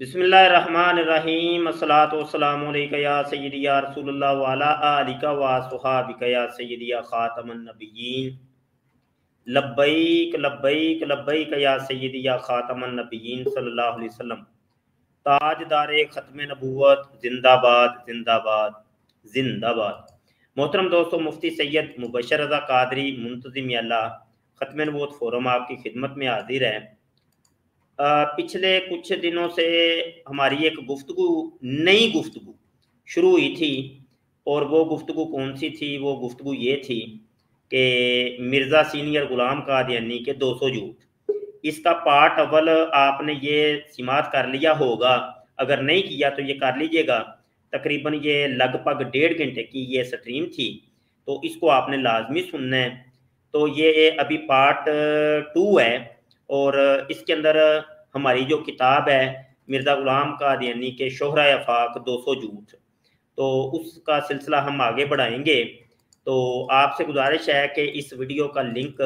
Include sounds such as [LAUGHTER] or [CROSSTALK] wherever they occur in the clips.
बिस्मिल्लाहिर्रहमानिर्रहीम। अस्सलातु वस्सलामु अलैका या सय्यदी या रसूलुल्लाह, व अला आलिका, व सुहाबिका या सय्यदी या खातमन लब्बैक लब्बैक लब्बैक या सय्यदी या सल्लल्लाहु अलैहि वसल्लम। ताजदार जिंदाबाद जिंदाबाद जिंदाबाद। मोहतरम दोस्तों, मुफ्ती सैयद मुबशर रजा कादरी, मुंतजिम ख़त्म नबूत फोरम आपकी खिदमत में हाजिर है। पिछले कुछ दिनों से हमारी एक गुफ्तगु, नई गुफ्तगु शुरू हुई थी और वो गुफ्तगु कौन सी थी? वो गुफ्तगु ये थी कि मिर्ज़ा सीनियर गुलाम कादियानी के 200 जूट। इसका पार्ट अव्वल आपने ये समात कर लिया होगा। अगर नहीं किया तो ये कर लीजिएगा। तकरीबन ये लगभग डेढ़ घंटे की ये स्ट्रीम थी। तो इसको आपने लाजमी सुनना है। तो ये अभी पार्ट टू है। और इसके अंदर हमारी जो किताब है मिर्ज़ा गुलाम कादियानी के शोहरा अफाक दो सौ जूठ तो उसका सिलसिला हम आगे बढ़ाएँगे। तो आपसे गुजारिश है कि इस वीडियो का लिंक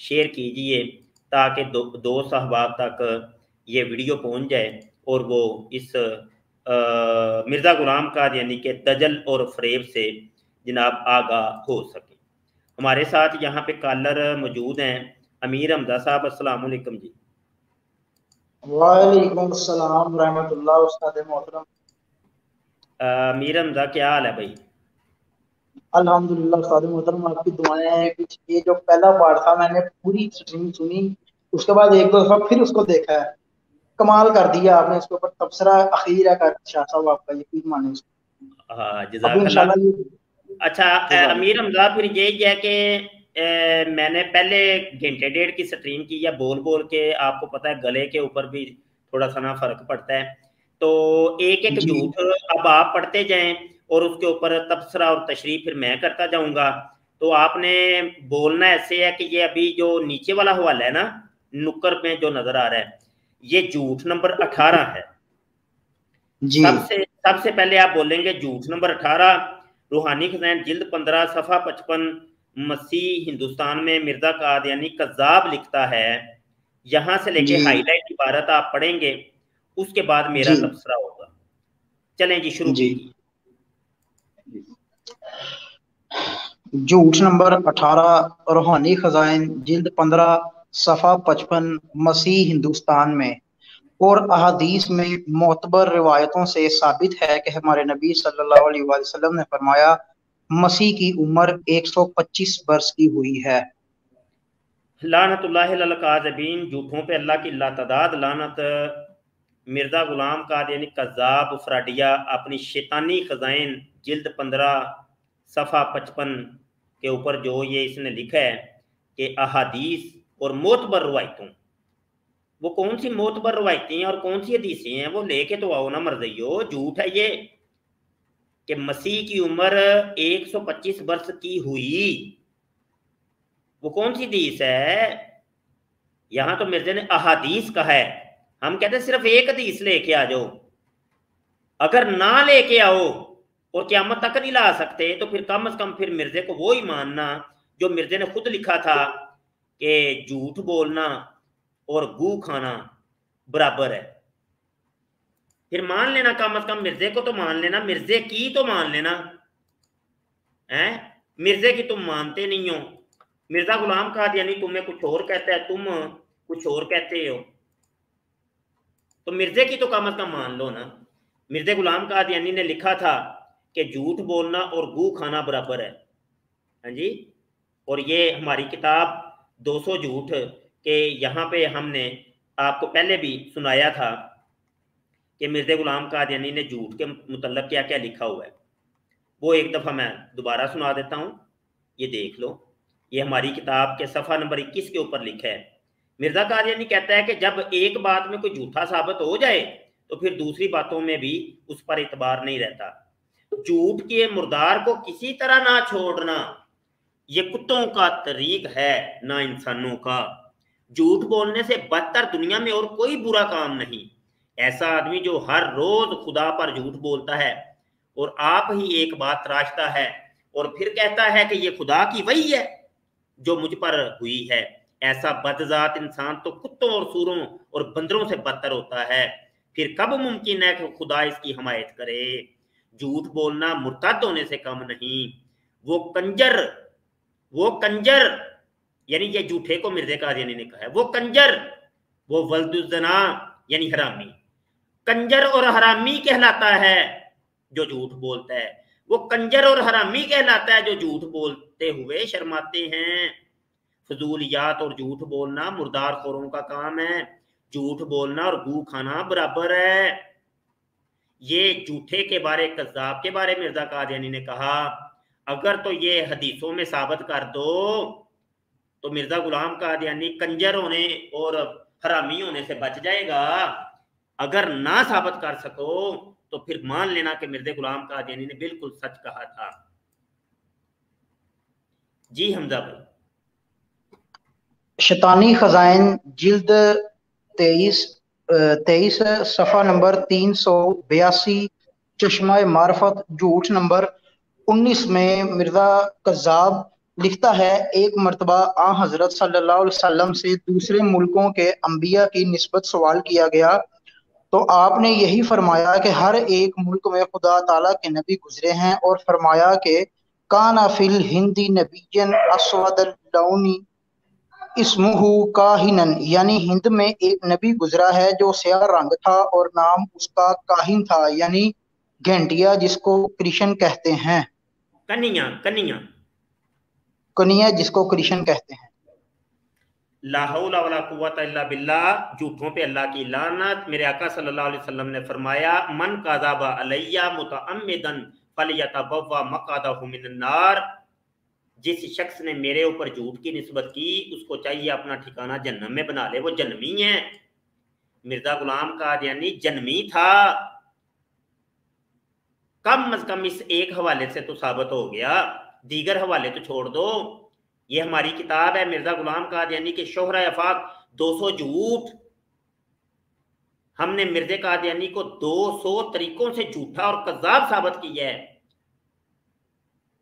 शेयर कीजिए ताकि दो, दो सहबाब तक ये वीडियो पहुँच जाए और वो इस मिर्ज़ा गुलाम कादियानी के दजल और फ्रेब से जनाब आगा हो सके। हमारे साथ यहाँ पे कॉलर मौजूद हैं। अमीर हमदा साहब अस्सलाम वालेकुम जी वालेकुम अस्सलाम रहमतुल्लाह उस्ताद मोहतरम अमीर हमदा क्या हाल है भाई अल्हम्दुलिल्लाह उस्ताद मोहतरम आपकी दुआएँ हैं कुछ ये जो पहला पार्ट था मैंने पूरी स्ट्रीम सुनी उसके बाद एक दो दफ़ा फिर उसको देखा है। कमाल कर दिया आपने इसके ऊपर तबसरा अखीर है का शाह साहब आपका यकीन माने उसको हाँ जजाकल्लाह। अच्छा अमीर हमदा फिर ये है कि मैंने पहले घंटे डेढ़ की स्ट्रीम की या बोल बोल के आपको पता है गले के ऊपर भी थोड़ा सा ना फ़र्क पड़ता है। तो एक एक झूठ अब आप पढ़ते जाएँ और उसके ऊपर तबसरा और तशरी फिर मैं करता जाऊँगा। तो आपने बोलना ऐसे है कि ये अभी जो नीचे वाला हवाला है ना नुक्कर में जो नज़र आ रहा है ये झूठ नंबर अठारह है। सबसे सबसे पहले आप बोलेंगे झूठ नंबर अठारह रूहानी खजैन जिल्द पंद्रह सफ़ा पचपन मसीह हिंदुस्तान में मिर्ज़ा कादियानी कजाब लिखता है। यहाँ से लेके हाईलाइट इबारत आप पढ़ेंगे उसके बाद मेरा तबसरा होगा। चलें जी शुरू जी। झूठ नंबर अठारह रूहानी खजाइन जिल्द पंद्रह सफ़ा पचपन मसीह हिंदुस्तान में। और अहादीस में मोतबर रिवायतों से साबित है कि हमारे नबी सल्लल्लाहु अलैहि वसल्लम ने फरमाया मसीह की उम्र 125 वर्ष की हुई है। लानतुल्लाहिलकाज़बीन झूठों पे अल्लाह की लातदाद, लानत मिर्ज़ा गुलाम कादियानी कज़ाब फ्राडिया अपनी शैतानी खजाइन जिल्द पंद्रह, सफ़ा पचपन के ऊपर जो ये इसने लिखा है कि अहादीस और मोतबर रवायतों। वो कौन सी मोतबर रवायतें हैं और कौन सी हदीसें हैं? वो लेके तो आओ ना मर्जियो, झूठ है ये। कि मसीह की उम्र 125 वर्ष की हुई। वो कौन सी हदीस है? यहाँ तो मिर्जे ने अहादीस कहा है। हम कहते हैं सिर्फ़ एक हदीस लेके आ जाओ। अगर ना लेके आओ और क्यामत तक नहीं ला सकते तो फिर कम अज कम फिर मिर्जे को वो ही मानना जो मिर्जे ने खुद लिखा था कि झूठ बोलना और गू खाना बराबर है। फिर मान लेना कम अज कम मिर्जे को तो मान लेना, मिर्जे की तो मान लेना। है? मिर्जे की तुम मानते नहीं हो। मिर्ज़ा गुलाम यानी तुम्हें कुछ और कहता है, तुम कुछ और कहते हो। तो मिर्जे की तो कम अज कम मान लो ना। मिर्जे गुलाम यानी ने लिखा था कि झूठ बोलना और गू खाना बराबर है। हाँ जी? और ये हमारी किताब 200 झूठ के यहाँ पे हमने आपको पहले भी सुनाया था। कि मिर्ज़ा गुलाम कादियानी ने झूठ के मतलब क्या क्या लिखा हुआ है? वो एक दफ़ा मैं दोबारा सुना देता हूँ। ये देख लो। ये हमारी किताब के सफ़ा नंबर इक्कीस के ऊपर लिखा है। मिर्ज़ा कादियानी कहता है कि जब एक बात में कोई झूठा साबित हो जाए तो फिर दूसरी बातों में भी उस पर इतबार नहीं रहता। झूठ के मुर्दार को किसी तरह ना छोड़ना, ये कुत्तों का तरीक है, ना इंसानों का। झूठ बोलने से बदतर दुनिया में और कोई बुरा काम नहीं। ऐसा आदमी जो हर रोज खुदा पर झूठ बोलता है और आप ही एक बात तराशता है और फिर कहता है कि ये खुदा की वही है जो मुझ पर हुई है। ऐसा बदजात इंसान तो कुत्तों और सूरों और बंदरों से बदतर होता है। फिर कब मुमकिन है कि खुदा इसकी हमायत करे? झूठ बोलना मुर्तद होने से कम नहीं। वो कंजर वो कंजर, यानी ये झूठे को मिर्जे कादियानी ने कहा है, वो कंजर, वो वल्दुजना यानी हरामी। कंजर और हरामी कहलाता है, जो झूठ बोलता है। वो कंजर और हरामी कहलाता है, जो झूठ बोलते हुए शर्माते हैं। फजूलियात और झूठ बोलना मुर्दार खोरों का काम है। झूठ बोलना और गू खाना बराबर है। ये झूठे के बारे कज्जाब के बारे मिर्ज़ा कादियानी ने कहा, अगर तो ये हदीसों में साबित कर दो। तो मिर्ज़ा गुलाम कादियानी कंजर होने और हरामी होने से बच जाएगा। अगर ना साबित कर सको तो फिर मान लेना कि मिर्जे गुलाम कादियानी ने बिल्कुल सच कहा था। जी हमजा भाई। शैतानी खजाइन, जिल्द तेईस तेईस सफ़ा नंबर तीन सौ बयासी, चश्मा मार्फत झूठ नंबर उन्नीस में मिर्ज़ा कज़ाब लिखता है, एक मरतबा आ हज़रत सल्लल्लाहु अलैहि वसल्लम से दूसरे मुल्कों के अम्बिया की नस्बत सवाल किया गया। तो आपने यही फरमाया कि हर एक मुल्क में खुदा ताला के नबी गुजरे हैं और फरमाया कि काना फिल हिंदी नबीजन असवद लौनी इसमुहु काहिनन यानी हिंद में एक नबी गुजरा है जो स्याह रंग था और नाम उसका काहिन था यानी घंटिया जिसको कृष्ण कहते हैं। कनिया कनिया कनिया जिसको कृष्ण कहते हैं। बिल्लाह, झूठों पे अल्लाह की लानत। मेरे आका सल्लल्लाहु अलैहि वसल्लम ने फरमाया, मन काजाबा अलैया मुतअम्मिदन मकादहु मिनन नार। जिस शख्स ने मेरे ऊपर झूठ की नस्बत की, उसको चाहिए अपना ठिकाना जन्नम में बना ले। वो जन्मी है। मिर्ज़ा गुलाम का यानी जन्मी था। कम अज कम इस एक हवाले से तो साबित हो गया। दीगर हवाले तो छोड़ दो। ये हमारी किताब है मिर्ज़ा गुलाम का यानी कि शोहरा अफाक, दो सौ झूठ। हमने मिर्जे कादयानी को 200 तरीकों से झूठा और कजाब साबित किया है।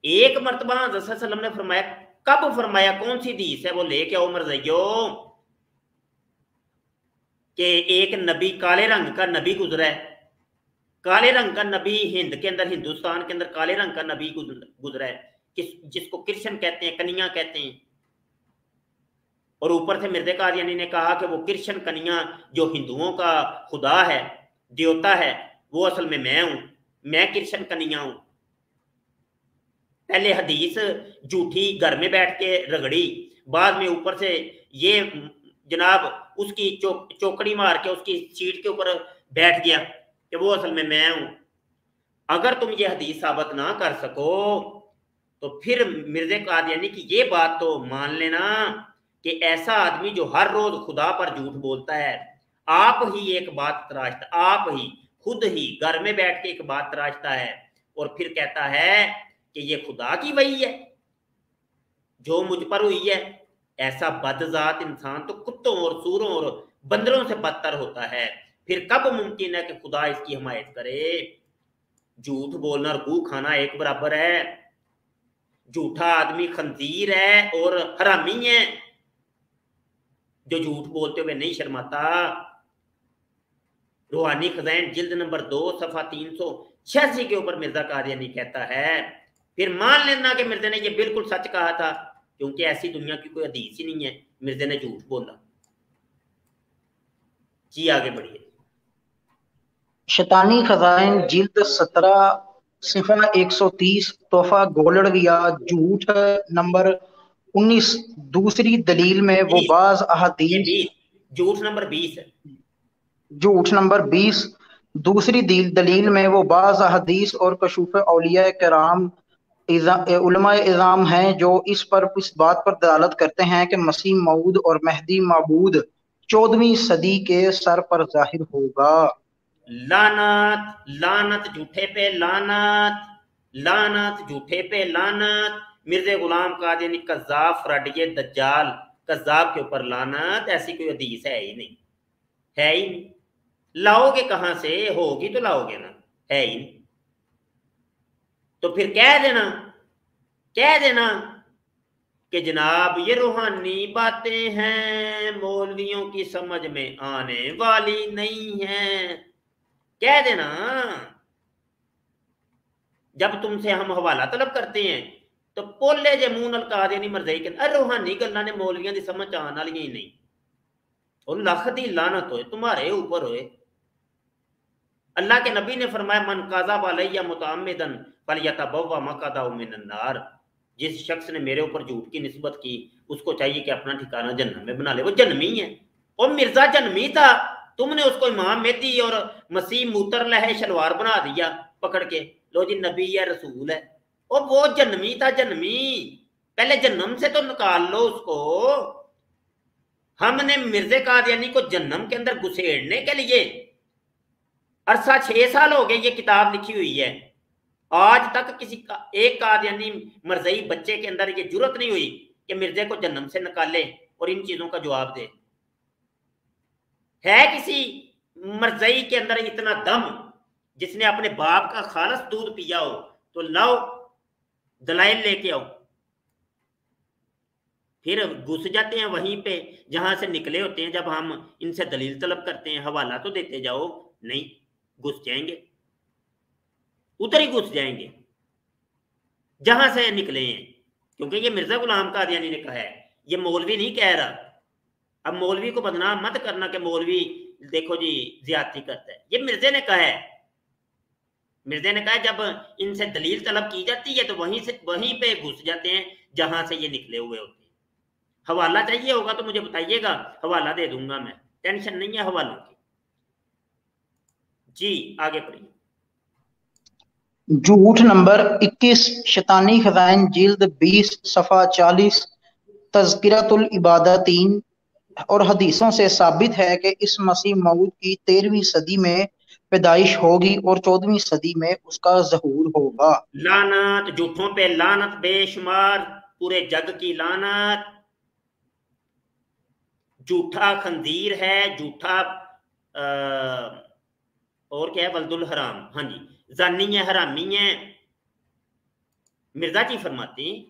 एक मरतबा वसल्लम ने फरमाया, कब फरमाया, कौन सी दीस है? वो लेके आओ मरजइयो। कि एक नबी काले रंग का नबी गुजरा है। काले रंग का नबी हिंद के अंदर, हिंदुस्तान के अंदर काले रंग का नबी गुजरा है। किस जिसको कृष्ण कहते हैं कन्या कहते हैं। और ऊपर से मिर्जे कादियानी ने कहा कि वो कृष्ण कन्या जो हिंदुओं का खुदा है देवता है वो असल में मैं हूँ मैं कृष्ण कन्या हूँ। पहले हदीस झूठी घर में बैठ के रगड़ी बाद में ऊपर से ये जनाब उसकी चौ, चौकड़ी मार के उसकी सीट के ऊपर बैठ गया कि वो असल में मैं हूँ। अगर तुम ये हदीस साबित ना कर सको तो फिर मिर्जे कादियानी की ये बात तो मान लेना कि ऐसा आदमी जो हर रोज खुदा पर झूठ बोलता है, आप ही एक बात तराशता आप ही खुद ही घर में बैठ के एक बात तराशता है और फिर कहता है कि ये खुदा की वही है, जो मुझ पर हुई है। ऐसा बदजात इंसान तो कुत्तों और सूरों और बंदरों से बदतर होता है। फिर कब मुमकिन है कि खुदा इसकी हमायत करे? झूठ बोलना और गू खाना एक बराबर है। झूठा आदमी खंजीर है और हरामी है। जो झूठ बोलते हुए नहीं शर्माता। रूहानी खजैन जिल्द नंबर दो, सफ़ा तीन सौ छियासी के ऊपर मिर्ज़ा कादियानी कहता है, फिर मान लेना कि मिर्जे ने ये बिल्कुल सच कहा था, क्योंकि ऐसी दुनिया की कोई हदीस ही नहीं है, मिर्जे ने झूठ बोला। जी आगे बढ़िए। शैतानी खजाइन जिल्द सत्रह सिफा 130 तोहफा गोलड़िया झूठ नंबर 19 दूसरी दलील में वो बाज अहदीस झूठ नंबर 20 झूठ नंबर 20 दूसरी दलील में वो बाज अहदीस और कशूफ औलिया कराम इज़ाम हैं जो इस पर इस बात पर दलालत करते हैं कि मसीह मऊद और मेहदी मबूद चौदहवीं सदी के सर पर ज़ाहिर होगा। लानत लानत झूठे पे लानत लानत झूठे पे लानत। मिर्जे गुलाम कादियानी कज्जाब फ्रडिये दज्जाल कज्जाब के ऊपर लानत, ऐसी कोई हदीस है ही नहीं, है ही नहीं। लाओगे कहाँ से? होगी तो लाओगे ना, है ही नहीं। तो फिर कह देना कह देना कि जनाब, ये रूहानी बातें हैं, मौलवियों की समझ में आने वाली नहीं है। कह देना, जब तुमसे हम हवाला तलब करते हैं तो पोले जे मुँह नलका देनी मरजाई के रूहानी गल्ला ने मौलवियों की समझ आने वाली ही नहीं। और लख दी लानत हो तुम्हारे ऊपर होए। अल्लाह के नबी ने फरमाया, मन काजा वालैया मुतामदन पल यतबवा मकदा मिन नार। जिस शख्स ने मेरे ऊपर झूठ की नस्बत की, उसको चाहिए कि अपना ठिकाना जन्म में बना ले। वो जन्मी है। और मिर्ज़ा जन्मी था। तुमने उसको इमाम मेदी और मसीह मूतर लहे शलवार बना दिया, पकड़ के। लो जी, नबी या रसूल है। और वो जन्मी था, जन्मी। पहले जन्म से तो निकाल लो उसको। हमने मिर्जे कादियानी को जन्म के अंदर घुसेड़ने के लिए अरसा छह साल हो गए, ये किताब लिखी हुई है। आज तक किसी का, एक कादियानी मरजई बच्चे के अंदर ये ज़रूरत नहीं हुई कि मिर्जे को जन्म से निकाले और इन चीज़ों का जवाब दे। है किसी मरजई के अंदर इतना दम जिसने अपने बाप का खालस दूध पिया हो तो लाओ, दलाइल लेके आओ। फिर घुस जाते हैं वहीं पे, जहाँ से निकले होते हैं, जब हम इनसे दलील तलब करते हैं, हवाला तो देते जाओ, नहीं, घुस जाएँगे। उधर ही घुस जाएँगे, जहाँ से निकले हैं, क्योंकि ये मिर्ज़ा गुलाम कादियानी ने कहा है, ये मौलवी नहीं कह रहा अब मौलवी को बदनाम मत करना कि मौलवी, देखो जी, ज्यादती करता है। ये मिर्जे ने कहा है। मिर्जे ने कहा जब इनसे दलील तलब की जाती है तो वहीं से, वहीं पे घुस जाते हैं, जहाँ से ये निकले हुए होते हैं। हवाला चाहिए होगा तो मुझे बताइएगा, हवाला दे दूँगा मैं। टेंशन नहीं है हवालों की। जी, आगे पढ़िए। झूठ नंबर 21 शैतानी खजाइन जिल्द 20 सफ़ा 40 तस्किरतुल इबादतीन और हदीसों से साबित है कि इस मसीह मऊद की तेरहवीं सदी में पैदाइश होगी और चौदहवीं सदी में उसका जहूर होगा। लानत झूठों पे लानत, बेशुमार, पूरे जग की लानत। झूठा खंदीर है झूठा और क्या है? वलदुल हराम। हाँ जी। जानी है हरामी है मिर्ज़ा जी फरमाते हैं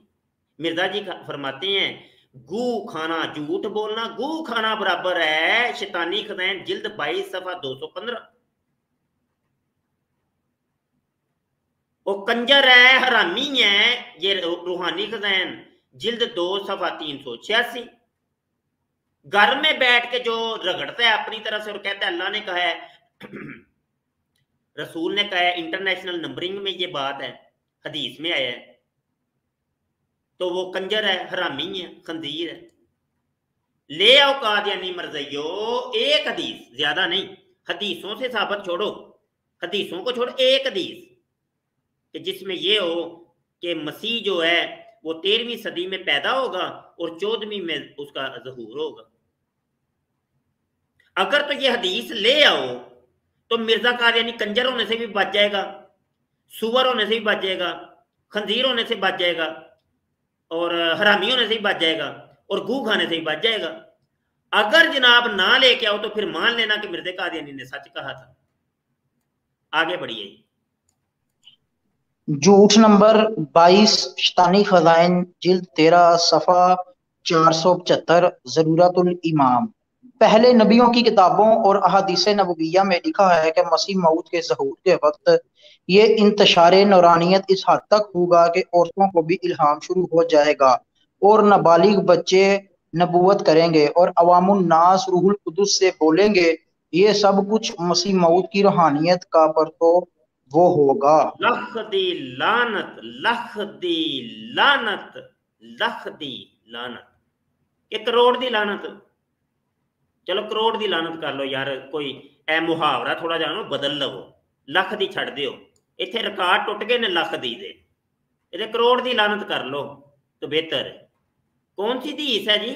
मिर्ज़ा जी फरमाते हैं गू खाना, झूठ बोलना, गू खाना बराबर है। शैतानी खदैन जिल्द बाईस सफ़ा दो सौ पंद्रह। वो कंजर है, हरामी है, ये रूहानी खदैन जिल्द दो सफ़ा तीन सौ छियासी। घर में बैठ के जो रगड़ता है अपनी तरफ़ से और कहता है, अल्लाह ने कहा है, [CLEARS THROAT] रसूल ने कहा है, इंटरनेशनल नंबरिंग में ये बात है, हदीस में आया है। तो वो कंजर है, हरामी है खंजीर है। ले आओ कादियानी मरजइयो एक हदीस, ज़्यादा नहीं, हदीसों से साबित छोड़ो, हदीसों को छोड़ो, एक हदीस। कि जिसमें ये हो कि मसीह जो है, वो तेरहवीं सदी में पैदा होगा और चौदहवीं में उसका जहूर होगा। अगर तो ये हदीस ले आओ तो मिर्ज़ा कार यानी कंजर होने से भी बच जाएगा, सुअर होने से भी बच जाएगा, खंजीर होने से बच जाएगा और हरामी होने से ही बच जाएगा और गू खाने से ही बच जाएगा। अगर जनाब ना लेके आओ तो फिर मान लेना कि मिर्जे कादियानी ने सच कहा था। आगे बढ़िए। झूठ नंबर 22 शतानी खजाइन, जिल्द तेरह, सफ़ा चार सौ पचहत्तर, जरूरतुल इमाम। पहले नबियों की किताबों और अहादीस नबविया में लिखा है कि मसीह मऊद के जहूर के वक्त ये इंतशार नौरानियत इस हद तक होगा कि औरतों को भी इल्हाम शुरू हो जाएगा और नाबालिग बच्चे नबूत करेंगे और अवामनास रूहुल कुदस से बोलेंगे, ये सब कुछ मसीह मऊद की रूहानियत का पर तो वो होगा। लख दी लानत लख दी लानत लख दी लानत। एक करोड़ दी लानत। चलो करोड़ की लानत कर लो यार, कोई ए मुहावरा थोड़ा जा बदल लवो। लख की छड़ दो इतने रिकॉर्ड टुट गए ने लख दी दे। करोड़ की लानत कर लो तो बेहतर कौन सी धीस है जी?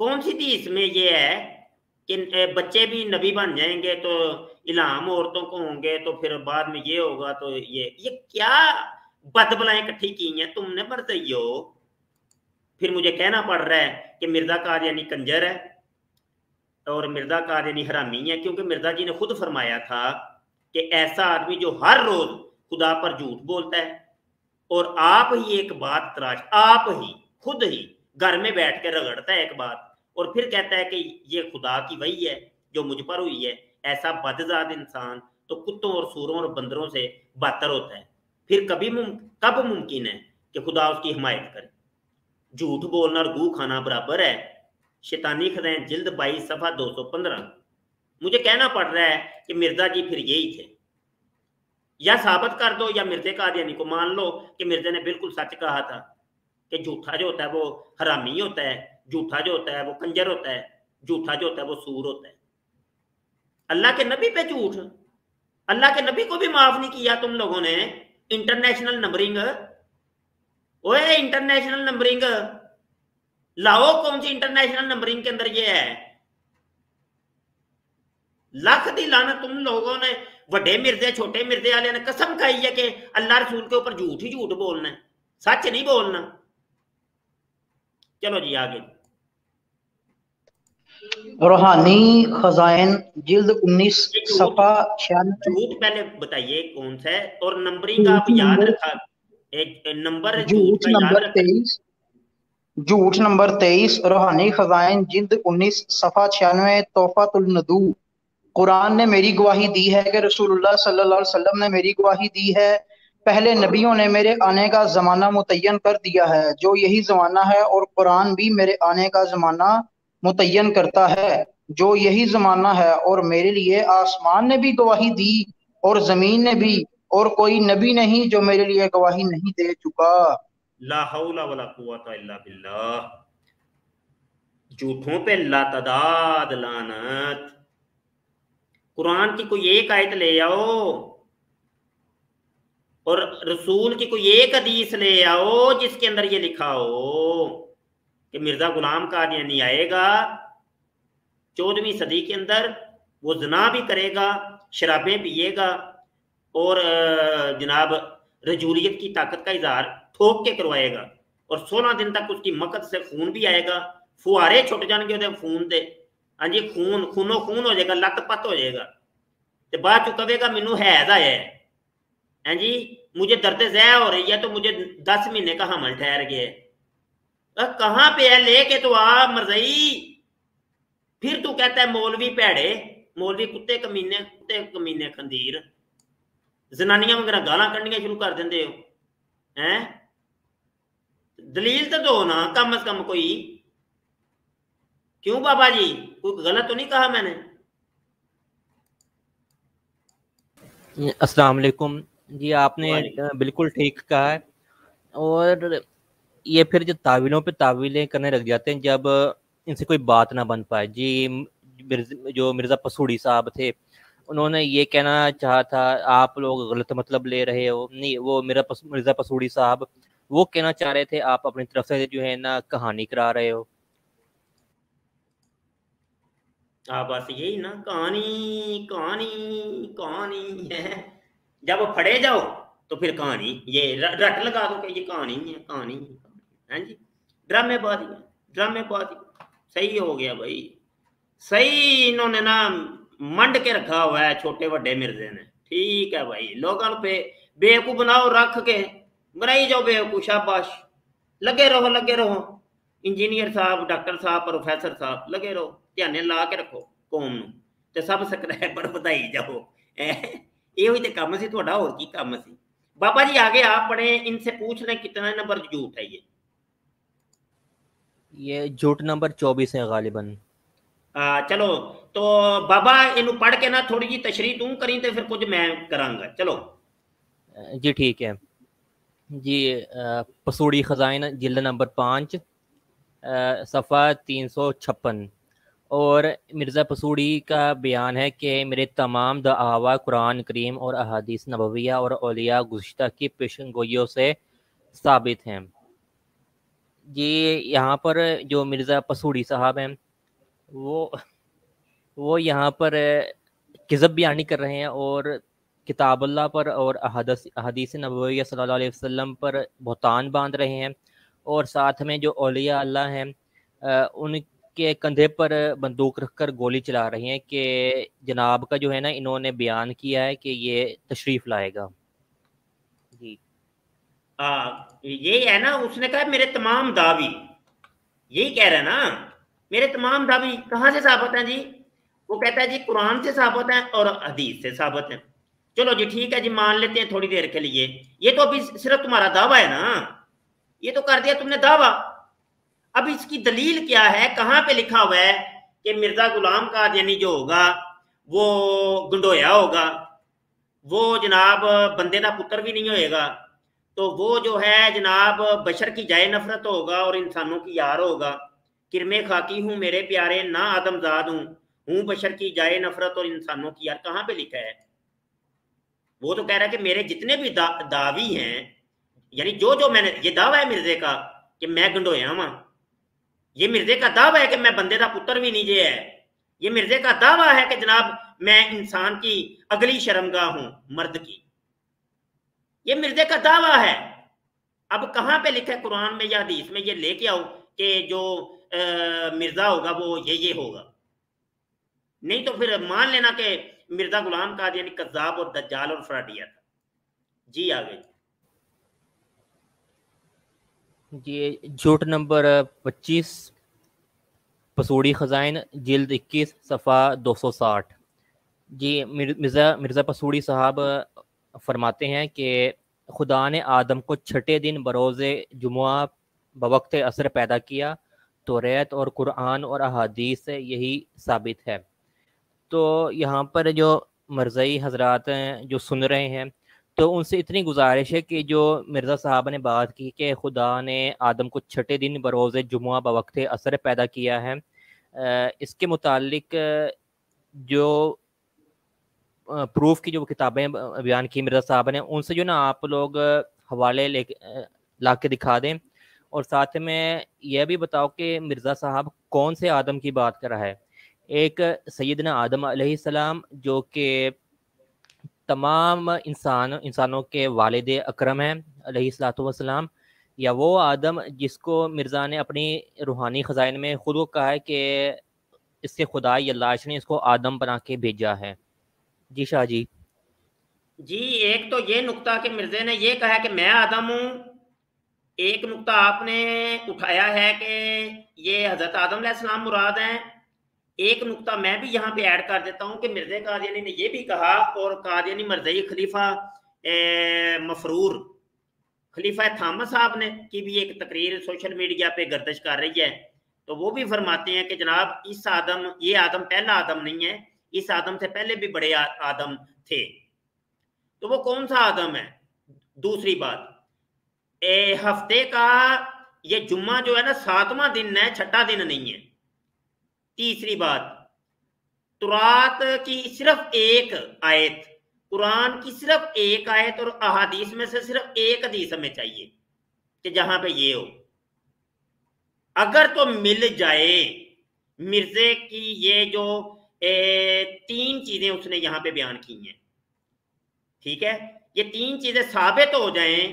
कौन सी धीस में ये है कि बच्चे भी नबी बन जाएँगे तो इलाम औरतों को होंगे तो फिर बाद में ये होगा तो ये ये क्या बदबलाएँ इकट्ठी की हैं? तुमने बरतई हो फिर मुझे कहना पड़ रहा है कि मिर्ज़ा कार यानी कंजर है। और मिर्ज़ा कार यानी हरामी है क्योंकि मिर्ज़ा जी ने खुद फरमाया था कि ऐसा आदमी जो हर रोज खुदा पर झूठ बोलता है और आप ही एक बात तराश आप ही खुद ही घर में बैठ कर रगड़ता है एक बात और फिर कहता है कि ये खुदा की वही है जो मुझ पर हुई है। ऐसा बदजाद इंसान तो कुत्तों और सूरों और बंदरों से बहतर होता है। फिर कभी मुम, कब मुमकिन है कि खुदा उसकी हिमायत करे? झूठ बोलना और गू खाना बराबर है। शैतानी खदें, जिल्द बाईस सफ़ा दो सौ पंद्रह। मुझे कहना पड़ रहा है कि मिर्ज़ा जी फिर यही थे। या साबित कर दो या मिर्जे का आदियानी को मान लो कि मिर्जे ने बिल्कुल सच कहा था कि झूठा जो होता है वो हरामी होता है, झूठा जो होता है वो कंजर होता है, झूठा जो होता है वो सूर होता है। अल्लाह के नबी पे झूठ। अल्लाह के नबी को भी माफ़ नहीं किया तुम लोगों ने। International numbering. ओए, इंटरनेशनल नंबरिंग। लाओ कौन सी इंटरनेशनल नंबरिंग के अंदर ये है? लख दी लाना तुम लोगों ने वे मिर्जे छोटे मिर्जे वाले ने कसम खाई है कि अल्लाह रसूल के ऊपर झूठ ही झूठ बोलना है सच नहीं बोलना। चलो जी आगे। रूहानी खजाइन जिल्द उन्नीस सफ़ा झूठ पहले बताइए कौन सा है और नंबरिंग का आप याद रखा एक नंबर झूठ नंबर तेईस। झूठ नंबर तेईस, रूहानी खजाइन, जिल्द उन्नीस, सफ़ा छियानवे, तोहफातुल नदू। कुरान ने मेरी गवाही दी है कि रसूलुल्लाह सल्लल्लाहु अलैहि वसल्लम ने मेरी गवाही दी है। पहले नबियों ने मेरे आने का जमाना मुतयन कर दिया है, जो यही जमाना है और कुरान भी मेरे आने का जमाना मुतयन करता है, जो यही जमाना है। और मेरे लिए आसमान ने भी गवाही दी और ज़मीन ने भी, और कोई नबी नहीं जो मेरे लिए गवाही नहीं दे चुका। झूठों पे लातदाद, लानत। कुरान की कोई एक आयत ले आओ और रसूल की कोई एक हदीस ले आओ जिसके अंदर ये लिखा हो कि मिर्ज़ा गुलाम का नहीं आएगा, चौदहवीं सदी के अंदर वो जना भी करेगा, शराबें पिएगा और जनाब रजूलियत की ताकत का इजहार ठोक के करवाएगा। और सोलह दिन तक उसकी मकद से खून भी आएगा। फुहारे छुट जाएँगे खून दे हाँ जी, खून, खूनो खून हो जाएगा लत पत हो जाएगा। तो बाद चो कहेगा मैनू हैज़ आया है। हाँ जी, मुझे दर्द जह हो रही है तो मुझे दस महीने का हमल ठहर गया तो कहाँ पे है? लेके तो आ, मरजई। फिर तू कहता है, मौलवी भैड़े, मौलवी कुत्ते कमीने कुत्ते कमीने खंदीर। जनानियाँ वगैरह गाला कढ़निया शुरू कर देंगे हो। हैं? दलील तो दो ना कम अज कम कोई। क्यों बाबा जी? कोई गलत तो नहीं कहा मैंने? अस्सलाम वालेकुम। जी आपने बिल्कुल ठीक कहा है। और ये फिर जो तावीलों पे तावीलें करने लग जाते हैं जब इनसे कोई बात ना बन पाए। जी जो मिर्ज़ा पसूड़ी साहब थे उन्होंने ये कहना चाहा था आप लोग गलत मतलब ले रहे हो। नहीं वो मेरा पस, मिर्ज़ा पसूड़ी साहब वो कहना चाह रहे थे, आप अपनी तरफ़ से जो है ना कहानी करा रहे हो। आ बस यही ना, कहानी कहानी कहानी है। जब फड़े जाओ तो फिर कहानी, ये रट लगा दो ये कहानी है कहानी है जी, ड्रामेबाजी ड्रामेबाजी, सही हो गया भाई। सही इन्होंने ना मंड के रखा हुआ है छोटे बड़े मिर्जे ने। ठीक है भाई, लोगों पे बेवकूफ़ बनाओ, रख के। बनाई जाओ बेवकूफ शाबाश लगे रहो लगे रहो इंजीनियर साहब डॉक्टर साहब प्रोफेसर साहब लगे रहो ਧਿਆਨੇ ਲਾ ਕੇ ਰੱਖੋ ਕੌਮ ਨੂੰ ਤੇ ਸਭ ਸਕਰੈਪਰ ਵਧਾਈ ਜਾਓ ਇਹੋ ਹੀ ਤੇ ਕੰਮ ਸੀ ਤੁਹਾਡਾ ਹੋਰ ਕੀ ਕੰਮ ਸੀ बाबा जी आगे आप पढ़े इनसे पूछ लें कितना नंबर झूठ है ये ये झूठ नंबर चौबीस है गालिबन आ, चलो तो बाबा इन पढ़ के ना थोड़ी जी तशरी तू करी तो फिर कुछ मैं करांगा चलो जी ठीक है जी पसूड़ी खजाइन, जिल्द नंबर पाँच सफ़ा तीन सौ छप्पन। और मिर्ज़ा पसूड़ी का बयान है कि मेरे तमाम दावा कुरान करीम और अहादीस नबविया और अलिया गुज्त की पेशन गोइयों से साबित हैं। जी, यहाँ पर जो मिर्ज़ा पसूड़ी साहब हैं, वो वो यहाँ पर किज़ब बयानी कर रहे हैं और किताबल्ला पर और अहदीस नबविया सल्लल्लाहु अलैहि वसल्लम पर भुतान बाँध रहे हैं और साथ में जो अलिया अल्लाह हैं उन के कंधे पर बंदूक रखकर गोली चला रही हैं कि जनाब का जो है ना इन्होंने बयान किया है कि ये तशरीफ़ लाएगा। जी। आ, ये है ना उसने कहा मेरे तमाम दावी। यही कह रहे हैं ना मेरे तमाम दावी कहाँ से साबित हैं जी? वो कहता है जी कुरान से साबित है और हदीस से साबित है। चलो जी ठीक है जी, मान लेते हैं थोड़ी देर के लिए। ये तो अभी सिर्फ़ तुम्हारा दावा है ना? ये तो कर दिया तुमने दावा। अब इसकी दलील क्या है? कहाँ पे लिखा हुआ है कि मिर्ज़ा गुलाम का यानी जो होगा, वो गुंडोया होगा। वो जनाब बंदे का पुत्र भी नहीं होएगा। तो वो जो है जनाब बशर की जाए नफरत होगा और इंसानों की यार होगा। किरमे खाकी हूँ, मेरे प्यारे, ना आदमजाद हूँ। हूँ बशर की जाए नफरत और इंसानों की यार। कहाँ पे लिखा है? वो तो कह रहा है कि मेरे जितने भी दा, दावी हैं यानी जो जो मैंने ये दावा है मिर्जे का कि मैं गंडोया वहाँ ये मिर्जे का दावा है कि मैं बंदे का पुत्र भी नहीं जे है। ये मिर्जे का दावा है कि जनाब मैं इंसान की अगली शर्मगाह हूँ मर्द की। ये मिर्जे का दावा है। अब कहाँ पे लिखा है कुरान में या हदीस में? ये लेके आओ कि जो आ, मिर्ज़ा होगा वो ये ये होगा। नहीं तो फिर मान लेना कि मिर्ज़ा गुलाम का यानी कज्जाब और दज्जाल और फ्राडिया था जी आगे जी, झूठ नंबर पच्चीस पसूड़ी ख़जाइन, जिल्द इक्कीस, सफ़ा दो सौ साठ। जी मिर्ज़ा मिर्ज़ा पसूड़ी साहब फरमाते हैं कि खुदा ने आदम को छठे दिन बरोज़ जुमा बवक्त असर पैदा किया तो रेत और कुरान और अहादीस से यही साबित है। तो यहाँ पर जो मरज़ई हजरात जो सुन रहे हैं तो उनसे इतनी गुजारिश है कि जो मिर्ज़ा साहब ने बात की कि खुदा ने आदम को छठे दिन बरोज़ जुमा बवक्त असर पैदा किया है इसके मुतालिक जो प्रूफ की जो किताबें बयान की मिर्ज़ा साहब ने, उनसे जो ना आप लोग हवाले ले ला के दिखा दें और साथ में यह भी बताओ कि मिर्ज़ा साहब कौन से आदम की बात कर रहा है। एक सैदना आदम सलाम, जो कि तमाम इंसान, इंसानों के वालद अक्रम हैं सलाम या वो आदम जिसको मिर्ज़ा ने अपनी रूहानी ख़जाइन में ख़ुद को कहा है कि इससे खुदा अल्लाह ने इसको आदम बना के भेजा है। जी शाह जी। जी, एक तो ये नुकता कि मिर्जे ने ये कहा कि मैं आदम हूँ। एक नुकता आपने उठाया है कि ये हज़रत आदम सलाम मुराद हैं। एक नुकता मैं भी यहाँ पे ऐड कर देता हूँ कि मिर्जे कादियानी ने यह भी कहा, और कादियानी मरजई खलीफा मफरूर, खलीफा थामस साहब ने की भी एक तकरीर सोशल मीडिया पे गर्दश कर रही है। तो वो भी फरमाते हैं कि जनाब, इस आदम, ये आदम पहला आदम नहीं है, इस आदम से पहले भी बड़े आदम थे। तो वो कौन सा आदम है? दूसरी बात, ए, हफ़्ते का ये जुम्मा जो है ना, सातवां दिन है, छठा दिन नहीं है। तीसरी बात तुरात की सिर्फ़ एक आयत कुरान की सिर्फ़ एक आयत और अहादीस में से सिर्फ़ एक हदीस हमें चाहिए कि जहाँ पे ये हो। अगर तो मिल जाए मिर्जे की ये जो ए, तीन चीज़ें उसने यहाँ पे बयान की हैं ठीक है? ये तीन चीज़ें साबित हो जाएँ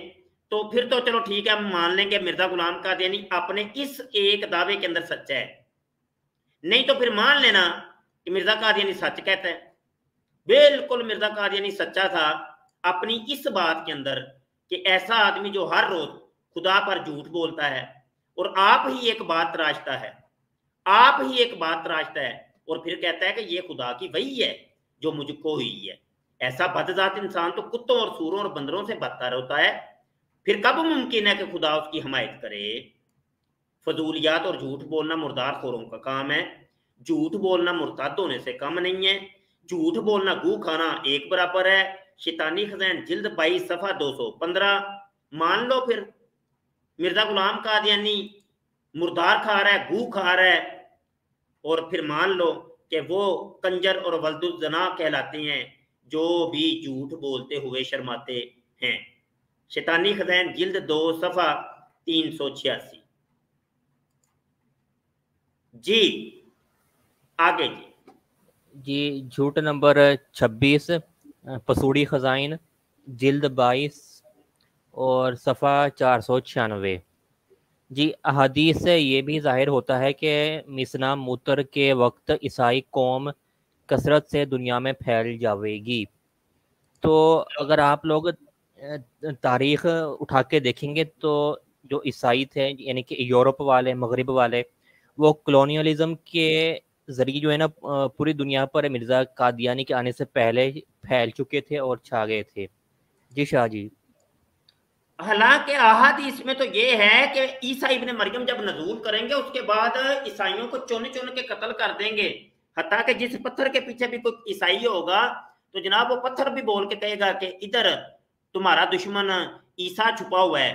तो फिर तो चलो ठीक है हम मान लेंगे मिर्ज़ा गुलाम का यानी अपने इस एक दावे के अंदर सच्चा है। नहीं तो फिर मान लेना कि मिर्ज़ा कादियानी सच कहता है। बिल्कुल मिर्ज़ा कादियानी सच्चा था अपनी इस बात के अंदर कि ऐसा आदमी जो हर रोज खुदा पर झूठ बोलता है और आप ही एक बात तराशता है, आप ही एक बात तराशता है और फिर कहता है कि ये खुदा की वही है जो मुझको हुई है। ऐसा बदजात इंसान तो कुत्तों और सूरों और बंदरों से बदतर होता है। फिर कब मुमकिन है कि खुदा उसकी हमायत करे? फजूलियात और झूठ बोलना मुर्दार खोरों का काम है। झूठ बोलना मुर्ताद होने से कम नहीं है। झूठ बोलना गू खाना एक बराबर है। शैतानी खजैन जिल्द बाईस सफ़ा दो सौ पंद्रह। मान लो फिर। मिर्ज़ा गुलाम कादियानी मुर्दार खा रहा है, गू खा रहा है। और फिर मान लो कि वो कंजर और वल्दुजना कहलाते हैं, जो भी झूठ बोलते हुए शर्माते हैं। शैतानी खजैन जिल्द दो सफ़ा तीन सौ छियासी। जी, आगे जी। जी, झूठ नंबर छब्बीस, पसूड़ी ख़जाइन, जिल्द बाईस और सफ़ा चार सौ छियानवे। जी, अहदीस से ये भी ज़ाहिर होता है कि मिसना मुतर के वक्त ईसाई कौम कसरत से दुनिया में फैल जाएगी तो अगर आप लोग तारीख़ उठा के देखेंगे तो जो ईसाई थे, यानी कि यूरोप वाले, मगरब वाले वो कलोनियलिज़म के ज़रिए जो है ना पूरी दुनिया पर मिर्ज़ा कादियानी के आने से पहले फैल चुके थे और छा गए थे। जी शाह जी। हालाँकि अहादीस में तो ये है कि ईसा इब्ने मरियम जब नजूल करेंगे, उसके बाद ईसाइयों को चुन चुन के कत्ल कर देंगे। हती कि जिस पत्थर के पीछे भी कोई ईसाई होगा तो जनाब वो पत्थर भी बोल के कहेगा कि इधर तुम्हारा दुश्मन ईसा छुपा हुआ है,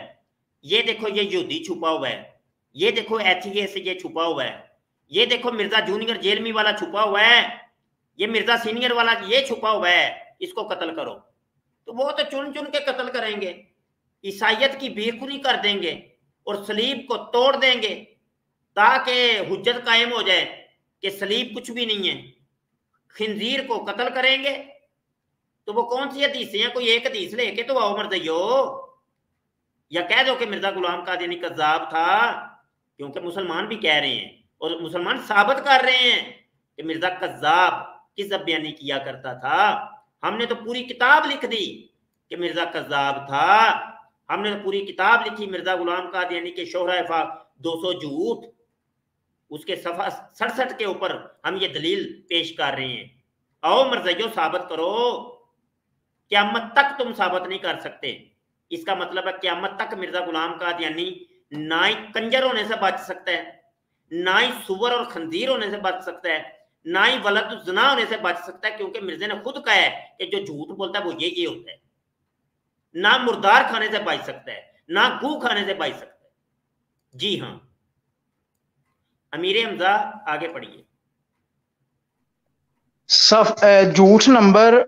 ये देखो ये यहूदी छुपा हुआ है। ये देखो एच ये छुपा हुआ है। ये देखो मिर्ज़ा जूनियर जेलमी वाला छुपा हुआ है। ये मिर्ज़ा सीनियर वाला ये छुपा हुआ है। इसको कत्ल करो। तो वो तो चुन चुन के कत्ल करेंगे। ईसाइत की बेखुनी कर देंगे और सलीब को तोड़ देंगे ताकि हुज्जत कायम हो जाए कि सलीब कुछ भी नहीं है। खिंजीर को कत्ल करेंगे। तो वो कौन सी हदीसें हैं कोई एक हदीस लेके तो आओ मर दो या कह दो कि मिर्ज़ा गुलाम कादियानी कजाब था। क्योंकि मुसलमान भी कह रहे हैं और मुसलमान साबित कर रहे हैं कि मिर्ज़ा कजाब किस बयानी किया करता था? हमने तो पूरी किताब लिख दी कि मिर्ज़ा कजाब था। हमने तो पूरी किताब लिखी मिर्ज़ा गुलाम कादियानी के शोहरा दो सौ झूठ उसके सफ़ा सड़सठ के ऊपर हम ये दलील पेश कर रहे हैं। आओ मर्जयो साबित करो। क्यामत तक तुम साबित नहीं कर सकते। इसका मतलब है क्यामत तक मिर्ज़ा गुलाम कादियानी ना ही कंजर होने से बच सकता है, ना ही सुवर और खंजीर होने से बच सकता है, ना ही वलद जना होने से बच सकता है, क्योंकि मिर्जे ने खुद कहा है कि जो झूठ बोलता है वो ये ये होता है। ना मुर्दार खाने से बच सकता है, ना गू खाने से बच सकता है। जी हाँ। अमीर हमजा, आगे पढ़िए। झूठ नंबर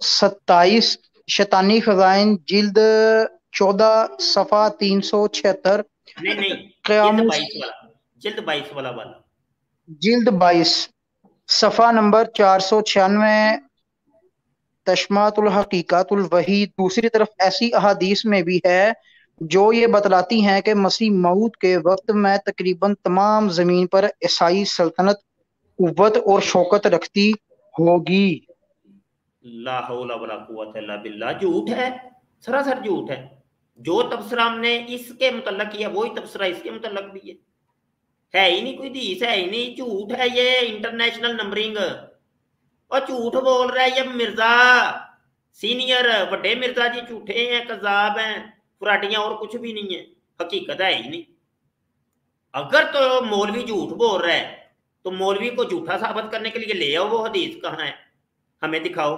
सत्ताईस, शैतानी खजाइन, जिल्द चौदह, सफ़ा तीन सौ छिहत्तर नहीं नहीं जिल्द बाईस वाला। जिल्द बाईस वाला वाला। जिल्द बाईस। सफ़ा नंबर चार सौ छियानवे तशमातुल हकीकतुल वही दूसरी तरफ़ ऐसी अहादीस में भी है जो ये बतलाती हैं कि मसीह मऊद के वक्त में तकरीबन तमाम ज़मीन पर ईसाई सल्तनत कुत और शौकत रखती होगी। झूठ है सरासर झूठ है। जो तबसरा हमने इसके मुतलक किया, वही तबसरा इसके मुतलक भी है। है ही नहीं कोई दीस, है ही नहीं, झूठ है ये इंटरनेशनल नंबरिंग और झूठ बोल रहा है ये मिर्ज़ा सीनियर बड़े मिर्ज़ा जी झूठे हैं, कजाब हैं फुराटियाँ और कुछ भी नहीं है, हकीकत है ही नहीं। अगर तो मौलवी झूठ बोल रहा है तो मौलवी को झूठा साबित करने के लिए ले आओ वो हदीस कहाँ है? हमें दिखाओ,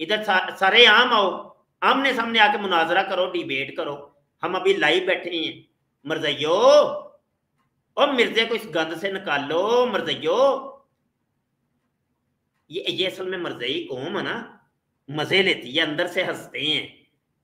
इधर सारे आम आओ। आमने सामने आके मुनाजरा करो डिबेट करो हम अभी लाइव बैठे हैं मरजयो और मिर्जे को इस गंद से निकालो मरजयो ये ये असल में मरजई कौम है ना मज़े लेती है अंदर से हँसते हैं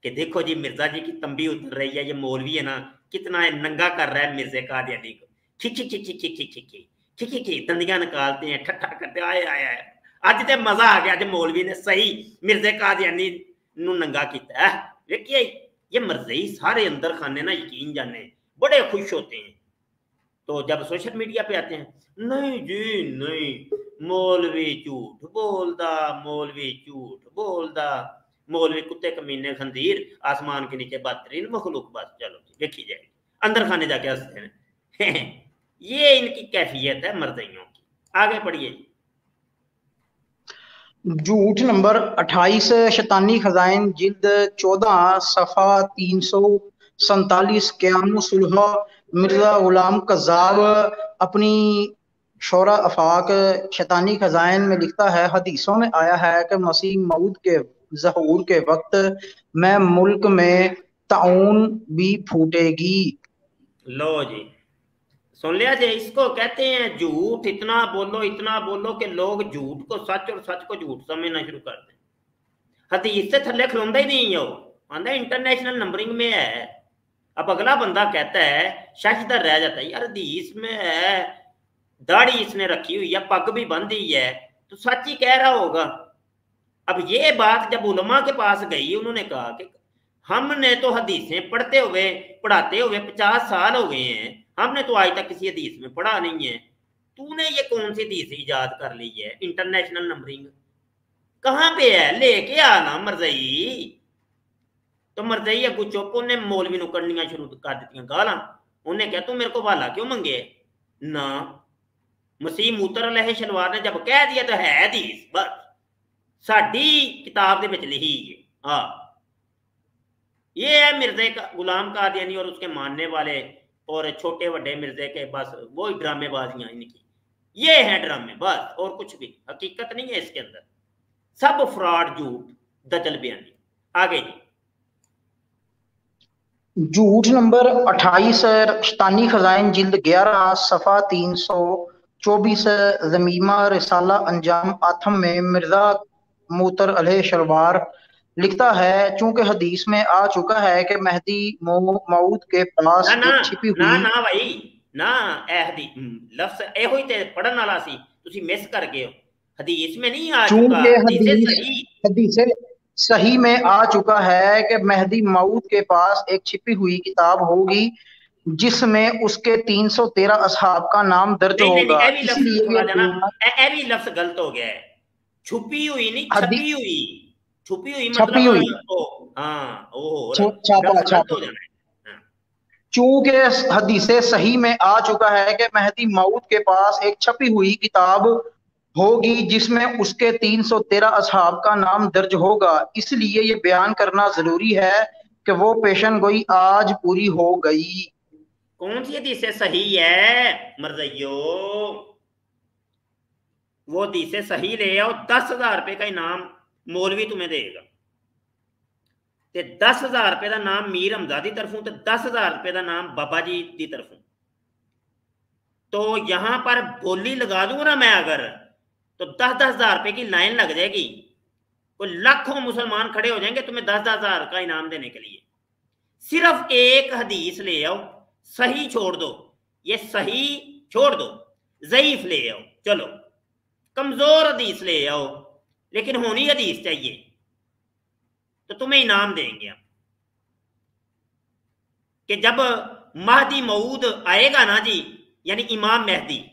कि देखो जी मिर्ज़ा जी की तंबी उतर रही है ये मौलवी है ना कितना है नंगा कर रहा है मिर्जे का दियाली को खिखी खिखी खिखी खिखी खिखी खी दंदियाँ निकालते हैं ठट्ठा करते आए आए आए अज तो मज़ा आ गया अज मौलवी ने सही मिर्जे का दियानी नंगा किता है। देखिए, ये मरजई सारे अंदर खाने ना यकीन जाने, बड़े खुश होते हैं। तो जब सोशल मीडिया पे आते हैं, नहीं जी, नहीं, मौलवी झूठ बोलदा, मौलवी झूठ बोलदा, मौलवी कुत्ते कमीने खंदीर, आसमान के नीचे बदतरीन, मखलूक बस, चलो देखी जाए। अंदर खाने जाके हँसते हैं। [LAUGHS] ये इनकी कैफियत है मरदइयों की। आगे पढ़िए। जी झूठ नंबर 28 शैतानी खजाइन, जिल्द 14 सफ़ा तीन सौ सैतालीस क्याम सुलह, मिर्ज़ा गुलाम कज़ाब, अपनी शोरा अफाक, शैतानी खजाइन में लिखता है, हदीसों में आया है कि मसीह मऊद के, जहूर के वक्त में मुल्क में ताउन भी फूटेगी। लो जी। सुन लिया जे, इसको कहते हैं झूठ, इतना बोलो इतना बोलो कि लोग झूठ को सच और सच को झूठ समझना शुरू कर दें। हदीस से थल्ले खलोंदा ही नहीं है आंदा इंटरनेशनल नंबरिंग में है। अब अगला बंदा कहता है शशदर रह जाता है, यार हदीस में है, दाढ़ी इसने रखी हुई है, पग भी बंधी है। तो सच ही कह रहा होगा। अब ये बात जब उलमा के पास गई, उन्होंने कहा कि हमने तो हदीसें पढ़ते हुए, पढ़ाते हुए पचास साल हो गए हैं। हमने तो आज तक किसी हदीस में पढ़ा नहीं है। तूने ये कौन सी हदीस ईजाद कर ली है? इंटरनेशनल नंबरिंग कहाँ पे है? लेके आना मरजई। तो मरजई अगू चुप, उन्हें मौलवी नुकड़निया शुरू कर दी गाल। उन्हें कहा तू मेरे को वाला क्यों मंगे? ना, मसीह मूत्र लहे शलवार ने जब कह दिया तो है हदीस, बस। साड़ी किताब के लिखी है। हाँ ये है मिर्जे का, गुलाम कादियानी और उसके मानने वाले और छोटे बड़े मिर्जे के, बस वो ड्रामेबाजियाँ इनकी। ये है ड्रामे, बस, और कुछ भी, हकीकत नहीं है इसके अंदर। सब फ्रॉड, झूठ, दजल बयानी। आगे जी। झूठ नंबर 28 शतानी खजाइन जिल्द 11 सफ़ा 324 जमीमा रिसाला अंजाम आथम में मिर्ज़ा मोतर अलह शलवार लिखता है चूंकि हदीस में आ चुका है कि मेहदी मऊद के पास ना ना छिपी हुई ना ना भाई ना ए हदी लफ्ज ਇਹੋ ਹੀ ਤੇ ਪੜਨ ਵਾਲਾ ਸੀ ਤੁਸੀਂ ਮਿਸ ਕਰ ਗਏ ਹੋ हदीस में नहीं आ चुका हदीस हदीस सही में आ चुका है कि मेहदी मऊद के पास एक छिपी हुई किताब होगी जिसमें उसके 313 असहाब का नाम दर्ज होगा इसलिए भी लफ्ज गलत हो गया है छुपी हुई नहीं छपी हुई छुपी हुई छपी मतलब हुई हाँ ओ छापा छापा। हाँ। चूँकि हदीस सही में आ चुका है कि मेहदी मऊद के पास एक छपी हुई किताब होगी जिसमें उसके 313 असहाब का नाम दर्ज होगा। इसलिए ये बयान करना ज़रूरी है कि वो पेशन गोई आज पूरी हो गई। कौन सी हदीस सही है? मरजयो वो हदीस सही ले आओ दस हज़ार रुपए का इनाम। मौलवी तुम्हें देगा ਤੇ 10000 ਰੁਪਏ ਦਾ ਨਾਮ ਮੀਰ ਹਮਜ਼ਾ ਦੀ ਤਰਫੋਂ ਤੇ 10000 रुपए का नाम बाबा जी की तरफों तो यहां पर बोली लगा दूंगा ना मैं अगर तो दस दस हजार रुपए की लाइन लग जाएगी कोई लाखों मुसलमान खड़े हो जाएंगे तुम्हें दस दस हजार का इनाम देने के लिए सिर्फ एक हदीस ले आओ सही छोड़ दो ये सही छोड़ दो जयीफ ले आओ चलो कमजोर हदीस ले आओ लेकिन होनी हदीस चाहिए। तो तुम्हें इनाम देंगे हम। कि जब महदी मऊद आएगा ना जी, यानी इमाम मेहदी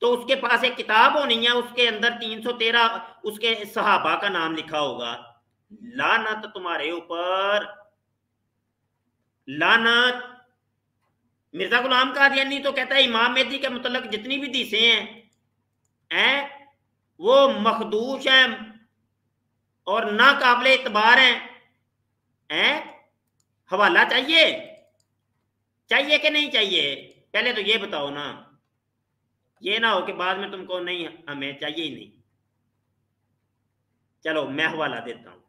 तो उसके पास एक किताब होनी है, उसके अंदर 313 उसके सहाबा का नाम लिखा होगा। लानत तुम्हारे ऊपर। लानत। मिर्ज़ा गुलाम कादियानी तो कहता है, इमाम मेहदी के मतलब जितनी भी हैं हैं वो मखदूश हैं और नाकाबले इतबार हैं। हैं? हवाला चाहिए? चाहिए कि नहीं चाहिए? पहले तो ये बताओ ना। ये ना हो कि बाद में तुमको नहीं, हमें चाहिए ही नहीं। चलो, मैं हवाला देता हूँ।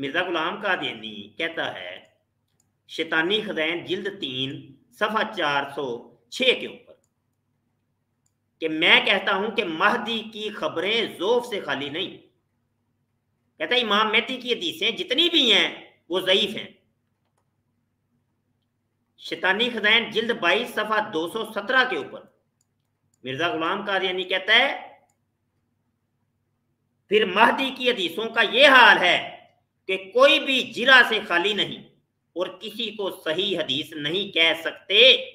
मिर्ज़ा गुलाम का देनी कहता है, शैतानी खजैन जिल्द तीन, सफ़ा चार सौ छ के ऊपर। कि मैं कहता हूँ कि महदी की खबरें जोफ से खाली नहीं। कहता इमाम मेहदी की हदीसें जितनी भी हैं, वो ज़यीफ हैं। शैतानी खजैन जिल्द बाईस सफ़ा दो सौ सत्रह के ऊपर। मिर्ज़ा गुलाम कादियानी कहता है, फिर महदी की हदीसों का यह हाल है कि कोई भी जिरा से खाली नहीं और किसी को सही हदीस नहीं कह सकते।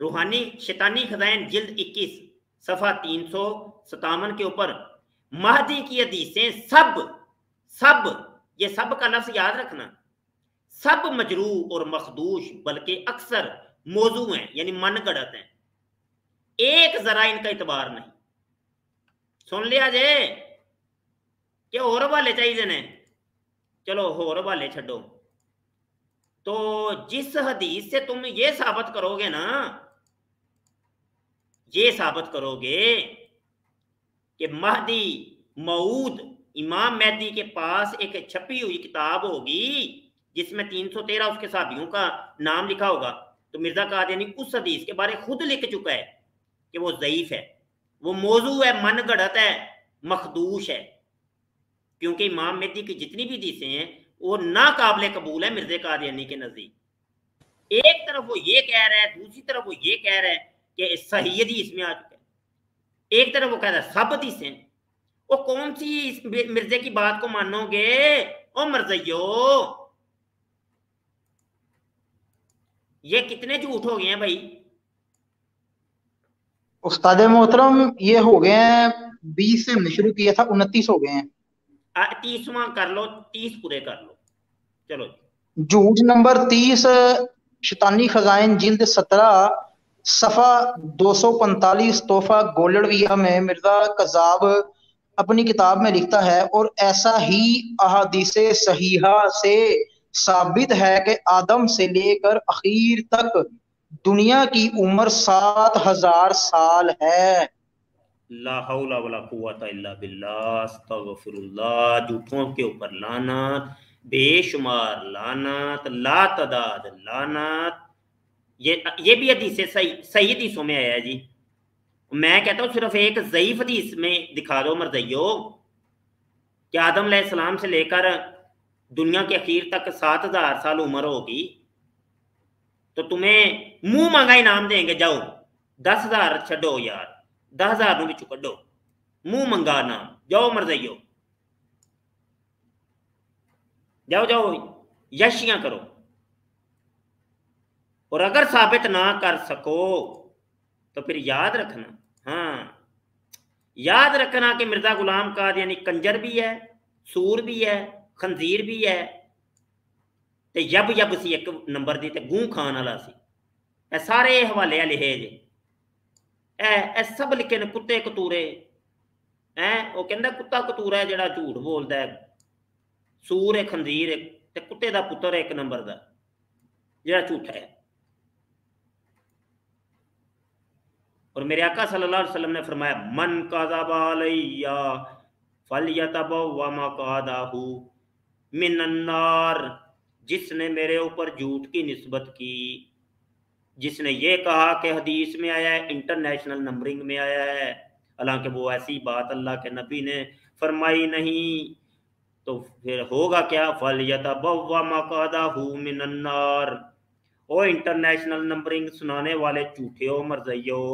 रूहानी शैतानी खजाइन जिल्द 21 सफ़ा तीन सौ सतावन के ऊपर। महदी की हदीसें, सब सब, ये सब का लफ्ज याद रखना। सब मजरू और मखदूश, बल्कि अक्सर मौजू हैं, यानी मन गढ़त हैं। एक जरा इनका इतबार नहीं। सुन लिया जे? कि और हवाले चाहिए ने चलो होर हवाले छो तो जिस हदीस से तुम ये साबित करोगे ना ये साबित करोगे कि महदी मऊद इमाम मेहदी के पास एक छपी हुई किताब होगी, जिसमें 313 उसके साबियों का नाम लिखा होगा। तो मिर्ज़ा कादियानी उस हदीस के बारे खुद लिख चुका है कि वो ज़यीफ है। वो मौजू है मन गढ़त है, मखदूश है। क्योंकि इमाम मेदी की जितनी भी हदीसें हैं, वो नाकाबले कबूल है मिर्ज़ा कादियानी के नज़दीक। एक तरफ़ वो ये कह रहा है, दूसरी तरफ़ वो ये कह रहा है कि सही हदीस में आ चुका है। एक तरफ़ वो कह रहा है सब हदीसें वो कौन सी इस मिर्जे की बात को मानोगे? ओ मर्जयो ये। कितने झूठ हो गए हैं भाई? उस्ताद मोहतरम ये हो गए हैं बीस से हमने शुरू किया था उनतीस हो गए हैं। तीसवा कर लो तीस पूरे कर लो। चलो झूठ नंबर तीस शैतानी खजाइन जिल्द सत्रह सफ़ा दो सौ पैंतालीस तोहफा गोलडविया में मिर्ज़ा कजाब अपनी किताब में लिखता है और ऐसा ही अहादीस सहीहा से साबित है कि आदम से लेकर अखीर तक दुनिया की उम्र सात हज़ार साल है। झूठों के ऊपर लानत, बेशुमार लानत, ला तदाद लानत। ये ये भी हदीस सही सही हदीसों में आया है जी। मैं कहता हूँ सिर्फ़ एक ज़यीफ हदीस में दिखा दो मरजइयो कि आदम सलाम से लेकर दुनिया के अखीर तक सात हज़ार साल उम्र होगी तो तुम्हें मुँह मांगा इनाम देंगे, जाओ, दस हज़ार छो यार, दस हज़ार बिचू कड्डो, मुँह मंगा नाम जाओ मरजइयो जाओ जाओ, यशियाँ करो। और अगर साबित ना कर सको तो फिर याद रखना हाँ याद रखना कि मिर्जा गुलाम का यानी कंजर भी है सूर भी है खंजीर भी है ਤੇ ਯਬ ਯਬ ਸੀ ਇੱਕ ਨੰਬਰ ਦੀ ਤੇ ਗੂੰ ਖਾਨ ਵਾਲਾ ਸੀ ਇਹ ਸਾਰੇ ਹਵਾਲੇ ਲਿਖੇ ਜੇ ਇਹ ਇਹ ਸਭ ਲਿਖੇ ਨੇ ਕੁੱਤੇ ਕਤੂਰੇ ਐ ਉਹ ਕਹਿੰਦਾ ਕੁੱਤਾ ਕਤੂਰਾ ਜਿਹੜਾ ਝੂਠ ਬੋਲਦਾ ਹੈ ਸੂਰ ਹੈ ਖੰਜ਼ੀਰ ਤੇ ਕੁੱਤੇ ਦਾ ਪੁੱਤਰ ਇੱਕ ਨੰਬਰ ਦਾ ਜਿਹੜਾ ਝੂਠਾ ਹੈ और मेरे आका सल्लल्लाहु अलैहि वसल्लम ने फरमाया, मन काज़ाबा अलैया फलयतबव्वा मकादाहु मिनन्नार, जिसने मेरे ऊपर झूठ की नस्बत की, जिसने ये कहा कि हदीस में आया है, इंटरनेशनल नंबरिंग में आया है, हालाँकि वो ऐसी बात अल्लाह के नबी ने फरमाई नहीं तो फिर होगा क्या? फल यतबव्वा मकादाहु मिनन्नार, ओ इंटरनेशनल नंबरिंग सुनाने वाले झूठे हो मरजइयो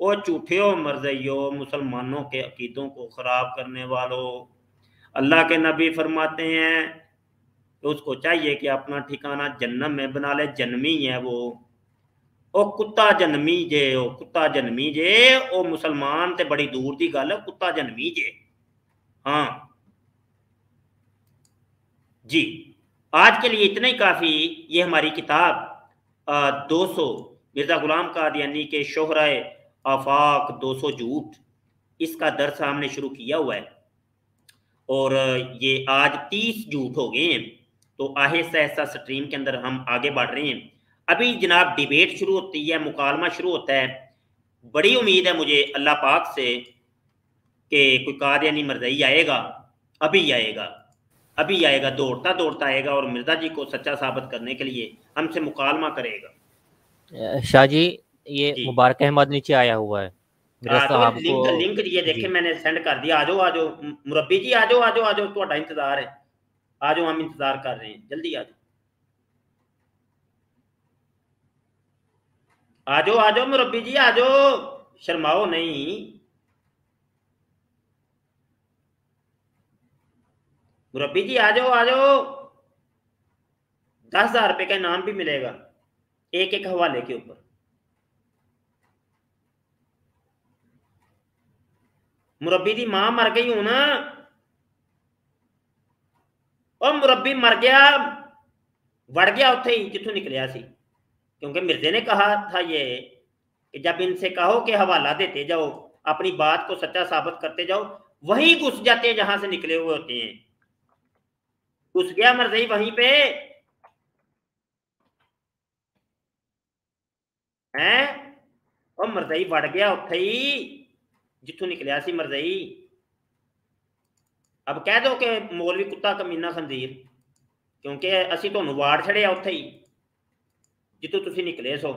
ओ झूठे हो मरजइयो मुसलमानों के अकीदों को ख़राब करने वालों। अल्लाह के नबी फरमाते हैं तो उसको चाहिए कि अपना ठिकाना जन्नम में बना ले, जन्मी है वो। ओ कुत्ता जन्मी जे, ओ कुत्ता जन्मी जे, ओ मुसलमान ते बड़ी दूर की गल कुत्ता जन्मी जे। हाँ। जी, आज के लिए इतना ही काफ़ी। ये हमारी किताब दो सौ, मिर्ज़ा गुलाम कादियानी के शोहर आफाक दो सौ झूठ। इसका दर्स हमने शुरू किया हुआ है। और ये आज तीस झूठ हो गए हैं। तो आहिस्ता आहिस्ता स्ट्रीम के अंदर हम आगे बढ़ रहे हैं। अभी जनाब डिबेट शुरू होती है, मुकालमा शुरू होता है। बड़ी उम्मीद है मुझे अल्लाह पाक से कि कोई कादियानी मरजई आएगा, अभी आएगा। अभी आएगा, दौड़ता दौड़ता आएगा और मिर्ज़ा जी को सच्चा साबित करने के लिए हमसे मुकालमा करेगा। शाह जी ये मुबारक अहमद नीचे आया हुआ है। तो लिंक लिंक ये देखे मैंने सेंड कर दिया। आजो आजो मुरब्बी जी आजो आजो इंतज़ार है। आजो हम इंतज़ार कर रहे हैं। जल्दी आजो आजो आजो मुरब्बी जी आजो शर्माओ नहीं। मुरब्बी जी आ जाओ आ जाओ। दस हज़ार रुपए का इनाम भी मिलेगा। एक एक हवाले के ऊपर। मुरब्बी की माँ मर गई हूँ और मुरब्बी मर गया, वड़ गया उ ही जितों निकलिया क्योंकि मिर्जे ने कहा था ये, कि जब इनसे कहो कि हवाला देते जाओ, अपनी बात को सच्चा साबित करते जाओ, वही घुस जाते हैं जहाँ से निकले हुए होते हैं। घुस गया मरजई वहीं पे। है? और मरजई वड़ गया उथे जिथों निकलिया सी मरजई अब कह दो कि मौलवी कुत्ता कमीना खंजीर क्योंकि असि तो वाड़ छड़िया उथे ही जितों तुम निकले सो।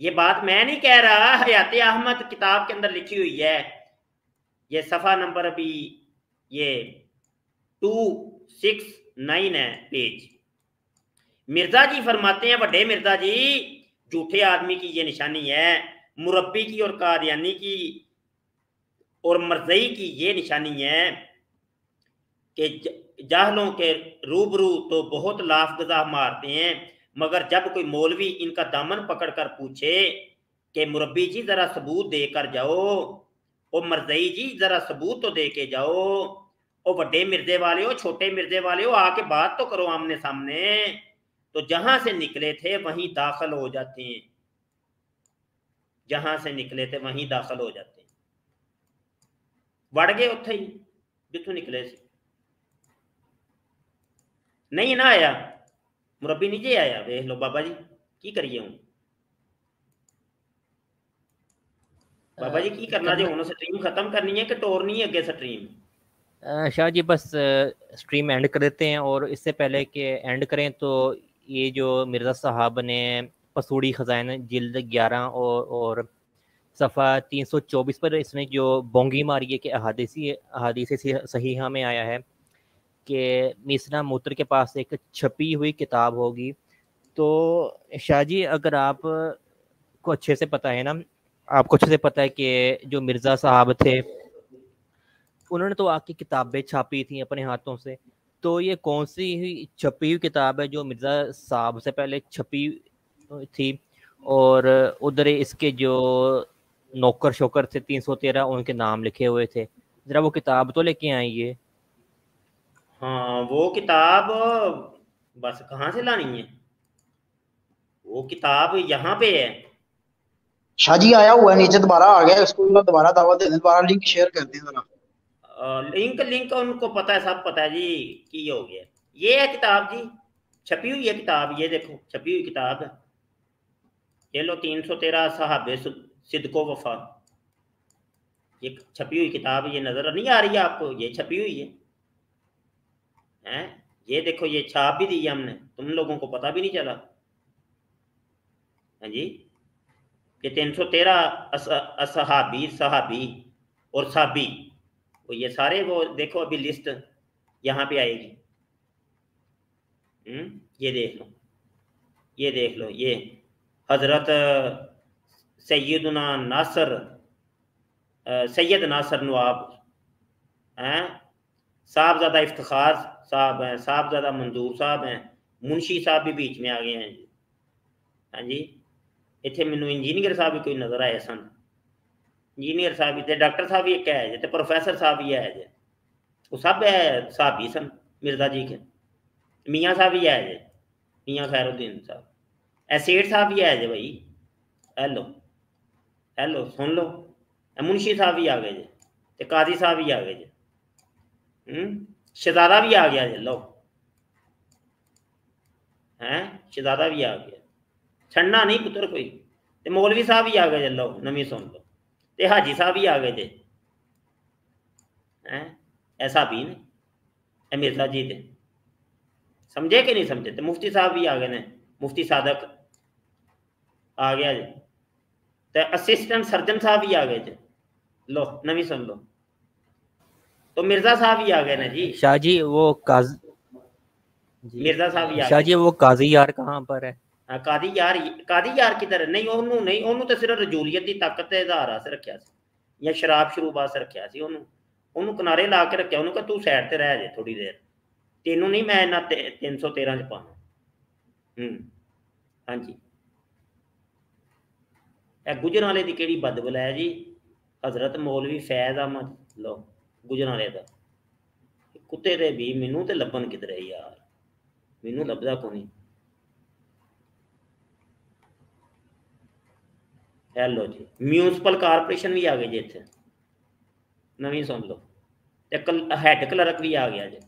ये बात मैं नहीं कह रहा, हयात अहमद किताब के अंदर लिखी हुई है। ये सफ़ा नंबर अभी ये टू सिक्स नाइन है, पेज। मिर्ज़ा जी फरमाते हैं बड़े मिर्ज़ा जी, झूठे आदमी की ये निशानी है, मुरब्बी की और कादियानी की और मरजई की ये निशानी है कि जाहलों के रूबरू तो बहुत लाफ गजा मारते हैं, मगर जब कोई मौलवी इनका दामन पकड़ कर पूछे कि मुरबी जी ज़रा सबूत दे कर जाओ ओ मरजई जी ज़रा सबूत तो दे के जाओ ओ बड़े मिर्जे वाले हो छोटे मिर्जे वाले हो आके बात तो करो आमने सामने तो जहाँ से निकले थे वहीं दाखिल हो जाते हैं। जहाँ से निकले थे वहीं दाखिल हो जाते हैं। वड़ गए उत्थे ही जितों निकले से नहीं ना आया मुरब्बी नहीं जे आया देख लो बाबा जी की करिए हूँ बाबा जी की करना जो हूँ स्ट्रीम खत्म करनी है कि टोरनी है अगे स्ट्रीम शाह जी बस स्ट्रीम एंड कर देते हैं और इससे पहले कि एंड करें तो ये जो मिर्ज़ा साहब ने पसूड़ी ख़जान जिल्द ग्यारह और, और सफ़ा तीन सौ चौबीस पर इसने जो बोंगी मारी है कि अहादीसी अहादीसी सही में आया है कि मिसना मूत्र के पास एक छपी हुई किताब होगी। तो शाह जी, अगर आप को अच्छे से पता है ना, आपको अच्छे से पता है कि जो मिर्ज़ा साहब थे, उन्होंने तो आपकी किताबें छापी थी अपने हाथों से। तो ये कौन सी छपी हुई किताब है जो मिर्ज़ा साहब से पहले छपी थी? और उधर इसके जो नौकर शोकर थे तीन सौ तेरह उनके नाम लिखे हुए थे। ज़रा वो किताब तो लेके आएँगे हाँ वो किताब बस कहाँ से लानी है? वो किताब यहाँ पे है। शाह जी आया हुआ है नीचे दोबारा आ गया इसको दोबारा दावा दे दोबारा लिंक शेयर कर दें जरा। लिंक लिंक उनको पता है सब पता है जी की हो गया। ये है किताब जी छपी हुई है किताब ये देखो छपी हुई किताब। है ये लो तीन सौ तेरह साहब सिद्को वफा। ये छपी हुई किताब, ये नज़र नहीं आ रही है आपको? ये छपी हुई है। हैं? ये देखो, ये छाप भी दी है हमने। तुम लोगों को पता भी नहीं चला। हाँ जी? ये तीन सौ तेरह असहाबी, सहाबी और साबी। तो ये सारे वो देखो, अभी लिस्ट यहाँ पे आएगी। हम्म? ये देख लो। ये देख लो। ये हज़रत सैदना नासर सैयद नासर नवाब हैं? साहबजादा इफ्तार साहब हैं, साहबजादा मंजूर साहब हैं, मुंशी साहब भी बीच में आ गए हैं जी। हाँ जी इतने मैं इंजीनियर साहब भी कोई नज़र आए सन इंजीनियर साहब भी डॉक्टर साहब भी एक है जे प्रोफेसर साहब भी है जे। वो सब है साहब ही सन, मिर्ज़ा जी के। मियाँ साहब भी है जे, मियाँ खैरुद्दीन साहब। ए सेठ साहब भी है जे भाई, हेलो। हेलो सुन लो मुंशी साहब भी आ गए जी ते काजी साहब भी आ गए जी शहजादा भी आ गया जे लो हैं शहजादा भी आ गया छना नहीं पुत्र कोई ते मौलवी साहब भी आ गए जे लो नवी सुन लो ते हाजी साहब भी आ गए जे हैं ऐसा भी ने ए मिर्ज़ा जी थे समझे कि नहीं समझे तो मुफ्ती साहब भी आ गए ने मुफ्ती सादक आ गया जी तो असिस्टेंट सर्जन साहब भी आ गए थे लो नवी सुन लो तो मिर्जा साहब भी आ गए ना जी शाह जी वो काज मिर्जा साहब भी आ शाह जी वो काजी यार कहाँ पर है ਕਾਦੀ ਯਾਰ ਕਾਦੀ ਯਾਰ ਕਿਧਰ ਨਹੀਂ ਉਹਨੂੰ ਨਹੀਂ ਉਹਨੂੰ ਤੇ ਸਿਰਫ ਰਜੂਲੀਅਤ ਦੀ ਤਾਕਤ ਤੇ ਆਧਾਰ ਆਸ ਰੱਖਿਆ ਸੀ ਜਾਂ ਸ਼ਰਾਬ ਸ਼ਰੂਬ ਆਸ ਰੱਖਿਆ ਸੀ ਉਹਨੂੰ ਉਹਨੂੰ ਕਿਨਾਰੇ ਲਾ ਕੇ ਰੱਖਿਆ ਉਹਨੂੰ ਕਿ ਤੂੰ ਸਾਈਡ ਤੇ ਰਹਿ ਜੇ ਥੋੜੀ ਦੇਰ ਤੈਨੂੰ ਨਹੀਂ ਮੈਂ ਇਹਨਾਂ 313 ਚ ਪਾਣਾ ਹੂੰ ਹਾਂਜੀ ਇਹ ਗੁਜਰਾਲੇ ਦੀ ਕਿਹੜੀ ਬਦਬਲ ਹੈ ਜੀ? ਹਜ਼ਰਤ ਮੌਲਵੀ ਫੈਜ਼ ਅਹਿਮਦ। ਲੋ ਗੁਜਰਾਲੇ ਦਾ। ਕੁੱਤੇ ਦੇ ਵੀ ਮੈਨੂੰ ਤੇ ਲੱਭਣ ਕਿਧਰੇ ਯਾਰ? ਮੈਨੂੰ ਲੱਭਦਾ ਕੋਈ ਹੈਲੋ ਜੀ ਮਿਊਨਿਸਪਲ ਕਾਰਪੋਰੇਸ਼ਨ ਵੀ ਆ ਗਏ ਜੀ ਇੱਥੇ। ਨਵੀਂ ਸੁਣ ਲਓ। ਇੱਕ ਹੈਡ ਕਲਰਕ ਵੀ ਆ ਗਿਆ ਜੀ।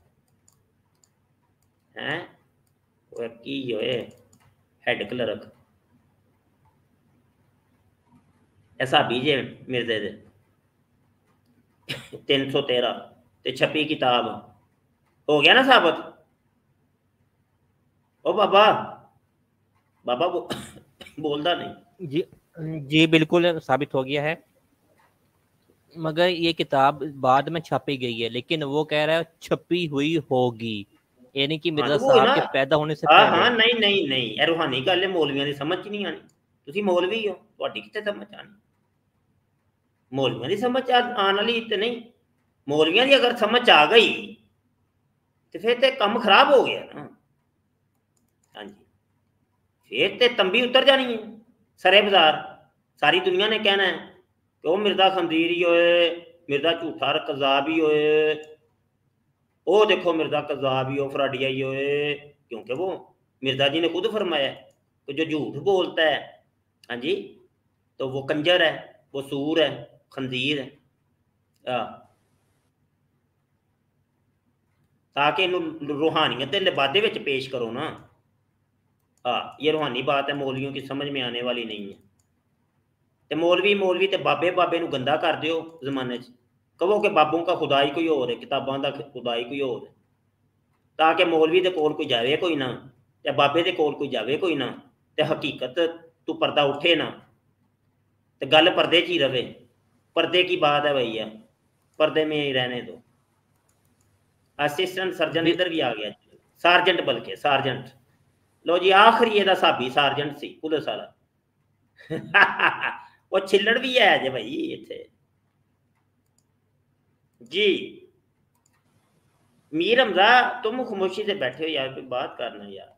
ਹੈ? ਉਹ ਕੀ ਹੋਏ ਹੈਡ ਕਲਰਕ ऐसा बीजे मिर्जे दे तीन सौ तेरह ते छपी किताब। हो गया ना साबत? ओ बाबा बाबा बो, [COUGHS] बोलता नहीं। जी जी बिल्कुल साबित हो गया है। मगर ये किताब बाद में छापी गई है लेकिन वो कह रहा है छपी हुई होगी। यानी कि मिर्ज़ा हाँ, साहब के पैदा होने से हाँ हाँ नहीं नहीं नहीं रूहानी गल मौलवियों की समझ नहीं आनी। तुम मौलवी हो तो कितने समझ आनी? ਆਣੀ ਮੌਲਵੀਆਂ ਦੀ ਸਮਝ ਆਣ ਵਾਲੀ ਤੇ ਨਹੀਂ ਮੌਲਵੀਆਂ ਦੀ ਅਗਰ ਸਮਝ ਆ ਗਈ ਤੇ ਫਿਰ ਤੇ ਕੰਮ ਖਰਾਬ ਹੋ ਗਿਆ ਨਾ ਹਾਂਜੀ ਫਿਰ ਤੇ ਤੰਬੀ ਉਤਰ ਜਾਣੀ ਹੈ सरे बाजार सारी दुनिया ने कहना है कि वो मिर्जा खंजीर ही होए मिर्जा झूठा कजाब ही होए वो देखो मिर्जा कजाब ही हो फराडिया ही होए क्योंकि वो मिर्जा जी ने खुद फरमाया कि जो झूठ बोलता है हाँ जी तो वो कंजर है वो सूर है खंजीर ताकि रूहानियत लिबादे पेश करो ना। हाँ ये रूहानी बात है, मौलवियों की समझ में आने वाली नहीं है। तो मौलवी मौलवी तो बाबे बाबे गंदा कर दो जमाने कहो कि बाबों का खुदा ही कोई और है, किताबों का खुदा ही कोई और है। ताकि मौलवी के कोल कोई जाए कोई ना, या बाबे के कोल कोई जाए कोई ना तो हकीकत तू पर्दा उठे ना। तो गल पर्दे च ही रवे। पर्दे की बात है भैया। पर्दे में ही रहने दो। असिस्टेंट सर्जन इधर भी आ गया। सार्जेंट बल्कि सार्जेंट लो जी, आखिरी एदा साबी सार्जेंट सी, पुलिस वाला। [LAUGHS] वो छिलड़ भी है जे भाई इथे जी। मीर हमजा तुम खामोशी से बैठे हो यार, कोई बात करना यार।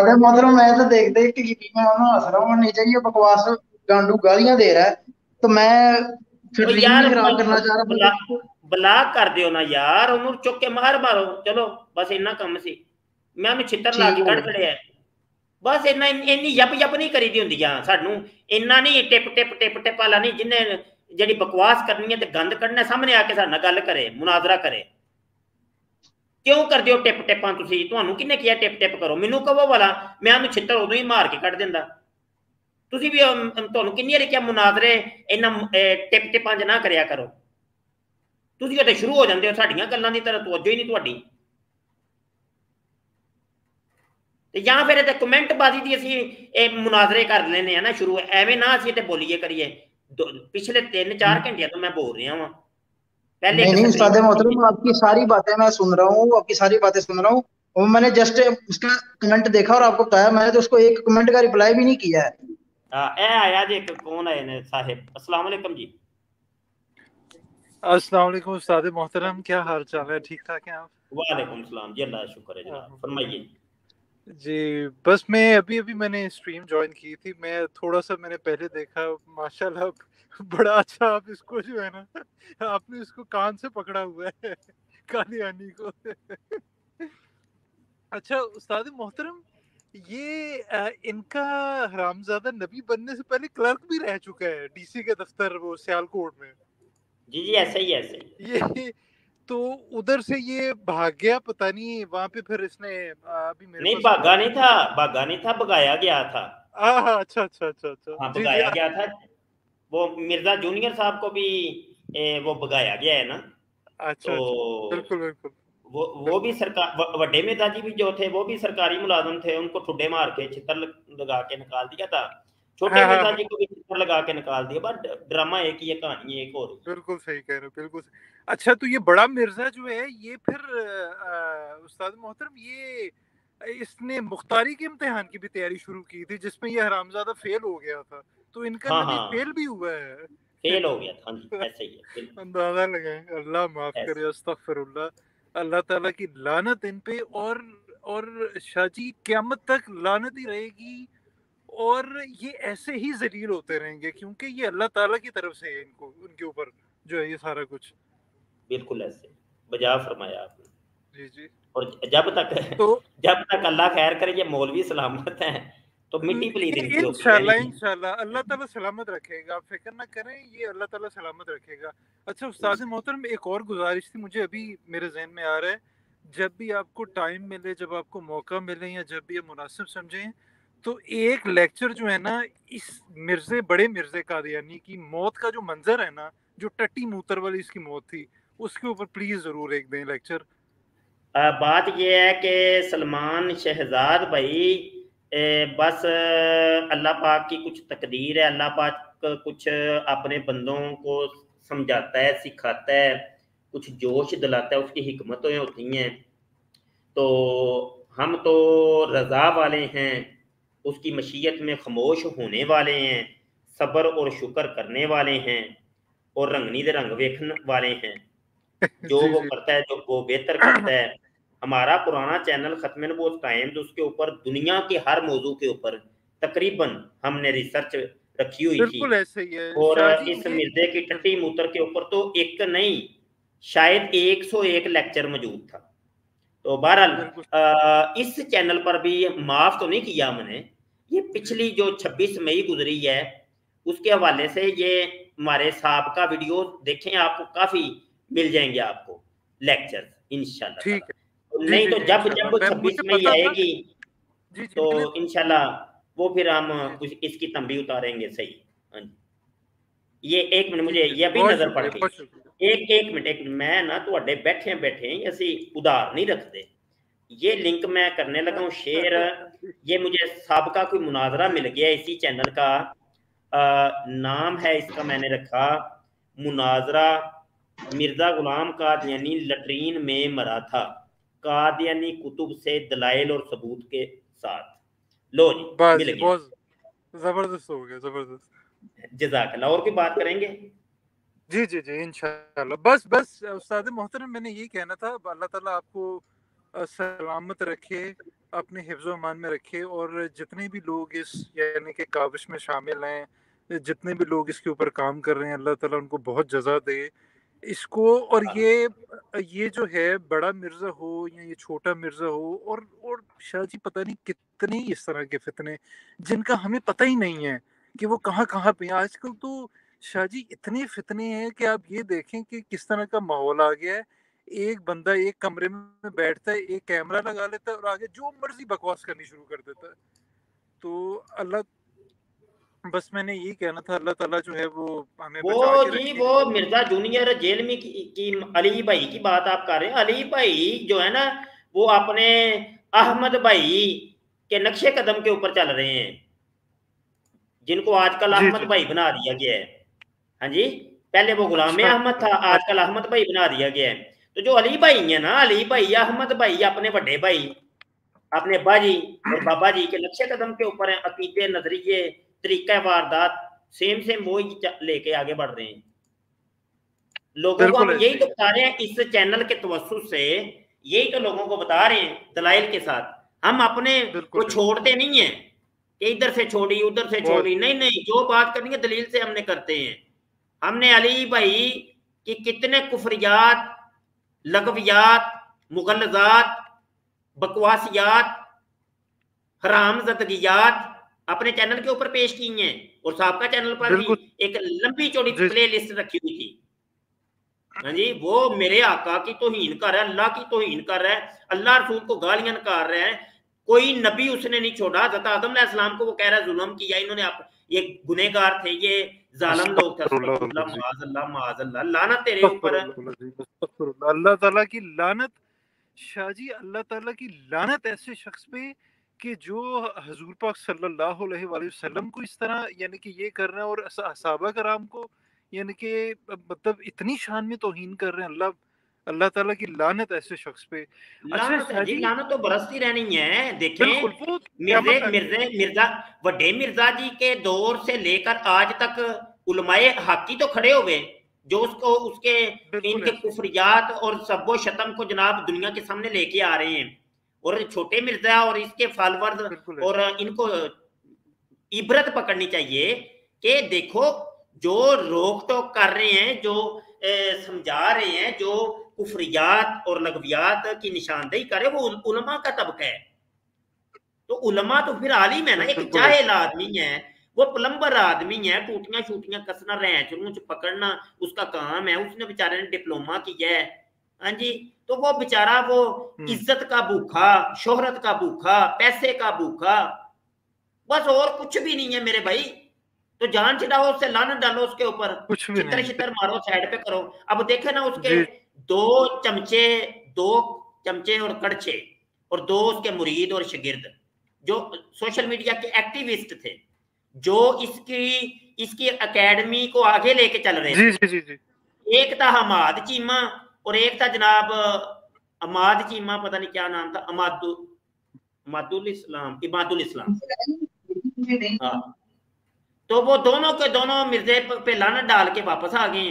अगर मतलब मैं तो देख देख के मैं ना हंस रहा हूँ, नीचे ये बकवास, गांडू गालियाँ दे रहा है। तो मैं ਫਿਰ ਯਾਰ ਖਰਾਬ ਕਰਨਾ ਚਾਹ ਰਿਹਾ ਬਲਾਕ ਕਰ ਦਿਓ ਨਾ ਯਾਰ ਉਹਨੂੰ ਚੁੱਕ ਕੇ ਮਾਰ ਮਾਰੋ ਚਲੋ ਬਸ ਇੰਨਾ ਕੰਮ ਸੀ। ਮੈਂ ਉਹਨੂੰ ਛਿੱਤਰ ਲਾ ਕੇ ਕੱਢ ਖੜਿਆ ਬਸ ਇੰਨਾ ਇੰਨੀ ਯਪ ਯਪ ਨਹੀਂ ਕਰੀਦੀ ਹੁੰਦੀ ਆ ਸਾਨੂੰ। ਇੰਨਾ ਨਹੀਂ ਟਿਪ ਟਿਪ ਟਿਪ ਟਿਪ ਵਾਲਾ ਨਹੀਂ ਜਿੰਨੇ ਜਿਹੜੀ ਬਕਵਾਸ ਕਰਨੀ ਹੈ ਤੇ ਗੰਦ ਕੱਢਣਾ ਸਾਹਮਣੇ ਆ ਕੇ ਸਾਡੇ ਨਾਲ ਗੱਲ ਕਰੇ ਮੁਨਾਜ਼ਰਾ ਕਰੇ। ਕਿਉਂ ਕਰਦੇ ਹੋ ਟਿਪ ਟਿਪਾਂ ਤੁਸੀਂ? ਤੁਹਾਨੂੰ ਕਿੰਨੇ ਕਿਹਾ ਟਿਪ ਟਿਪ ਕਰੋ? ਮੈਨੂੰ ਕਹੋ ਵਾਲਾ ਮੈਂ ਉਹਨੂੰ ਛਿੱਤਰ ਉਦੋਂ ਹੀ ਮਾਰ ਕੇ ਕੱਢ ਦਿੰਦਾ। ਤੁਸੀਂ ਵੀ ਤੁਹਾਨੂੰ ਕਿੰਨੀ ਵਾਰੀ ਕਿਹਾ ਮੁਨਾਜ਼ਰੇ ਇਹਨਾਂ ਟਿਪ ਟਿਪਾਂ ਜ ਨਾ ਕਰਿਆ ਕਰੋ ਤੁਸੀਂ ਉੱਥੇ ਸ਼ੁਰੂ ਹੋ ਜਾਂਦੇ ਹੋ ਸਾਡੀਆਂ ਗੱਲਾਂ ਦੀ ਤਰ੍ਹਾਂ ਤਵੱਜੋ ਹੀ ਨਹੀਂ ਤੁਹਾਡੀ ਤੇ ਜਾਂ ਫਿਰ ਤੇ ਕਮੈਂਟ ਬਾਜ਼ੀ ਦੀ ਅਸੀਂ ਇਹ ਮੁਨਾਜ਼ਰੇ ਕਰ ਲੈਨੇ ਆ ਨਾ ਸ਼ੁਰੂ ਐਵੇਂ ਨਾ ਅਸੀਂ ਤੇ ਬੋਲੀਏ ਕਰੀਏ पिछले तीन चार घंटे तो मैं बोल रहा हूँ पहले नहीं नहीं उस्ताद मोहतरम आपकी सारी बातें मैं सुन रहा हूँ आपकी सारी बातें सुन रहा हूँ और मैंने जस्ट उसका कमेंट देखा और आपको बताया मैंने तो उसको एक कमेंट का रिप्लाई भी नहीं किया है आ, ए आया जी कौन आए ने साहिब? अस्सलाम वालेकुम जी। अस्सलाम उस्ताद मोहतरम क्या हाल चाल है? ठीक ठाक हैं आप? वालेकुम सलाम जी अल्लाह शुक्र है जनाब। फरमाइए। जी बस मैं अभी अभी मैंने स्ट्रीम ज्वाइन की थी मैं थोड़ा सा मैंने पहले देखा माशाल्लाह बड़ा अच्छा आप इसको जो है ना आपने इसको कान से पकड़ा हुआ है कालियानी को। अच्छा उस्ताद मोहतरम ये आ, इनका हरामजादा नबी बनने से पहले क्लर्क भी रह चुका है डीसी के दफ्तर वो सियालकोट में। जी जी ऐसे ही ऐसे ये तो उधर से ये भाग गया पता नहीं वहाँ पे फिर इसने अभी मेरे नहीं भागा नहीं था भागा नहीं था भगाया गया था। अच्छा अच्छा अच्छा अच्छा। हाँ भगाया गया था। वो मिर्ज़ा जूनियर साहब को भी ए, वो भगाया गया है ना? अच्छा, तो अच्छा बिल्कुल बिल्कुल। वो वो भी सरकार वड्डे मिर्ज़ा जी भी जो थे वो भी सरकारी मुलाजम थे उनको ठुड्डे मार के छितर लगा के निकाल दिया था। छोटे हाँ, हाँ, जी को भी चित्र लगा के निकाल दिया बट ड्रामा एक ही है कहानी एक और बिल्कुल सही कह रहे हो बिल्कुल अच्छा तो ये बड़ा मिर्ज़ा जो है ये फिर उस्ताद मोहतरम ये इसने मुख्तारी के इम्तिहान की भी तैयारी शुरू की थी जिसमें ये हरामजादा फेल हो गया था तो इनका हाँ, हाँ, फेल भी हुआ है? फेल हो गया था हाँ ऐसे ही [LAUGHS] अंदाज़ा लगाए अल्लाह माफ़ करे अस्तगफिरुल्लाह। अल्लाह ताला की लानत इन पे और और शाजी क्यामत तक लानत ही रहेगी और ये ऐसे ही जलील होते रहेंगे क्योंकि ये अल्लाह ताला की तरफ़ से है इनको उनके ऊपर जो है ये सारा कुछ। बिल्कुल ऐसे। बजा फरमाया आपने। जी जी। और जब तक तो जब तक अल्लाह खैर करे ये मौलवी सलामत है। तो मिट्टी पलीद इंशाल्लाह इंशाल्लाह अल्लाह ताला सलामत रखेगा आप फ़िक्र ना करें ये अल्लाह ताला सलामत रखेगा। अच्छा उस्ताद मोहतरम एक और गुजारिश थी मुझे अभी मेरे जहन में आ रहा है जब भी आपको टाइम मिले जब आपको मौका मिले या जब भी ये मुनासिब समझें तो एक लेक्चर जो है ना इस मिर्जे बड़े मिर्जे का यानी की मौत का जो मंजर है ना जो टट्टी मूतर वाली इसकी मौत थी उसके ऊपर प्लीज़ ज़रूर एक दें लेक्चर। बात यह है कि सलमान शहजाद भाई बस अल्लाह पाक की कुछ तकदीर है। अल्लाह पाक कुछ अपने बंदों को समझाता है सिखाता है कुछ जोश दिलाता है उसकी हमतें होती हैं। तो हम तो रज़ा वाले हैं उसकी मशीयत में खामोश होने वाले हैं सब्र और शुक्र करने वाले हैं और रंगनी दे रंग वेखन वाले हैं। [LAUGHS] जो वो करता है जो वो बेहतर करता है। हमारा पुराना चैनल खत्म नबूत टाइम्स उसके ऊपर दुनिया के हर मौजू के ऊपर तकरीबन हमने रिसर्च रखी हुई थी। ऐसे ही है। और इस मिर्जे की टट्टी मूत्र के ऊपर तो एक नहीं शायद 101 लेक्चर मौजूद था। तो बहरहाल इस चैनल पर भी माफ़ तो नहीं किया हमने ये पिछली जो 26 मई गुजरी है उसके हवाले से ये हमारे साहब का वीडियो देखें आपको काफ़ी मिल जाएँगे आपको लेक्चर इनशाला ठीक है। तो नहीं तो जब जब छब्बीस मई आएगी तो इनशाला वो फिर हम कुछ इसकी तंबी उतारेंगे सही। हाँ ये एक मिनट मुझे ये अभी नज़र पड़ गई। एक एक मिनट एक मैं ना तो बैठे बैठे ਅਸੀਂ उधार नहीं रखते ये लिंक मैं करने लगा हूँ शेयर। ये मुझे सबका कोई मुनाजरा मिल गया इसी चैनल का। आ, नाम है इसका मैंने रखा मुनाजरा मिर्ज़ा गुलाम का यानी लटरीन में मरा था। कादियानी कुतुब से दलाइल और सबूत के साथ। लो जी मिल गया। ज़बरदस्त हो गया ज़बरदस्त। जजाकल्ला और कोई बात करेंगे? जी जी जी इंशाल्लाह। बस बस उस्ताद मोहतरम मैंने यही कहना था अल्लाह ताला आपको सलामत रखे अपने हिफ्ज़ अमान में रखे और जितने भी लोग इस यानी कि काविश में शामिल हैं जितने भी लोग इसके ऊपर काम कर रहे हैं अल्लाह ताला उनको बहुत जजा दे इसको और ये ये जो है बड़ा मिर्ज़ा हो या ये छोटा मिर्ज़ा हो और और शाह जी पता नहीं कितने इस तरह के फितने जिनका हमें पता ही नहीं है कि वो कहाँ कहाँ पे आजकल तो शाह जी इतने फितने हैं कि आप ये देखें कि किस तरह का माहौल आ गया है। एक बंदा एक कमरे में बैठता है एक कैमरा लगा लेता है और आगे जो मर्ज़ी बकवास करनी शुरू कर देता है। तो अल्लाह बस मैंने यही कहना था अल्लाह ताला जो है वो हमें वो जी वो मिर्ज़ा जूनियर जेल में की, की अली भाई की बात आप कर रहे हैं। अली भाई जो है ना वो अपने अहमद भाई के नक्शे कदम के ऊपर चल रहे हैं जिनको आजकल अहमद भाई बना दिया गया है। हाँ जी पहले वो गुलाम अच्छा। अहमद था आजकल अहमद भाई बना दिया गया है। तो जो अली भाई है ना अली भाई अहमद भाई अपने बड़े भाई अपने अब्बा जी और बाबा जी के नक्शे कदम के ऊपर है अकीदे नज़रिए तरीका वारदात। सेम सेम वो लेके आगे बढ़ रहे हैं। लोगों को हम यही तो बता रहे हैं इस चैनल के तवसु से यही तो लोगों को बता रहे हैं दलाइल के साथ। हम अपने को छोड़ते नहीं है इधर से छोड़ी उधर से छोड़ी। नहीं नहीं जो बात करनी है दलील से हमने करते हैं। हमने अली भाई कि कितने कुफरियात लगवियात मुगलजात बकवासियात हराम जदगियात अपने चैनल के ऊपर पेश की हैं और सबका चैनल पर भी एक लंबी चौड़ी प्ले लिस्ट रखी हुई थी। हाँ जी वो मेरे आका की तोहीन कर रहा है अल्लाह की तोहीन कर रहा है अल्लाह रसूल को गालियाँ कर रहा है। कोई नबी उसने नहीं छोड़ा हज़रत आदम को वो कह रहा है जुल्म किया इन्होंने आप ये गुनेगार थे ये जालम लोग थे। लानत तेरे ऊपर। अल्लाह ताला की लानत शाहजी अल्लाह ताला की लानत ऐसे शख्स पे कि जो हजूर पाक सल्लल्लाहु अलैहि वसल्लम को इस तरह यानी कि ये कर रहे हैं और सहाबा कराम को यानी कि मतलब इतनी शान में तोहीन कर रहे हैं अल्लाह अल्लाह ताला की लानत ऐसे शख्स पे। लानत अच्छा जी लानत तो बरसती रहनी है देखें। मिर्जे मिर्जे मिर्ज़ा वड्डे मिर्ज़ा जी के दौर से लेकर आज तक उलमाए हाकी तो खड़े हो गए जो उसको उसके इनके कुफरियात और सबो शतम को जनाब दुनिया के सामने लेके आ रहे हैं। और छोटे मिर्ज़ा और इसके फॉलोअर्स और इनको इबरत पकड़नी चाहिए कि देखो जो रोक टोक कर रहे हैं जो समझा रहे हैं जो कुफरियात और लगवियात की निशानदेही करे वो उलमा का तबका है। तो उलमा तो फिर आलिम है ना एक जाहिल आदमी है वो प्लम्बर आदमी है टूटियाँ शूटियाँ कसना रैच रूच पकड़ना उसका काम है उसने बेचारे ने डिप्लोमा किया है। हाँ जी तो वो बेचारा वो हम्म। इज़्ज़त का भूखा शोहरत का भूखा पैसे का भूखा बस और कुछ भी नहीं है मेरे भाई। तो जान छिड़ाओ उससे लान डालो उसके ऊपर। चित्र चित्र मारो साइड पे करो। अब देखे ना उसके दो चमचे दो चमचे और कड़छे और दो उसके मुरीद और शगिर्द जो सोशल मीडिया के एक्टिविस्ट थे जो इसकी इसकी एकेडमी को आगे लेके चल रहे थे। जी, जी, जी, एक था हमाद चीमा और एक था जनाब अमाद चीमा पता नहीं क्या नाम था अमादु अमादुल इस्लाम इमादुल इस्लाम। हाँ। तो वो दोनों के दोनों मिर्जे पे लानत डाल के वापस आ गए।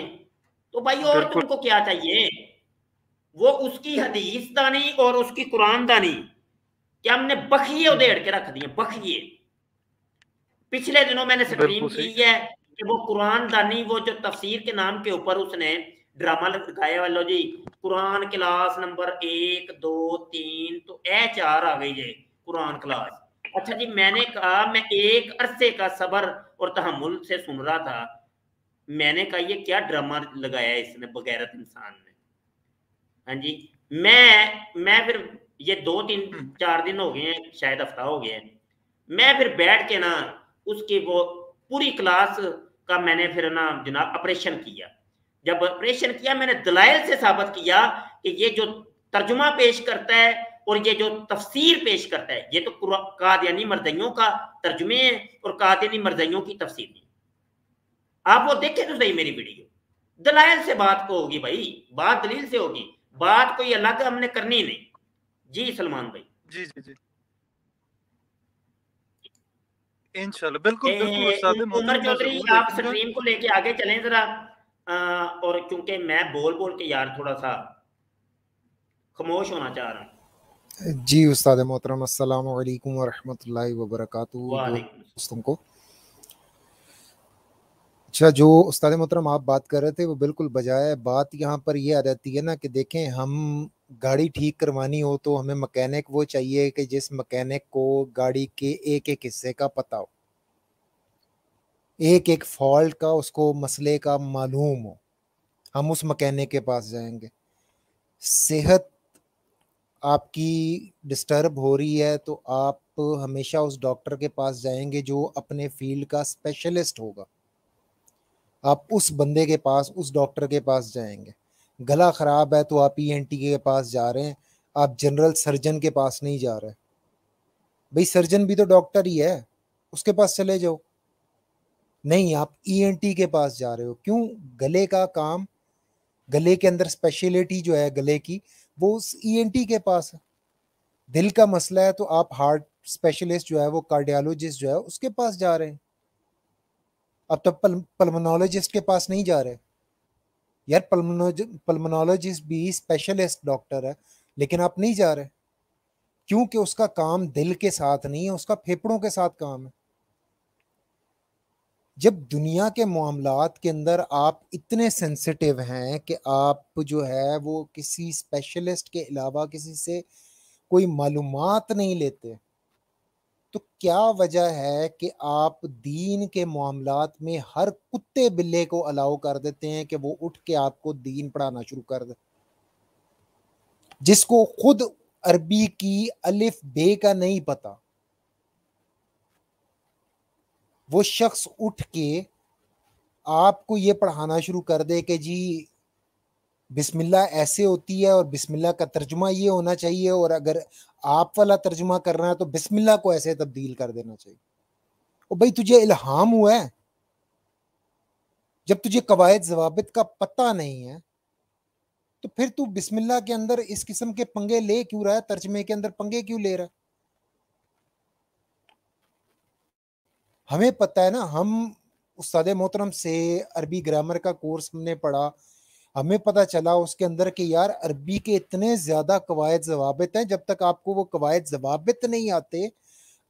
तो भाई और तुमको क्या चाहिए? वो उसकी हदीस दानी और उसकी कुरान दानी क्या हमने बखिए उधेड़ के रख दिए बखिए पिछले दिनों मैंने स्क्रीन की है कि वो कुरान दानी वो जो तफसीर के नाम के ऊपर उसने ड्रामा लगाया वालो जी कुरान क्लास नंबर एक दो तीन तो ए चार आ गई है कुरान क्लास। अच्छा जी मैंने कहा मैं एक अरसे का सबर और तहमुल से सुन रहा था। मैंने कहा ये क्या ड्रामा लगाया इसने बगैरत इंसान ने? हाँ जी मैं मैं फिर ये दो तीन हम्म। चार दिन हो गए हैं शायद हफ़्ता हो गया है। मैं फिर बैठ के ना उसकी वो पूरी क्लास का मैंने फिर ना जनाब ऑपरेशन किया। जब ऑपरेशन किया मैंने दलाइल से साबित किया कि ये जो तर्जुमा पेश करता है और ये जो तफसीर पेश करता है ये तो कादियानी मरदइयों का तर्जुमे है और कादियानी मरदइयों की तफसीर नहीं। आप वो देखें तो सही मेरी वीडियो। दलाइल से बात को होगी भाई बात दलील से होगी बात कोई अलग हमने करनी नहीं। जी सलमान भाई। जी जी जी। इंशाल्लाह बिल्कुल बिल्कुल उमर चौधरी आप स्ट्रीम को लेके आगे चलें जरा। और क्योंकि मैं बोल बोल के यार थोड़ा सा खामोश होना चाह रहा हूँ। जी उस्ताद मोहतरम अस्सलाम वालेकुम व रहमतुल्लाहि व बरकातहू दोस्तों को। अच्छा जो उस्ताद मोहतरम आप बात कर रहे थे वो बिल्कुल बजाय बात यहाँ पर ये आ जाती है ना कि देखें हम गाड़ी ठीक करवानी हो तो हमें मकैनिक वो चाहिए कि जिस मकैनिक को गाड़ी के एक एक हिस्से का पता हो। एक एक फॉल्ट का, उसको मसले का मालूम हो, हम उस मकैनिक के पास जाएँगे। सेहत आपकी डिस्टर्ब हो रही है तो आप हमेशा उस डॉक्टर के पास जाएँगे जो अपने फ़ील्ड का स्पेशलिस्ट होगा। आप उस बंदे के पास, उस डॉक्टर के पास जाएँगे। गला ख़राब है तो आप ई e के पास जा रहे हैं। आप जनरल सर्जन के पास नहीं जा रहे। भाई सर्जन भी तो डॉक्टर ही है, उसके पास चले जाओ। नहीं आप ई e के पास जा रहे हो। क्यों? गले का काम गले के अंदर स्पेशलिटी जो है गले की वो उस ई e के पास है। दिल का मसला है तो आप हार्ट स्पेशलिस्ट जो है वो कार्डियोलॉजिस्ट जो है उसके पास जा रहे हैं। अब तो पल, पल्मोनोलॉजिस्ट के पास नहीं जा रहे। यार पल्मोनोलॉजिस्ट भी स्पेशलिस्ट डॉक्टर है लेकिन आप नहीं जा रहे। क्योंकि उसका काम दिल के साथ नहीं है उसका फेफड़ों के साथ काम है। जब दुनिया के मामला के अंदर आप इतने सेंसिटिव हैं कि आप जो है वो किसी स्पेशलिस्ट के अलावा किसी से कोई मालूम नहीं लेते तो क्या वजह है कि आप दीन के मामला में हर कुत्ते बिल्ले को अलाउ कर देते हैं कि वो उठ के आपको दीन पढ़ाना शुरू कर दे? जिसको खुद अरबी की अलिफ बे का नहीं पता। वो शख्स उठ के आपको ये पढ़ाना शुरू कर दे कि जी, बिस्मिल्लाह ऐसे होती है और बिस्मिल्लाह का तर्जुमा ये होना चाहिए और अगर आप वाला तर्जुमा करना है तो बिस्मिल्लाह को ऐसे तब्दील कर देना चाहिए। और भाई, तुझे इल्हाम हुआ है? जब तुझे कवायद जवाबित का पता नहीं है तो फिर तू बिस्मिल्लाह के अंदर इस किस्म के पंगे ले क्यों रहा है? तर्जमे के अंदर पंगे क्यों ले रहा है? हमें पता है ना, हम उस्ताद मोहतरम से अरबी ग्रामर का कोर्स हमने पढ़ा। हमें पता चला उसके अंदर कि यार, अरबी के इतने ज़्यादा कवायद जवाबित हैं, जब तक आपको वो कवायद जवाबित नहीं आते,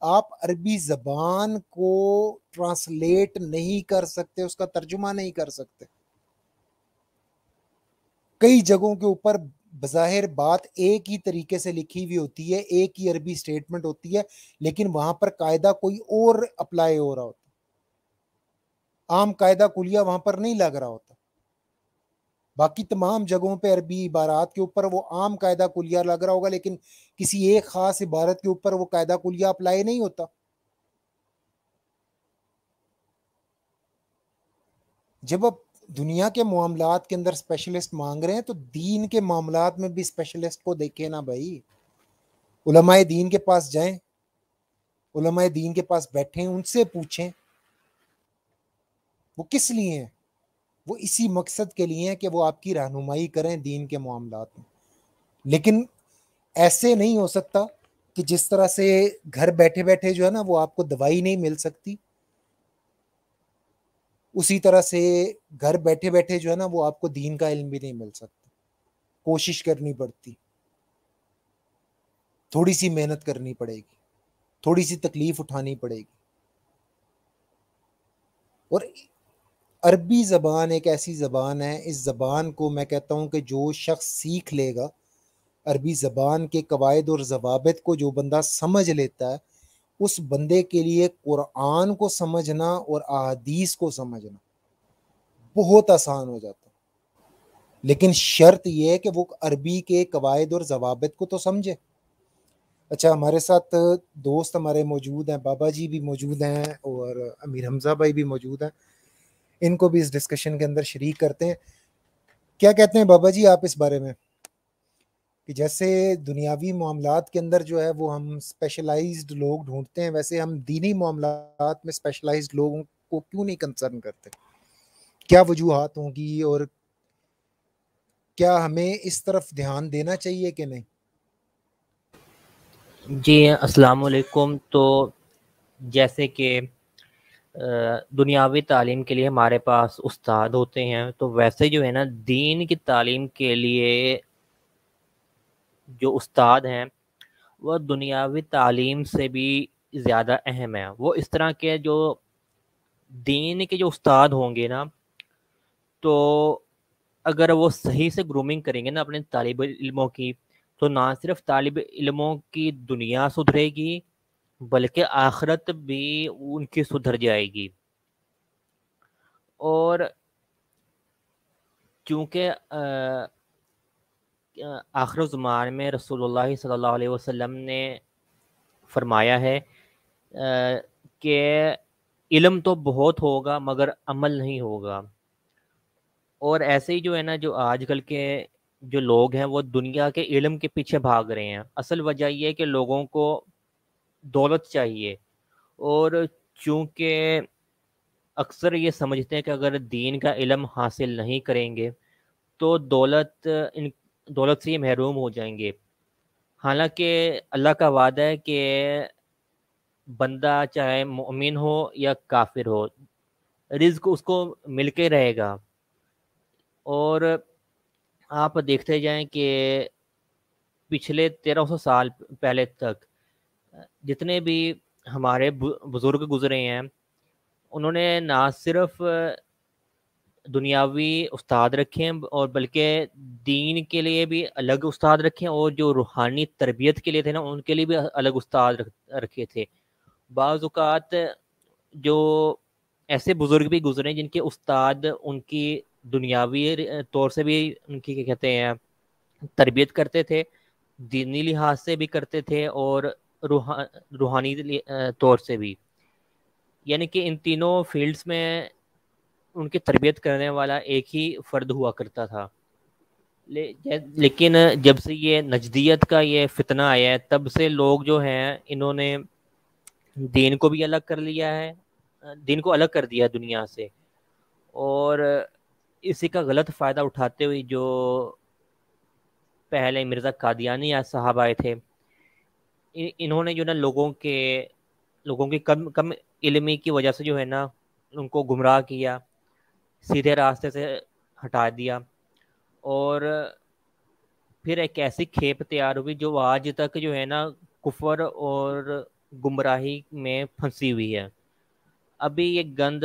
आप अरबी ज़बान को ट्रांसलेट नहीं कर सकते, उसका तर्जुमा नहीं कर सकते। कई जगहों के ऊपर बज़ाहिर बात एक ही तरीके से लिखी हुई होती है, एक ही अरबी स्टेटमेंट होती है, लेकिन वहाँ पर कायदा कोई और अप्लाई हो रहा होता। आम कायदा कुलिया वहाँ पर नहीं लग रहा होता। बाकी तमाम जगहों पे अरबी इबारात के ऊपर वो आम कायदा कुलिया लग रहा होगा, लेकिन किसी एक ख़ास इबारत के ऊपर वो कायदा कुलिया अप्लाई नहीं होता। जब अब दुनिया के मामला के अंदर स्पेशलिस्ट मांग रहे हैं तो दीन के मामला में भी स्पेशलिस्ट को देखे ना भाई। उलमाए दीन के पास जाएँ, उलमाए दीन के पास बैठे, उनसे पूछें, वो किस लिए हैं? वो इसी मकसद के लिए है कि वो आपकी रहनुमाई करें दीन के मामला में। लेकिन ऐसे नहीं हो सकता कि जिस तरह से घर बैठे बैठे जो है ना, वो आपको दवाई नहीं मिल सकती। उसी तरह से घर बैठे बैठे जो है ना, वो आपको दीन का इल्म भी नहीं मिल सकता। कोशिश करनी पड़ती। थोड़ी सी मेहनत करनी पड़ेगी। थोड़ी सी तकलीफ़ उठानी पड़ेगी। और अरबी ज़बान एक ऐसी ज़बान है, इस ज़बान को मैं कहता हूँ कि जो शख्स सीख लेगा, अरबी ज़बान के कवायद और जवाबत को जो बंदा समझ लेता है उस बंदे के लिए कुरान को समझना और अदीस को समझना बहुत आसान हो जाता लेकिन शर्त यह है कि वो अरबी के कवायद और जवाबत को तो समझे। अच्छा हमारे साथ दोस्त हमारे मौजूद हैं, बाबा जी भी मौजूद हैं और अमीर हमजा भाई भी मौजूद हैं। इनको भी इस डिस्कशन के अंदर शरीक करते हैं। क्या कहते हैं बाबा जी आप इस बारे में? कि जैसे दुनियावी मामला के अंदर जो है वो हम स्पेशलाइज्ड लोग ढूंढते हैं, वैसे हम दीनी मामला में स्पेशलाइज्ड लोगों को क्यों नहीं कंसर्न करते? क्या वजूहत होंगी और क्या हमें इस तरफ़ ध्यान देना चाहिए कि नहीं? जी, अस्सलाम वालेकुम तो जैसे कि दुनियावी तालीम के लिए हमारे पास उस्ताद होते हैं तो वैसे जो है ना, दीन की तालीम के लिए जो उस्ताद हैं, वह दुनियावी तालीम से भी ज़्यादा अहम है। वो इस तरह के जो दीन के जो उस्ताद होंगे ना तो अगर वो सही से ग्रूमिंग करेंगे ना अपने तालब इलमों की तो ना सिर्फ़ तालब इल्मों की दुनिया सुधरेगी, बल्कि आखरत भी उनकी सुधर जाएगी। और चूँकि आखिर ज़मान में सल्लल्लाहु अलैहि वसल्लम ने फरमाया है कि इलम तो बहुत होगा, मगर अमल नहीं होगा। और ऐसे ही जो है ना, जो आजकल के जो लोग हैं, वो दुनिया के इलम के पीछे भाग रहे हैं। असल वजह यह है कि लोगों को दौलत चाहिए। और चूँकि अक्सर ये समझते हैं कि अगर दीन का इलम हासिल नहीं करेंगे तो दौलत इन दौलत से महरूम हो जाएँगे। हालाँकि अल्लाह का वादा है कि बंदा चाहे मोमिन हो या काफिर हो, रिज्क उसको मिल के रहेगा। और आप देखते जाएँ कि पिछले तेरह सौ साल पहले तक, जितने भी हमारे बुज़ुर्ग गुज़रे हैं, उन्होंने ना सिर्फ़ दुनियावी उस्ताद रखें, और बल्कि दीन के लिए भी अलग उस्ताद रखें, और जो रूहानी तरबियत के लिए थे ना, उनके लिए भी अलग उस्ताद रखे थे। बाज़ात जो ऐसे बुज़ुर्ग भी गुजरे जिनके उस्ताद उनकी दुनियावी तौर से भी उनकी क्या कहते हैं, तरबियत करते थे, दीनी लिहाज से भी करते थे, और रूहा, रूहानी तौर से भी। यानी कि इन तीनों फील्ड्स में उनकी तरबियत करने वाला एक ही फ़र्द हुआ करता था। ले, लेकिन जब से ये नजदियत का ये फितना आया है तब से लोग जो हैं इन्होंने दीन को भी अलग कर लिया है दीन को अलग कर दिया है दुनिया से। और इसी का गलत फ़ायदा उठाते हुए जो पहले मिर्ज़ा कादियानी या साहब आए थे इन्होंने जो ना लोगों के लोगों की कम कम इलमी की वजह से जो है ना उनको गुमराह किया। सीधे रास्ते से हटा दिया। और फिर एक ऐसी खेप तैयार हुई जो आज तक जो है ना कुफर और गुमराही में फंसी हुई है। अभी ये गंद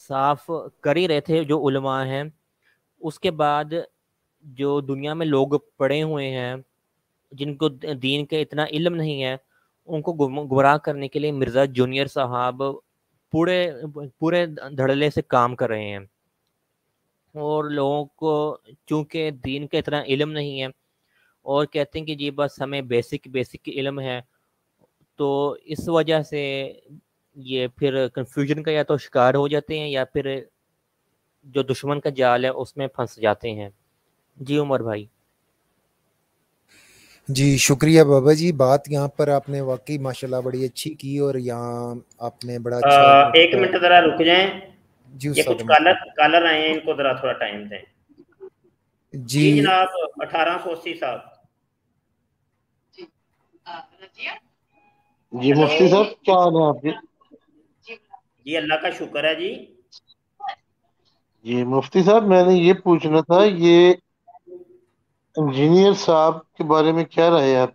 साफ़ कर ही रहे थे जो उलमा हैं। उसके बाद जो दुनिया में लोग पड़े हुए हैं, जिनको दीन का इतना इल्म नहीं है, उनको गुमराह करने के लिए मिर्ज़ा जूनियर साहब पूरे पूरे धड़ल्ले से काम कर रहे हैं। और लोगों को, चूँकि दीन का इतना इलम नहीं है, और कहते हैं कि जी बस हमें बेसिक बेसिक इलम है तो इस वजह से ये फिर कंफ्यूजन का या तो शिकार हो जाते हैं, या फिर जो दुश्मन का जाल है, उसमें फंस जाते हैं। जी उमर भाई। जी शुक्रिया बाबा जी। बात यहाँ पर आपने वाकई माशाल्लाह बड़ी अच्छी की और यहाँ आपने बड़ा अच्छा आ, एक मिनट जरा रुक जाएँ। जी ये कुछ कॉलर कॉलर आए हैं इनको जरा थोड़ा टाइम दें। जी, जी जनाब अठारह सौ अस्सी साहब। जी मुफ्ती साहब क्या हाल है आपके? जी अल्लाह का शुक्र है जी। जी मुफ्ती साहब मैंने ये पूछना था ये इंजीनियर साहब के बारे में क्या रहे आप?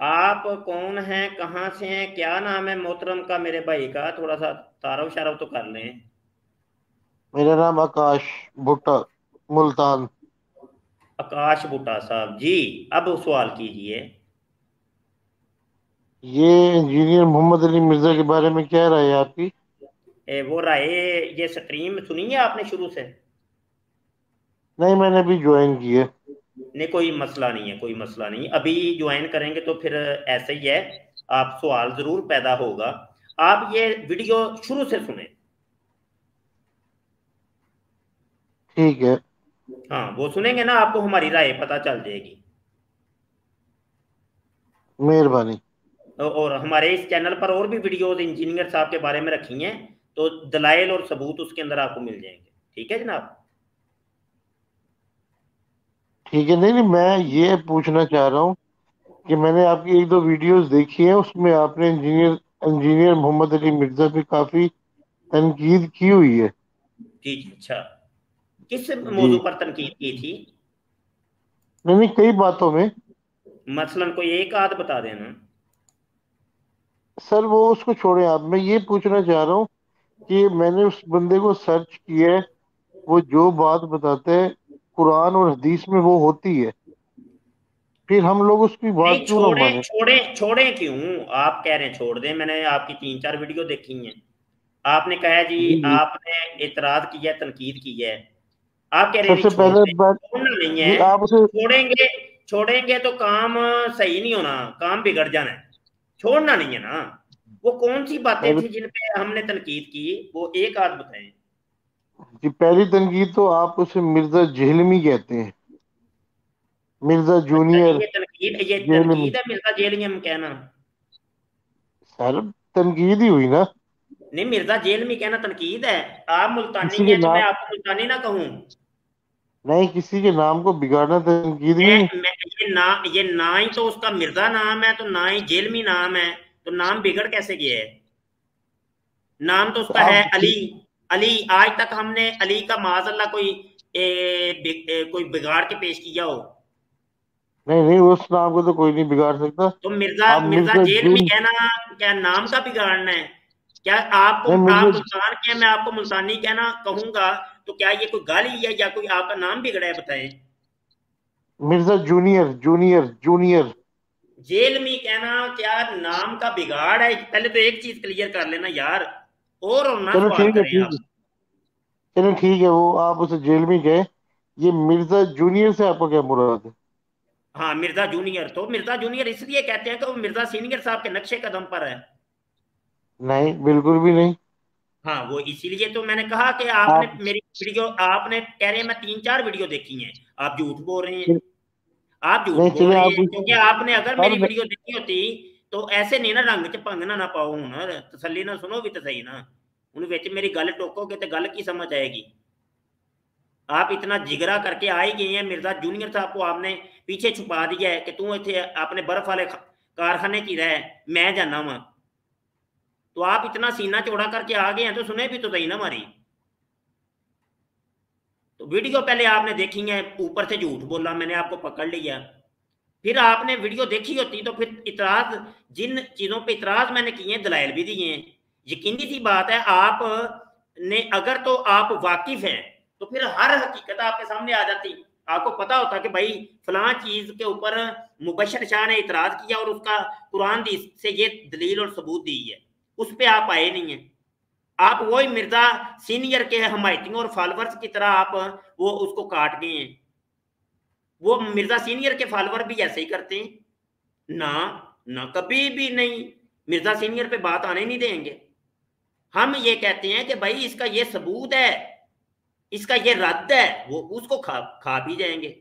आप कौन हैं कहाँ से हैं क्या नाम है मोहतरम का मेरे भाई का? थोड़ा सा तारव शारव तो कर लें। मेरा नाम आकाश भुट्टा मुल्तान। आकाश भुट्टा साहब जी अब सवाल कीजिए। ये इंजीनियर मोहम्मद अली मिर्ज़ा के बारे में क्या राय है आपकी? ए, वो राय ये स्ट्रीम सुनी है आपने शुरू से? नहीं मैंने अभी ज्वाइन किया। नहीं कोई मसला नहीं है कोई मसला नहीं अभी ज्वाइन करेंगे तो फिर ऐसे ही है आप सवाल ज़रूर पैदा होगा। आप ये वीडियो शुरू से सुने। ठीक है। हाँ वो सुनेंगे ना आपको हमारी राय पता चल जाएगी। मेहरबानी। और हमारे इस चैनल पर और भी वीडियोस इंजीनियर साहब के बारे में रखी हैं तो दलाइल और सबूत उसके अंदर आपको मिल जाएँगे। ठीक है जनाब? ठीक है। नहीं नहीं मैं ये पूछना चाह रहा हूँ कि मैंने आपकी एक दो वीडियोस देखी है उसमें आपने इंजीनियर इंजीनियर मोहम्मद अली मिर्ज़ा पे काफ़ी तनकीद की हुई है। जी जी अच्छा। किस मौजू पर तनकीद की थी? नहीं नहीं कई बातों में। मसलन कोई एक आध बता देना। सर वो उसको छोड़े आप। मैं ये पूछना चाह रहा हूँ कि मैंने उस बंदे को सर्च किया है वो जो बात बताते हैं कुरान और हदीस में वो होती है। फिर हम लोग उसकी बात क्यों ना माने? छोड़े छोड़े क्यों? आप कह रहे हैं छोड़ दें मैंने आपकी तीन चार वीडियो देखी हैं। आपने कहा जी, आपने इतराज किया तनकीद की है। आप कह रहे हैं पहले बात नहीं है। आप उसे छोड़ेंगे छोड़ेंगे तो काम सही नहीं होना काम बिगड़ जाना है। छोड़ना नहीं है ना। वो कौन सी बातें थी जिन पे हमने तनकीद की? वो एक आध बताएँ। जी पहली तनकीद तो आप उसे मिर्ज़ा जेहलमी कहते हैं। मिर्ज़ा अच्छा, जूनियर है मिर्ज़ा जेहलमी कहना। सर तनकीद ही हुई ना। नहीं मिर्ज़ा जेहलमी कहना तनकीद है। आप मुल्तानी हैं तो मैं आपको मुल्तानी ना कहूँ। नहीं किसी के नाम को बिगाड़ना तनकीद नहीं। ये ना ये ना ही तो उसका मिर्ज़ा नाम है तो ना ही जेलमी नाम है। तो नाम बिगड़ कैसे गया है? नाम तो उसका है अली। अली आज तक हमने अली का माजल्ला कोई ए, ए, कोई बिगाड़ के पेश किया हो? नहीं नहीं उस नाम को तो कोई नहीं बिगाड़ सकता। तो मिर्ज़ा मिर्ज़ा जेल में कहना क्या नाम का बिगाड़ना है? क्या आपको आप मुल्तान के मैं आपको मुल्तानी कहना कहूँगा तो क्या ये कोई गाली है या कोई आपका नाम बिगड़ा है बताएँ? Mirza junior junior junior. Jail में कहना क्या नाम का बिगाड़ है? पहले तो एक चीज़ क्लियर कर लेना यार। और चलो ठीक है ठीक है। चलो ठीक है वो आप उसे जेल में गए। ये मिर्ज़ा जूनियर से आपको क्या मुराद है? हाँ मिर्ज़ा जूनियर। तो मिर्ज़ा जूनियर इसलिए कहते हैं कि वो मिर्ज़ा सीनियर साहब के नक्शे कदम पर है। नहीं बिल्कुल भी नहीं। हाँ वो इसीलिए तो मैंने कहा कि आपने आप... मेरी वीडियो आपने कह रहे हैं मैं तीन चार वीडियो देखी हैं। आप झूठ बोल रहे हैं। आप झूठ बोल रहे हैं क्योंकि आपने अगर मेरी वीडियो देखी होती तो ऐसे नहीं ना रंग च भंगना ना पाओ हूँ तसली ना सुनो भी तो सही ना। हूँ मेरी गल टोकोगे तो गल की समझ आएगी। आप इतना जिगरा करके आ ही गए हैं, मिर्ज़ा जूनियर साहब को आपने पीछे छुपा दिया है कि तू इतने अपने बर्फ़ वाले कारखाने की रह, मैं जाना वहाँ तो आप इतना सीना चौड़ा करके आ गए हैं तो सुने भी तो सही ना हमारी तो वीडियो पहले आपने देखी है, ऊपर से झूठ बोला, मैंने आपको पकड़ लिया। फिर आपने वीडियो देखी होती तो फिर इतराज, जिन चीज़ों पे इतराज मैंने किए हैं, दलाइल भी दिए हैं। यकीनी सी बात है, आप ने अगर तो आप वाकिफ हैं तो फिर हर हकीकत आपके सामने आ जाती। आपको पता होता कि भाई, फलां चीज़ के ऊपर मुबशर शाह ने इतराज किया और उसका कुरान दी से ये दलील और सबूत दी है। उस पर आप आए नहीं है। आप वही मिर्ज़ा सीनियर के हमायतियों और फॉलोअर्स की तरह आप, वो उसको काट गए हैं। वो मिर्ज़ा सीनियर के फॉलोअर भी ऐसे ही करते हैं। ना ना कभी भी नहीं। मिर्ज़ा सीनियर पे बात आने नहीं देंगे। हम ये कहते हैं कि भाई इसका ये सबूत है, इसका ये रद्द है, वो उसको खा खा भी जाएँगे।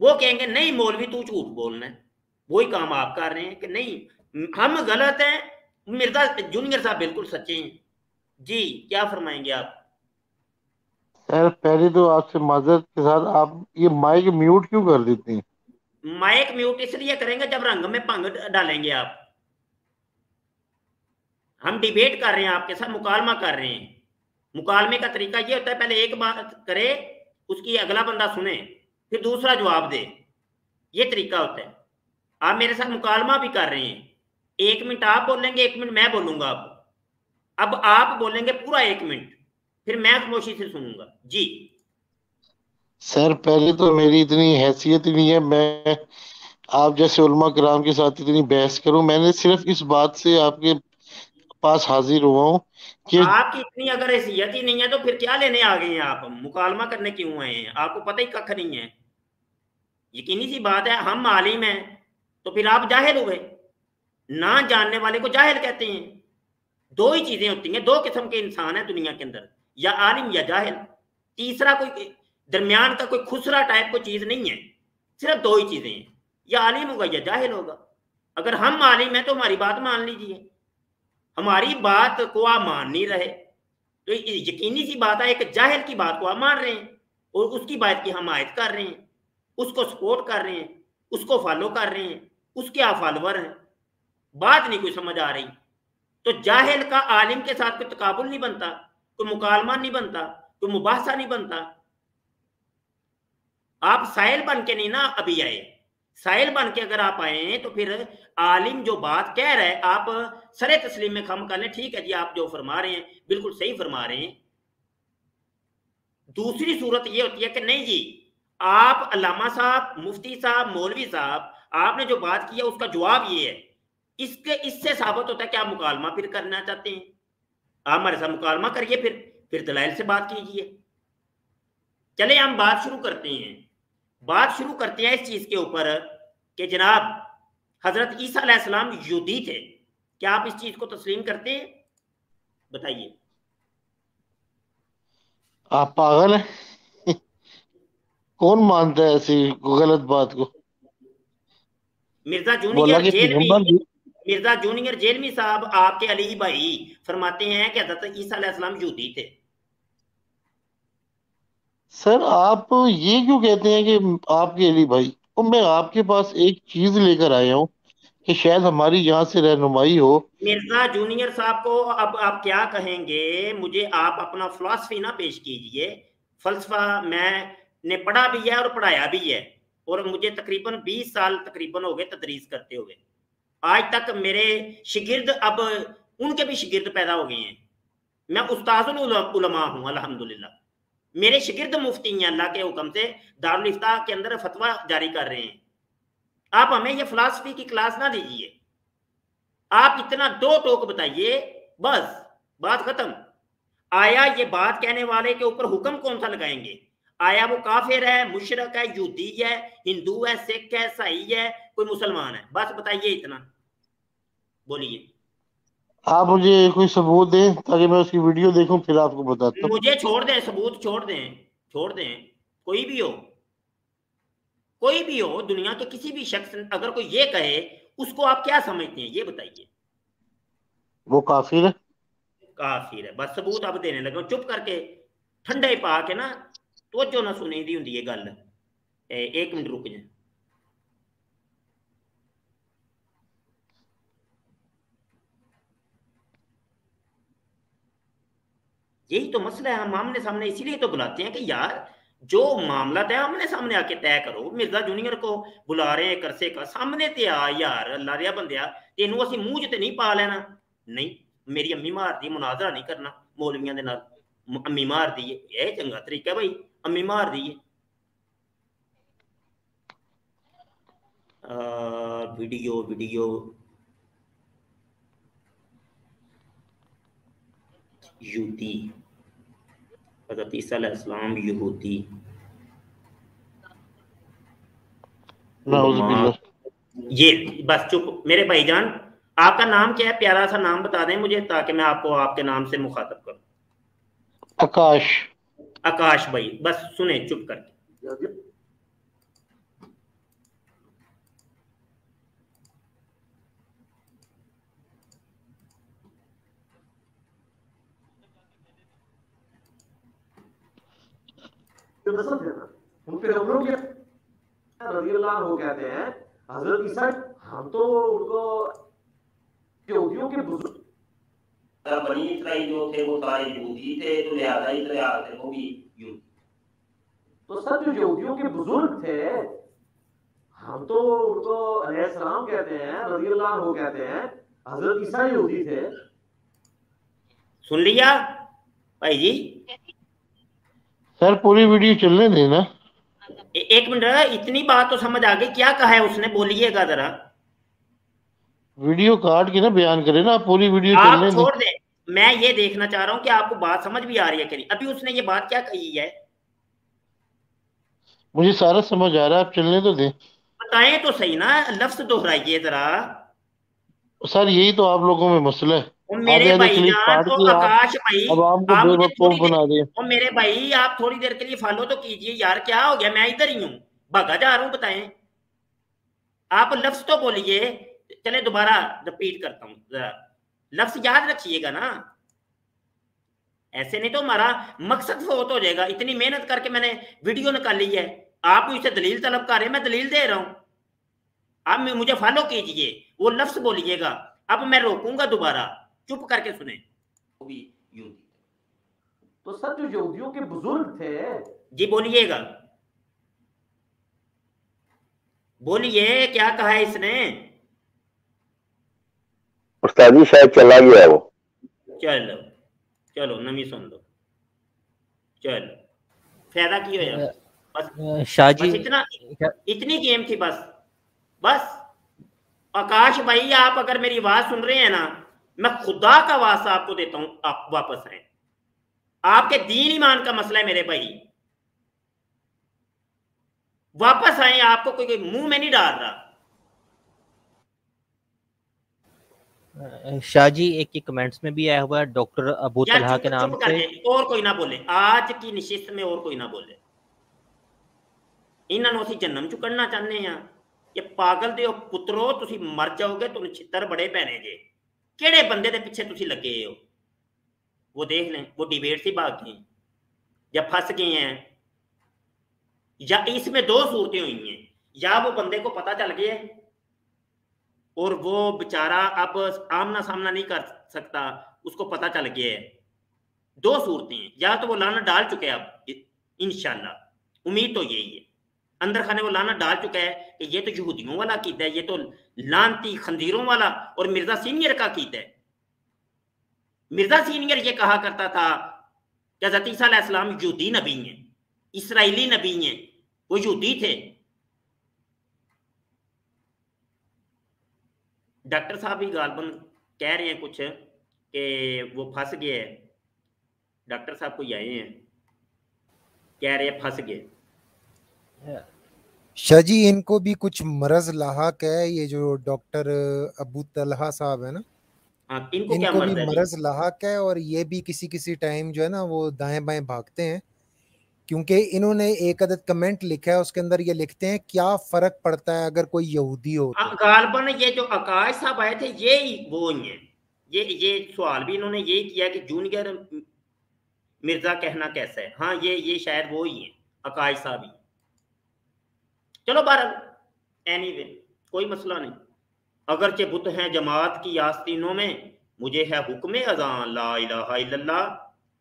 वो कहेंगे, नहीं मौलवी, तू झूठ बोलना है। वही काम आप कर रहे हैं कि नहीं। हम गलत हैं। मिर्ज़ा जूनियर साहब बिल्कुल सच्चे हैं। जी, क्या फरमाएँगे आप? सर पहले तो आपसे माजरत के साथ आप ये माइक म्यूट क्यों कर देते हैं माइक म्यूट इसलिए करेंगे जब रंग में भंग डालेंगे आप। हम डिबेट कर रहे हैं, आपके साथ मुकालमा कर रहे हैं। मुकालमे का तरीका ये होता है, पहले एक बात करे, उसकी अगला बंदा सुने, फिर दूसरा जवाब दे। ये तरीका होता है। आप मेरे साथ मुकालमा भी कर रहे हैं। एक मिनट आप बोलेंगे, एक मिनट मैं बोलूँगा अब अब आप बोलेंगे पूरा एक मिनट। फिर मैं खामोशी से सुनूँगा। जी। सर पहले तो मेरी इतनी हैसियत ही नहीं है। मैं आप जैसे उलमा कराम के साथ इतनी बहस करूँ मैंने सिर्फ़ इस बात से आपके पास हाजिर हुआ हूँ कि आपकी इतनी अगर हैसियत ही नहीं है तो फिर क्या लेने आ गए हैं आप? मुकालमा करने क्यों आए हैं? आपको पता ही कख नहीं है। यकीनी सी बात है हम आलिम हैं तो फिर आप जाहिल हुए ना जानने वाले को जाहिल कहते हैं। दो ही चीज़ें होती हैं दो किस्म के इंसान है दुनिया के अंदर। या आलिम या जाहिल। तीसरा कोई, दरमियान का कोई खुसरा टाइप कोई चीज़ नहीं है। सिर्फ़ दो ही चीज़ें हैं। या आलिम होगा या जाहिल होगा। अगर हम आलिम हैं तो हमारी बात मान लीजिए। हमारी बात को आप मान नहीं रहे। तो यकीनी सी बात है, एक जाहिल की बात को आप मान रहे हैं और उसकी बात की हम आयत कर रहे हैं। उसको सपोर्ट कर रहे हैं, उसको फॉलो कर रहे हैं, उसके आप फॉलोअर हैं। बात नहीं कोई समझ आ रही। तो जाहिल का आलिम के साथ कोई तकाबुल नहीं बनता। कोई मुकालमा नहीं बनता कोई मुबासा नहीं बनता। आप साहिल बन के नहीं ना अभी आए। साहिल बन के अगर आप आए तो फिर आलिम जो बात कह रहे हैं, आप सरे तस्लीम में खम कर लें। ठीक है जी, आप जो फरमा रहे हैं, बिल्कुल सही फरमा रहे हैं। दूसरी सूरत यह होती है कि नहीं जी, आप अलामा साहब, मुफ्ती साहब, मौलवी साहब, आपने जो बात की है, उसका जवाब ये है। इसके, इससे साबित होता है कि आप मुकालमा फिर करना चाहते हैं। आप हमारे साथ मुकालमा करिए फिर फिर दलाइल से बात कीजिए। चले हम बात शुरू करते हैं। बात शुरू करते हैं इस चीज़ के ऊपर कि जनाब हज़रत ईसा सलाम यूदी थे। क्या आप इस चीज़ को तस्लीम करते हैं? बताइए। आप पागल हैं? [LAUGHS] कौन मानता है ऐसी गलत बात को? मिर्ज़ा जूनियर जेल में मिर्ज़ा जूनियर जेलमी साहब आपके अली भाई फरमाते हैं कि हज़रत ईसा यूदी थे। सर आप ये क्यों कहते हैं कि आपके अली भाई? तो मैं आपके पास एक चीज़ लेकर आया हूँ कि शायद हमारी यहाँ से रहनुमाई हो। मिर्ज़ा जूनियर साहब को अब आप क्या कहेंगे? मुझे आप अपना फिलासफी ना पेश कीजिए। फलसफा मैंने पढ़ा भी है और पढ़ाया भी है। और मुझे तकरीबन 20 साल तकरीबन हो गए तदरीस करते हुए। आज तक मेरे शिगिर्द अब, उनके भी शिगिर्द पैदा हो गए हैं। मैं उस्ताजुल उलमा हूँ, अल्हम्दुलिल्लाह। मेरे शिगिर्द मुफ्ती हैं, अल्लाह के हुक्म से दारुल इफ्ता के अंदर फतवा जारी कर रहे हैं। आप हमें ये फिलासफी की क्लास ना दीजिए। आप इतना दो टोक बताइए, बस, बात खत्म। आया ये बात कहने वाले के ऊपर हुक्म कौन सा लगाएँगे? आया वो काफिर है, मुशरक है यूदी है, हिंदू है, सिख है सही है, कोई मुसलमान है। बस बताइए इतना। बोलिए। आप मुझे कोई सबूत दें ताकि मैं उसकी वीडियो देखूँ फिर आपको बताता हूँ मुझे छोड़ दें सबूत छोड़ दें छोड़ दें। कोई भी हो कोई भी हो दुनिया के किसी भी शख्स अगर कोई ये कहे उसको आप क्या समझते हैं ये बताइए। वो काफिर है। काफिर है। बस सबूत आप देने लगे चुप करके ठंडे पा के ना तो जो ना सुनी दी होंगी ये गल। एक मिनट रुक जाए। यही तो मसला है, हम आमने सामने इसीलिए तो बुलाते हैं कि यार, जो मामला तय आमने सामने आके तय करो। मिर्ज़ा जूनियर को बुला रहे हैं, करसे का सामने ते आ, यार, अल्लाह रिया बंदिया तेन असं मूह च नहीं पा लेना। नहीं, मेरी अम्मी मारती मुनाजरा नहीं करना मौलविया अम्मी मार दी है यह चंगा तरीका भाई, अम्मी मार दी है वीडियो वीडियो। यूदी। हज़रत ईसीम यहूदी। ये बस चुप। मेरे भाईजान आपका नाम क्या है? प्यारा सा नाम बता दें मुझे ताकि मैं आपको आपके नाम से मुखातब करूँ। आकाश। आकाश भाई बस सुने चुप करके। जो दसल थे ना उन पैगंबरों के रज़ी कहते हैं। हज़रत ईसा हम तो उनको यहूदियों के बुज़ुर्ग। बनी इसराइल जो थे वो सारे यहूदी थे तो लिहाजा इसराइल थे वो भी यहूदी तो सब जो यहूदियों के बुज़ुर्ग थे हम तो उनको सलाम कहते हैं रज़ी अल्लाह हो कहते हैं। हज़रत ईसा यहूदी थे। सुन लिया? भाई जी? सर पूरी वीडियो चलने देना ए, एक मिनट इतनी बात तो समझ आ गई क्या कहा है उसने? बोलिएगा जरा। वीडियो काट के ना बयान करे ना पूरी वीडियो आप चलने छोड़ दें। मैं ये देखना चाह रहा हूँ कि आपको बात समझ भी आ रही है कि नहीं। अभी उसने ये बात क्या कही है? मुझे सारा समझ आ रहा है आप चलने तो दें। बताएँ तो सही ना लफ्ज दोहराइए जरा। सर यही तो आप लोगों में मसला है। मेरे भाई तो आकाश भाई आप मुझे और मेरे भाई आप थोड़ी देर के लिए फॉलो तो कीजिए यार क्या हो गया? मैं इधर ही हूँ। भागा जा रहा हूँ बताएँ। आप लफ्ज तो बोलिए चले दोबारा रिपीट करता हूँ जरा। लफ्ज याद रखिएगा ना। ऐसे नहीं तो हमारा मकसद फोत हो जाएगा। इतनी मेहनत करके मैंने वीडियो निकाली है। आप मुझसे दलील तलब कर रहे हैं मैं दलील दे रहा हूँ। आप मुझे फॉलो कीजिए वो लफ्ज बोलिएगा। अब मैं रोकूँगा दोबारा। चुप करके सुने। वो भी यूँ तो सर जो यहूदियों के बुज़ुर्ग थे। जी बोलिएगा। बोलिए क्या कहा है इसने? उस्ताद जी शायद चला गया है वो। चलो चलो नमी सुन दो चलो फ़ायदा की होया बस शाह जी बस इतना इतनी गेम थी बस। बस आकाश भाई आप अगर मेरी आवाज़ सुन रहे हैं ना मैं खुदा का वास्ता आपको देता हूं आप वापस आए आपके दीन ईमान का मसला है मेरे भाई वापस आए आपको कोई, कोई मुंह में नहीं डाल रहा अ, शाह जी एक ही कमेंट्स में भी आया हुआ है डॉक्टर अबू यार तलहा चुप के नाम चुप कर से दे और कोई ना बोले आज की निशिस्त में और कोई ना बोले ਇਹਨਾਂ ਨੂੰ ਅਸੀਂ ਜਨਮ ਚ ਕੱਢਣਾ ਚਾਹੁੰਦੇ ਆ ਕਿ ਪਾਗਲ ਦੇ ਪੁੱਤਰੋ ਤੁਸੀਂ ਮਰ ਜਾਓਗੇ ਤੁਹਾਨੂੰ ਛਿੱਤਰ ਬੜੇ ਪੈਣੇ ਜੇ ਕਿਹੜੇ ਬੰਦੇ ਦੇ ਪਿੱਛੇ ਤੁਸੀਂ ਲੱਗੇ ਹੋ वो देख लें वो डिबेट से भाग गए या फंस गए हैं या इसमें दो सूरतें हुई हैं या वो बंदे को पता चल गया है और वो बेचारा अब आमना सामना नहीं कर सकता उसको पता चल गया है दो सूरतें हैं या तो वो लाना डाल चुके हैं अब इनशाला उम्मीद तो यही है अंदर खाने वो लाना डाल चुका है कि ये तो यहूदियों वाला कीदा है, ये तो लानती खंजीरों वाला और मिर्ज़ा सीनियर का कीदा है। मिर्ज़ा सीनियर ये कहा करता था कि हज़रत ईसा अलैहिस्सलाम यहूदी नबी हैं, इसराइली नबी हैं, वो यहूदी थे। डॉक्टर साहब भी गालबन कह रहे हैं कुछ कि वो फंस गए। डॉक्टर साहब कोई आए हैं? कह रहे हैं, फंस गए। शाह जी इनको भी कुछ मरज लाक है ये जो डॉक्टर अबू तलहा साहब है ना? हाँ इनको क्या इनको भी मरज लाक है और ये भी किसी किसी टाइम जो है ना वो दाएँ बाएँ भागते हैं। क्योंकि इन्होंने एक अदद कमेंट लिखा है उसके अंदर ये लिखते हैं क्या फ़र्क पड़ता है अगर कोई यहूदी हो तो? गालबन ये जो आकाश साहब आए थे ये ही वो ही हैं। ये ये सवाल भी इन्होंने यही किया कि जूनियर मिर्ज़ा कहना कैसा है? हाँ ये ये शायद वो ही है आकाश साहब ही। चलो बारह एनीवे कोई मसला नहीं। अगरचे बुत हैं जमात की आस्तीनों में, मुझे है हुक्म अजान, ला इलाहा इल्लल्लाह।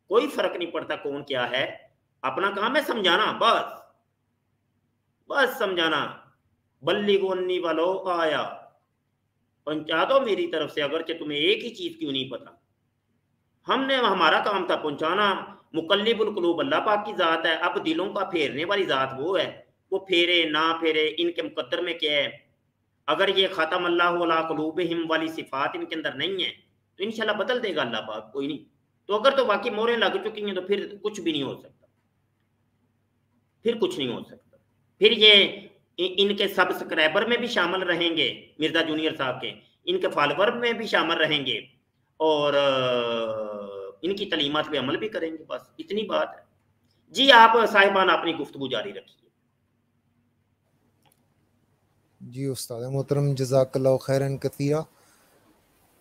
कोई फ़र्क नहीं पड़ता कौन क्या है। अपना काम है समझाना, बस। बस समझाना। बल्ली गोन्नी वालो आया। पहुँचा दो मेरी तरफ़ से, अगरचे तुम्हें एक ही चीज़ क्यों नहीं पता? हमने हमारा काम था पहुंचाना। मुकल्लिबुल कुलूब, अल्लाह पाक की जात है। अब दिलों का फेरने वाली जात वो है। वो फेरे, ना फेरे, इनके मुकद्दर में क्या है? अगर ये ख़ातम अल्लाह कलूब हिम वाली सिफात इनके अंदर नहीं है तो इंशाल्लाह बदल देगा अल्लाह पाक, कोई नहीं। तो अगर तो बाकी मोहरें लग चुकी हैं तो फिर कुछ भी नहीं हो सकता। फिर कुछ नहीं हो सकता। फिर ये इनके सब्सक्राइबर में भी शामिल रहेंगे, मिर्ज़ा जूनियर साहब के। इनके फॉलोअर में भी शामिल रहेंगे और इनकी तलीमत पे अमल भी करेंगे, बस इतनी बात है। जी आप साहिबान अपनी गुफ्तगू जारी रखिए जी उस्ताद मोहतरम जजाकल्ला खैरन कतीरा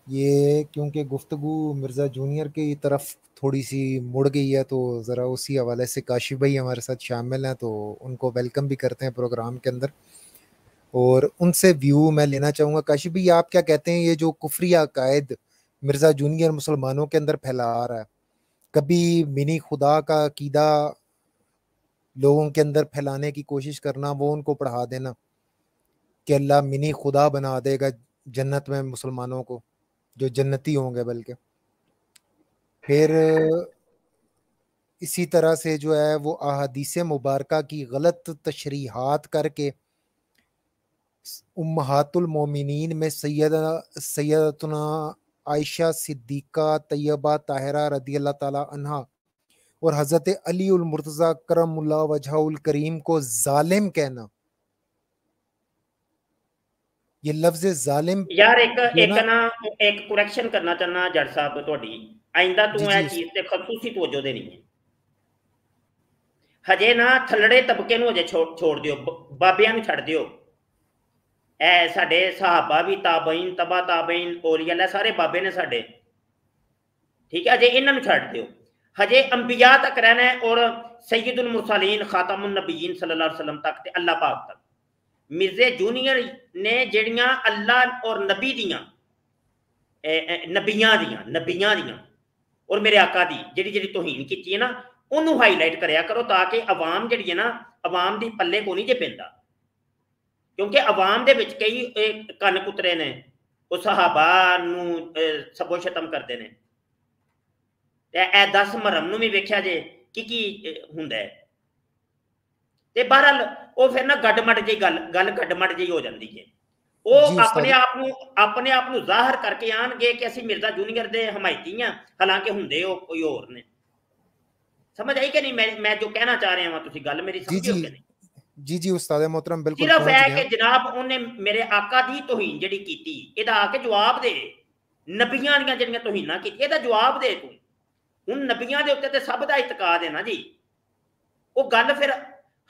ये क्योंकि गुफ्तु मिर्ज़ा जूनियर की तरफ़ थोड़ी सी मुड़ गई है तो ज़रा उसी हवाले से काशिफ भाई हमारे साथ शामिल हैं तो उनको वेलकम भी करते हैं प्रोग्राम के अंदर। और उनसे व्यू मैं लेना चाहूँगा। काशिफ भाई, आप क्या कहते हैं, ये जो कुफरी अकायद मिर्ज़ा जूनियर मुसलमानों के अंदर फैला आ रहा है, कभी मिनी खुदा का अकीदा लोगों के अंदर फैलाने की कोशिश करना, वो उनको पढ़ा देना। कि अल्लाह मिनी खुदा बना देगा जन्नत में मुसलमानों को, जो जन्नती होंगे बल्कि। फिर इसी तरह से जो है वो अहदीस मुबारक की गलत तशरीहात करके उम्महातुल मोमिनीन में सैद सैयदना आयशा सिद्दीक़ा तैयबा ताहरा रदी अल्लाह अन्हा और हज़रत अली उल मुर्तज़ा करमुल्ला वजहुल करीम को जालिम कहना। ये लफ्ज जालिम यार एक एक ना एक करेक्शन करना चाहना जट साहब ਤੁਹਾਡੀ ਆਇੰਦਾ ਤੂੰ ਇਹ ਚੀਜ਼ ਤੇ ਖਸੂਸੀ ਤਵੱਜੋ ਦੇਣੀ ਹੈ ਹਜੇ ਨਾ ਥੱਲੜੇ ਤਬਕੇ ਨੂੰ ਹਜੇ ਛੋੜ ਦਿਓ ਬਾਬਿਆਂ ਨੂੰ ਛੱਡ ਦਿਓ ਐ ਸਾਡੇ ਸਹਾਬਾ ਵੀ ਤਾਬਈਨ ਤਬਾ ਤਾਬਈਨ ਔਲੀਆ ਸਾਰੇ ਬਾਬੇ ਨੇ ਸਾਡੇ ਠੀਕ ਹੈ ਅਜੇ ਇਹਨਾਂ ਨੂੰ ਛੱਡ ਦਿਓ हजे अंबिया तक रहना है और सैदुल मुरसलीन खातमुन नबीन सल्लल्लाहु अलैहि वसल्लम तक ते अल्लाह पाक तक मिर्जे जूनियर ने जड़िया अल्लाह और नबी दियाँ नबिया दियाँ नबिया दियाँ, और मेरे आका की जी जी तुहीन की है ना उन्होंने हाईलाइट करो ताकि अवाम जी ना, अवाम की पल को नहीं जो पता क्योंकि अवाम के कई कन कुतरे ने सहाबा सबो शतम करते हैं ए दस मरम भी जे कि होंगे ਤੇ ਬਹਰਲ ਉਹ ਫਿਰ ਨਾ ਗੱਡਮਟ ਜੀ ਗੱਲ ਗੱਲ ਗੱਡਮਟ ਜੀ ਹੋ ਜਾਂਦੀ ਹੈ ਉਹ ਆਪਣੇ ਆਪ ਨੂੰ ਆਪਣੇ ਆਪ ਨੂੰ ਜ਼ਾਹਰ ਕਰਕੇ ਆਣਗੇ ਕਿ ਅਸੀਂ ਮਿਰਜ਼ਾ ਜੂਨੀਅਰ ਦੇ ਹਮਾਇਤੀ ਆ ਹਾਲਾਂਕਿ ਹੁੰਦੇ ਉਹ ਕੋਈ ਹੋਰ ਨੇ ਸਮਝ ਆਈ ਕਿ ਨਹੀਂ ਮੈਂ ਮੈਂ ਜੋ ਕਹਿਣਾ ਚਾਹ ਰਿਹਾ ਹਾਂ ਤੁਸੀਂ ਗੱਲ ਮੇਰੀ ਸਮਝਿਓ ਕਿ ਨਹੀਂ ਜੀ ਜੀ ਉਸਤਾਦ मोहतरम बिल्कुल सिर्फ है कि जनाब ਉਹਨੇ ਮੇਰੇ ਆਕਾ ਦੀ ਤੋਹੀਨ ਜਿਹੜੀ ਕੀਤੀ ਇਹਦਾ ਆ ਕੇ ਜਵਾਬ ਦੇ ਨਬੀਆਂ ਦੀਆਂ ਜਿਹੜੀਆਂ ਤੋਹੀਨਾਂ ਕੀਤੀ ਇਹਦਾ ਜਵਾਬ ਦੇ ਤੂੰ ਹੁਣ ਨਬੀਆਂ ਦੇ ਉੱਤੇ ਤੇ ਸਭ ਦਾ ਇਤਕਾਦ ਹੈ ਨਾ ਜੀ ਉਹ ਗੱਲ ਫਿਰ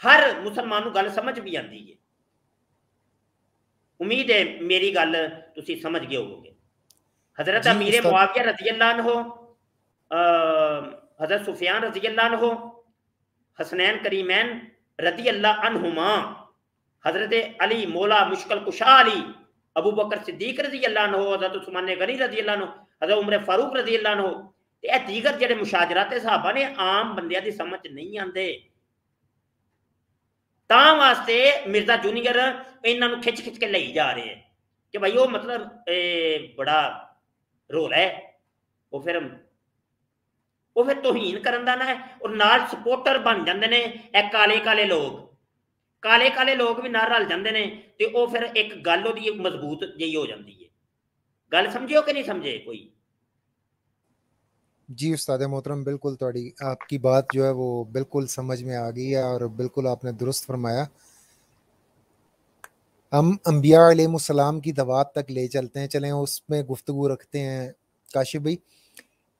ਹਰ ਮੁਸਲਮਾਨ ਨੂੰ ਗੱਲ ਸਮਝ ਵੀ ਆਂਦੀ ਹੈ ਉਮੀਦ ਹੈ ਮੇਰੀ ਗੱਲ ਤੁਸੀਂ ਸਮਝ ਗਏ ਹੋਵੋਗੇ हजरत अमीर मुआविया रजी अल्लाह अनहो हजरत सुफियान रजी अल्लाह अनहो हसनैन करीमैन रदी अल्लाह अनहुमा हजरत अली मौला मुश्किल कुशा अली अबू बकर सिद्दीक रजी अल्लाह अनहो हजरत उस्मान गनी रजी अल्लाह अनहो हजरत उमर फारूक रजी अल्लाह अनहो ਤੇ ਇਹ ਦੀਗਰ ਜਿਹੜੇ ਮੁਸ਼ਾਜਰਾਤ ਤੇ ਸਹਾਬਾ ਨੇ ਆਮ ਬੰਦਿਆਂ ਦੀ ਸਮਝ ਨਹੀਂ ਆਉਂਦੇ ਤਾਂ ਵਾਸਤੇ ਮਿਰਜ਼ਾ ਜੂਨੀਅਰ ਇਹਨਾਂ ਨੂੰ ਖਿੱਚ ਖਿੱਚ ਕੇ ਲਈ ਜਾ ਰਹੇ ਹੈ। ਕਿ ਭਾਈ ਉਹ ਮਤਲਬ, ਇਹ ਬੜਾ ਰੋਲ ਹੈ। ਉਹ ਫਿਰ ਉਹ ਫਿਰ ਤੋਹੀਨ ਕਰਨ ਦਾ ਨਾ ਹੈ ਔਰ ਨਾਲ ਸਪੋਰਟਰ ਬਣ ਜਾਂਦੇ ਨੇ ਇਹ ਕਾਲੇ ਕਾਲੇ ਲੋਕ। ਕਾਲੇ ਕਾਲੇ ਲੋਕ ਵੀ ਨਾਲ ਰਲ ਜਾਂਦੇ ਨੇ ਤੇ ਉਹ ਫਿਰ ਇੱਕ ਗੱਲ ਉਹਦੀ ਮਜ਼ਬੂਤ ਜਿਹੀ ਹੋ ਜਾਂਦੀ ਹੈ। ਗੱਲ ਸਮਝਿਓ ਕਿ ਨਹੀਂ ਸਮਝੇ ਕੋਈ? जी उस्ताद मोहतरम बिल्कुल थोड़ी आपकी बात जो है वो बिल्कुल समझ में आ गई है और बिल्कुल आपने दुरुस्त फरमाया। हम अम्बिया सलाम की दवात तक ले चलते हैं चलें उसमें गुफ्तु रखते हैं काशिफ भाई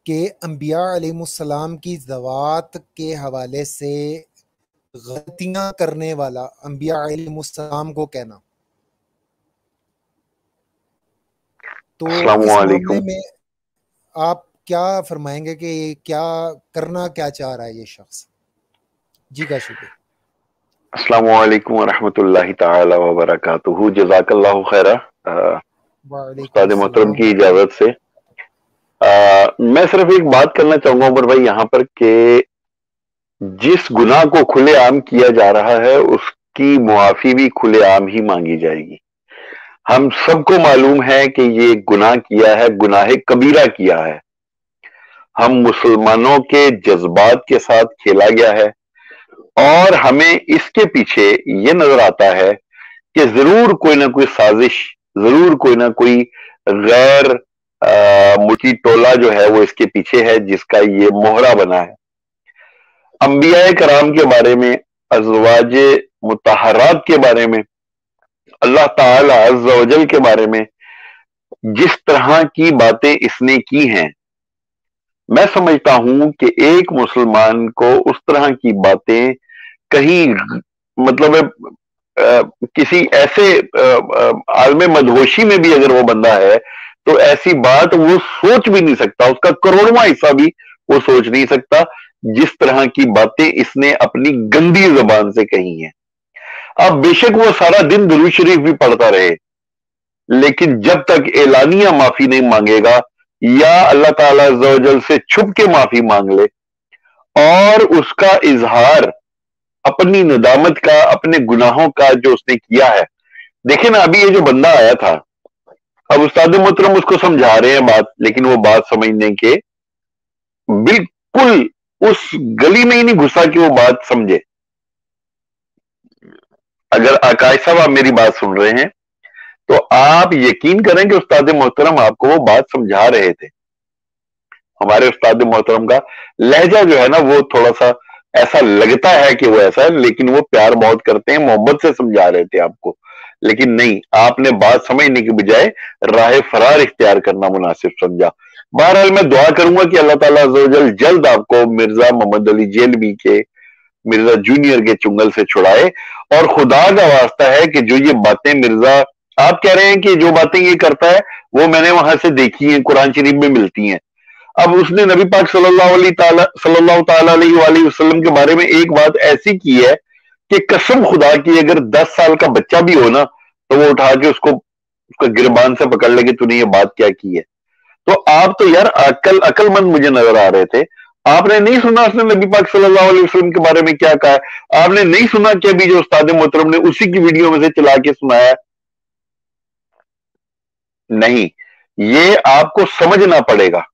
कि अम्बिया सलाम की दवात के हवाले से गलतियाँ करने वाला अम्बिया सलाम को कहना। तो में आप क्या फरमाएँगे कि क्या करना क्या चाह रहा है ये शख्स? जी का शुक्रिया। अस्सलाम वरहमतुल्लाहि ताला व बरकातुहू जजाकल्लाहु खैरा। उस्ताद मोहतरम की इजाज़त से। आ, मैं सिर्फ़ एक बात करना चाहूँगा उमर भाई यहाँ पर के जिस गुनाह को खुलेआम किया जा रहा है उसकी मुआफी भी खुलेआम ही मांगी जाएगी। हम सबको मालूम है कि ये गुनाह किया है गुनाह कबीरा किया है। हम मुसलमानों के जज्बात के साथ खेला गया है और हमें इसके पीछे ये नज़र आता है कि ज़रूर कोई ना कोई साजिश, ज़रूर कोई ना कोई गैर मुल्की टोला जो है वो इसके पीछे है, जिसका ये मोहरा बना है। अंबिया कराम के बारे में, अजवाज मुतहरात के बारे में, अल्लाह ताला के बारे में, जिस तरह की बातें इसने की हैं मैं समझता हूँ कि एक मुसलमान को उस तरह की बातें कहीं मतलब आ, किसी ऐसे आलम मदहोशी में भी अगर वो बंदा है तो ऐसी बात वो सोच भी नहीं सकता उसका करोड़वा हिस्सा भी वो सोच नहीं सकता जिस तरह की बातें इसने अपनी गंदी जबान से कही हैं। अब बेशक वो सारा दिन दुरू शरीफ भी पढ़ता रहे लेकिन जब तक एलानिया माफ़ी नहीं मांगेगा या अल्लाह ताला से छुप के माफ़ी मांग ले और उसका इजहार अपनी नदामत का, अपने गुनाहों का जो उसने किया है। देखिए ना, अभी ये जो बंदा आया था, अब उस्ताद मोहतरम उसको समझा रहे हैं बात, लेकिन वो बात समझने के बिल्कुल उस गली में ही नहीं घुसा कि वो बात समझे। अगर आकाश साहब आप मेरी बात सुन रहे हैं तो आप यकीन करें कि उस्ताद मोहतरम आपको वो बात समझा रहे थे। हमारे उस्ताद मोहतरम का लहजा जो है ना, वो थोड़ा सा ऐसा लगता है कि वो ऐसा है, लेकिन वो प्यार बहुत करते हैं, मोहब्बत से समझा रहे थे आपको। लेकिन नहीं, आपने बात समझने की बजाय राह फरार इख्तियार करना मुनासिब समझा। बहरहाल मैं दुआ करूँगा कि अल्लाह ताला जल्द आपको मिर्ज़ा मोहम्मद अली जेलवी के, मिर्ज़ा जूनियर के चुंगल से छुड़ाए। और खुदा का वास्ता है कि जो ये बातें मिर्ज़ा आप कह रहे हैं कि जो बातें ये करता है, वो मैंने वहाँ से देखी है, कुरान शरीफ में मिलती हैं। अब उसने नबी पाक सल्लल्लाहु अलैहि वसल्लम के बारे में एक बात ऐसी की है कि कसम खुदा की अगर दस साल का बच्चा भी हो ना तो वो उठा के उसको, उसका गिरबान से पकड़ लेके तूने ये बात क्या की है? तो आप तो यार अकल, अकलमंद मुझे नज़र आ रहे थे। आपने नहीं सुना उसने नबी पाक सल्लल्लाहु अलैहि वसल्लम के बारे में क्या कहा? है आपने नहीं सुना कि अभी जो उस्ताद मोहतरम ने उसी की वीडियो में से चला के सुनाया? नहीं, ये आपको समझना पड़ेगा,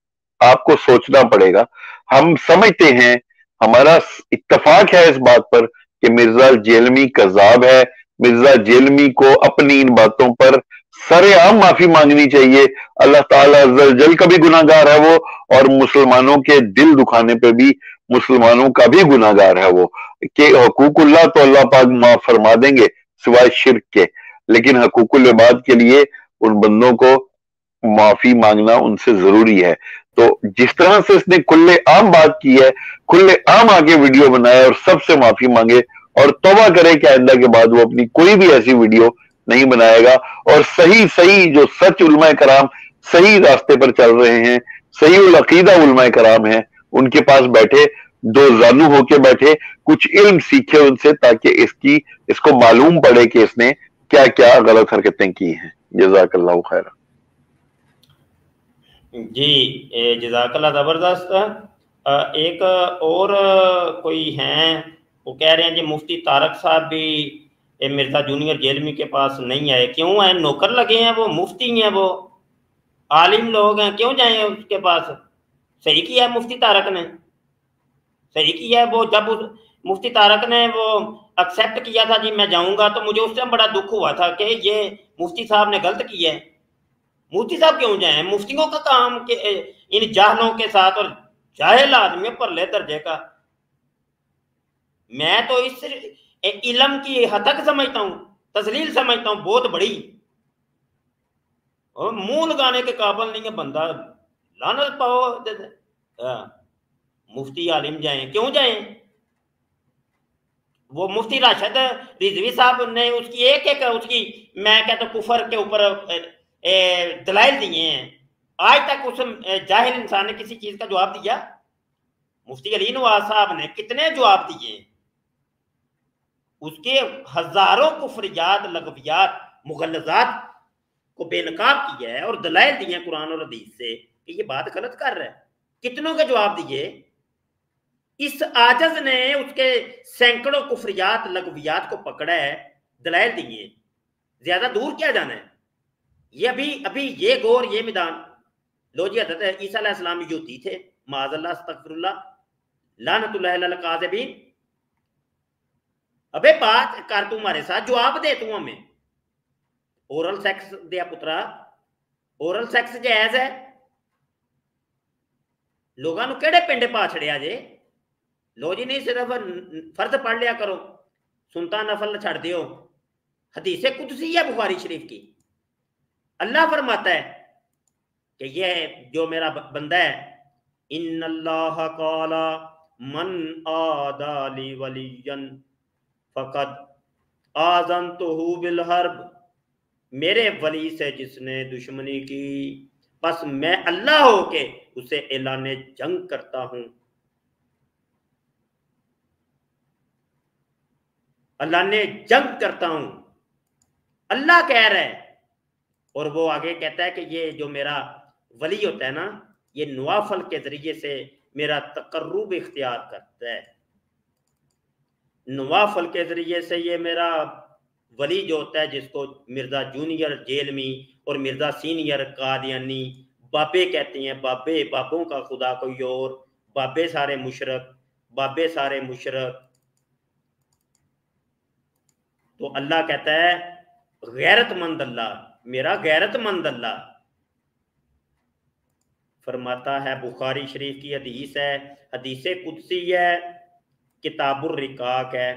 आपको सोचना पड़ेगा। हम समझते हैं, हमारा इत्तेफाक है इस बात पर कि मिर्ज़ा जेलमी कजाब है। मिर्ज़ा जेलमी को अपनी इन बातों पर सरेआम माफ़ी मांगनी चाहिए। अल्लाह ताला जल का भी गुनागार है वो, और मुसलमानों के दिल दुखाने पे भी, मुसलमानों का भी गुनागार है वो। कि हकूकुल्ला तो अल्लाह पाक माफ़ फरमा देंगे, सिवाय शिरक के। लेकिन हकूकुल के लिए उन बंदों को माफ़ी मांगना उनसे ज़रूरी है। तो जिस तरह से इसने खुले आम बात की है, खुले आम आके वीडियो बनाए और सबसे माफ़ी मांगे और तोबा करे कि आइंदा के बाद वो अपनी कोई भी ऐसी वीडियो नहीं बनाएगा और सही सही जो सच उलमा कराम सही रास्ते पर चल रहे हैं, सही उलकीदा उलमा कराम है, उनके पास बैठे, दो जानू होके बैठे, कुछ इल्म सीखे उनसे ताकि इसकी, इसको मालूम पड़े कि इसने क्या क्या गलत हरकतें की हैं। जजाकल्ला खैर। जी जजाकल्ला ज़बरदस्त। एक और कोई हैं, वो कह रहे हैं जी, मुफ्ती तारक साहब भी मिर्ज़ा जूनियर जेलमी के पास नहीं आए। क्यों आए? नौकर लगे हैं वो, मुफ्ती हैं वो। आलिम लोग हैं, क्यों जाए उसके पास? सही किया है मुफ्ती तारक ने। सही किया है वो, जब मुफ्ती तारक ने वो एक्सेप्ट किया था जी मैं जाऊँगा तो मुझे उस टाइम बड़ा दुख हुआ था कि ये मुफ्ती साहब ने गलत किया है। मुफ्ती साहब क्यों जाए? मुफ्तियों का काम के इन जाहलों के साथ और जाहिल आदमी पर ले दर्जे का। मैं तो इस इलम की हतक समझता हूँ तस्लील समझता हूँ बहुत बड़ी। और मुँह लगाने के काबल नहीं है बंदा लानत पाओ हाँ, मुफ्ती आलिम जाए क्यों जाए? वो मुफ्ती राशद रिजवी साहब ने उसकी एक एक उसकी, मैं कहता तो कुफर के ऊपर दलाइल दिए हैं। आज तक उस जाहिल इंसान ने किसी चीज़ का जवाब दिया? मुफ्ती अली नवाज़ साहब ने कितने जवाब दिए? उसके हज़ारों कुफरियात, लगवियात, मुगलजात को बेनकाब किया है और दलाइल दिए कुरान और हदीस से कि ये बात गलत कर रहा है। कितनों के जवाब दिए? इस आजज ने उसके सैकड़ों कुफरियात लगवियात को पकड़ा है दलाइल दिए। ज़्यादा दूर क्या जाना है? ये अभी अभी ये गौर, ये मैदान। लो जी, हज़रत ईसा युति थे माजल्ला लानतुल्लाह अबे बात कर तू हमारे साथ, जवाब दे तू हमें। ओरल सेक्स दिया पुत्रा ओरल सेक्स जायज़ है। लोगों केड़े पिंड पा छड़िया जे? लो जी नहीं सिर्फ़ फ़र्ज़ पढ़ लिया करो। सुनता नफल छड़ दियो। हदीसे कुदसी है बुखारी शरीफ की। अल्लाह फरमाता है कि ये जो मेरा बंदा है इन अल्लाह काला मन आदाली वलीजन फ़कत आजन तो बिल हर्ब। मेरे वली से जिसने दुश्मनी की, बस मैं अल्लाह होके उसे ऐलान जंग करता हूँ। अल्लाह ने जंग करता हूँ। अल्लाह कह रहा है। और वो आगे कहता है कि ये जो मेरा वली होता है ना, ये नवाफल के ज़रिए से मेरा तकर्रुब इख्तियार करता है। नवाफल के ज़रिए से ये मेरा वली जो होता है, जिसको मिर्ज़ा जूनियर जेलमी और मिर्ज़ा सीनियर कादियानी बाबे कहते हैं, बाबे, बाबों का खुदा कोई और, बाबे सारे मुशरक, बाबे सारे मुशरक तो अल्लाह कहता है, गैरतमंद अल्लाह, मेरा गैरतमंद अल्लाह। फरमाता है, बुखारी शरीफ की हदीस है, हदीस कुदसी है, किताबुर रिकाक है,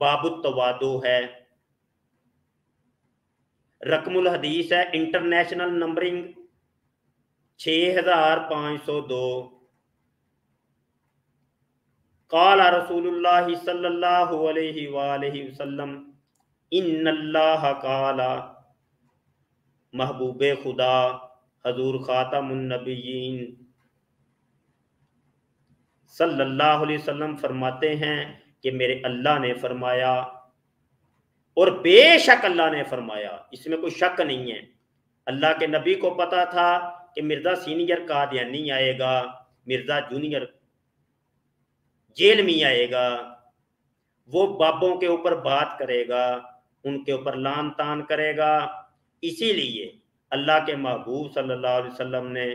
बाबुत तवादो है। रकमुल हदीस है, इंटरनेशनल नंबरिंग छ हज़ार पाँच सौ दो। काला सल्लल्लाहु अलैहि वसल्लम काला महबूब खुदा हजूर ख़ातमुन्नबीयीन सल्लल्लाहु अलैहि वसल्लम फरमाते हैं कि मेरे अल्लाह ने फरमाया और बेशक अल्लाह ने फरमाया इसमें कोई शक नहीं है अल्लाह के नबी को पता था कि मिर्ज़ा सीनियर कादियानी आएगा मिर्ज़ा जूनियर जेल में आएगा, वो बाबों के ऊपर बात करेगा, उनके ऊपर लान तान करेगा। इसीलिए अल्लाह के महबूब सल्लल्लाहु अलैहि वसल्लम ने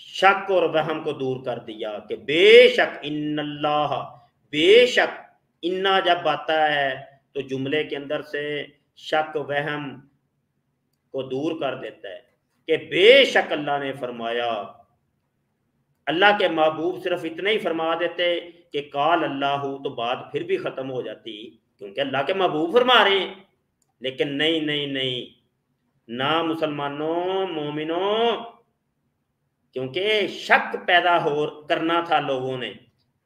शक और वहम को दूर कर दिया कि बेशक इन्नल्लाह, बेशक इन्ना जब आता है तो जुमले के अंदर से शक, वहम को दूर कर देता है कि बेशक अल्लाह ने फरमाया अल्लाह के महबूब सिर्फ़ इतना ही फरमा देते कि काल अल्लाह हो तो बात फिर भी ख़त्म हो जाती, क्योंकि अल्लाह के महबूब फरमा रहे हैं। लेकिन नहीं नहीं नहीं, ना मुसलमानों, मोमिनों, क्योंकि शक पैदा हो, करना था लोगों ने,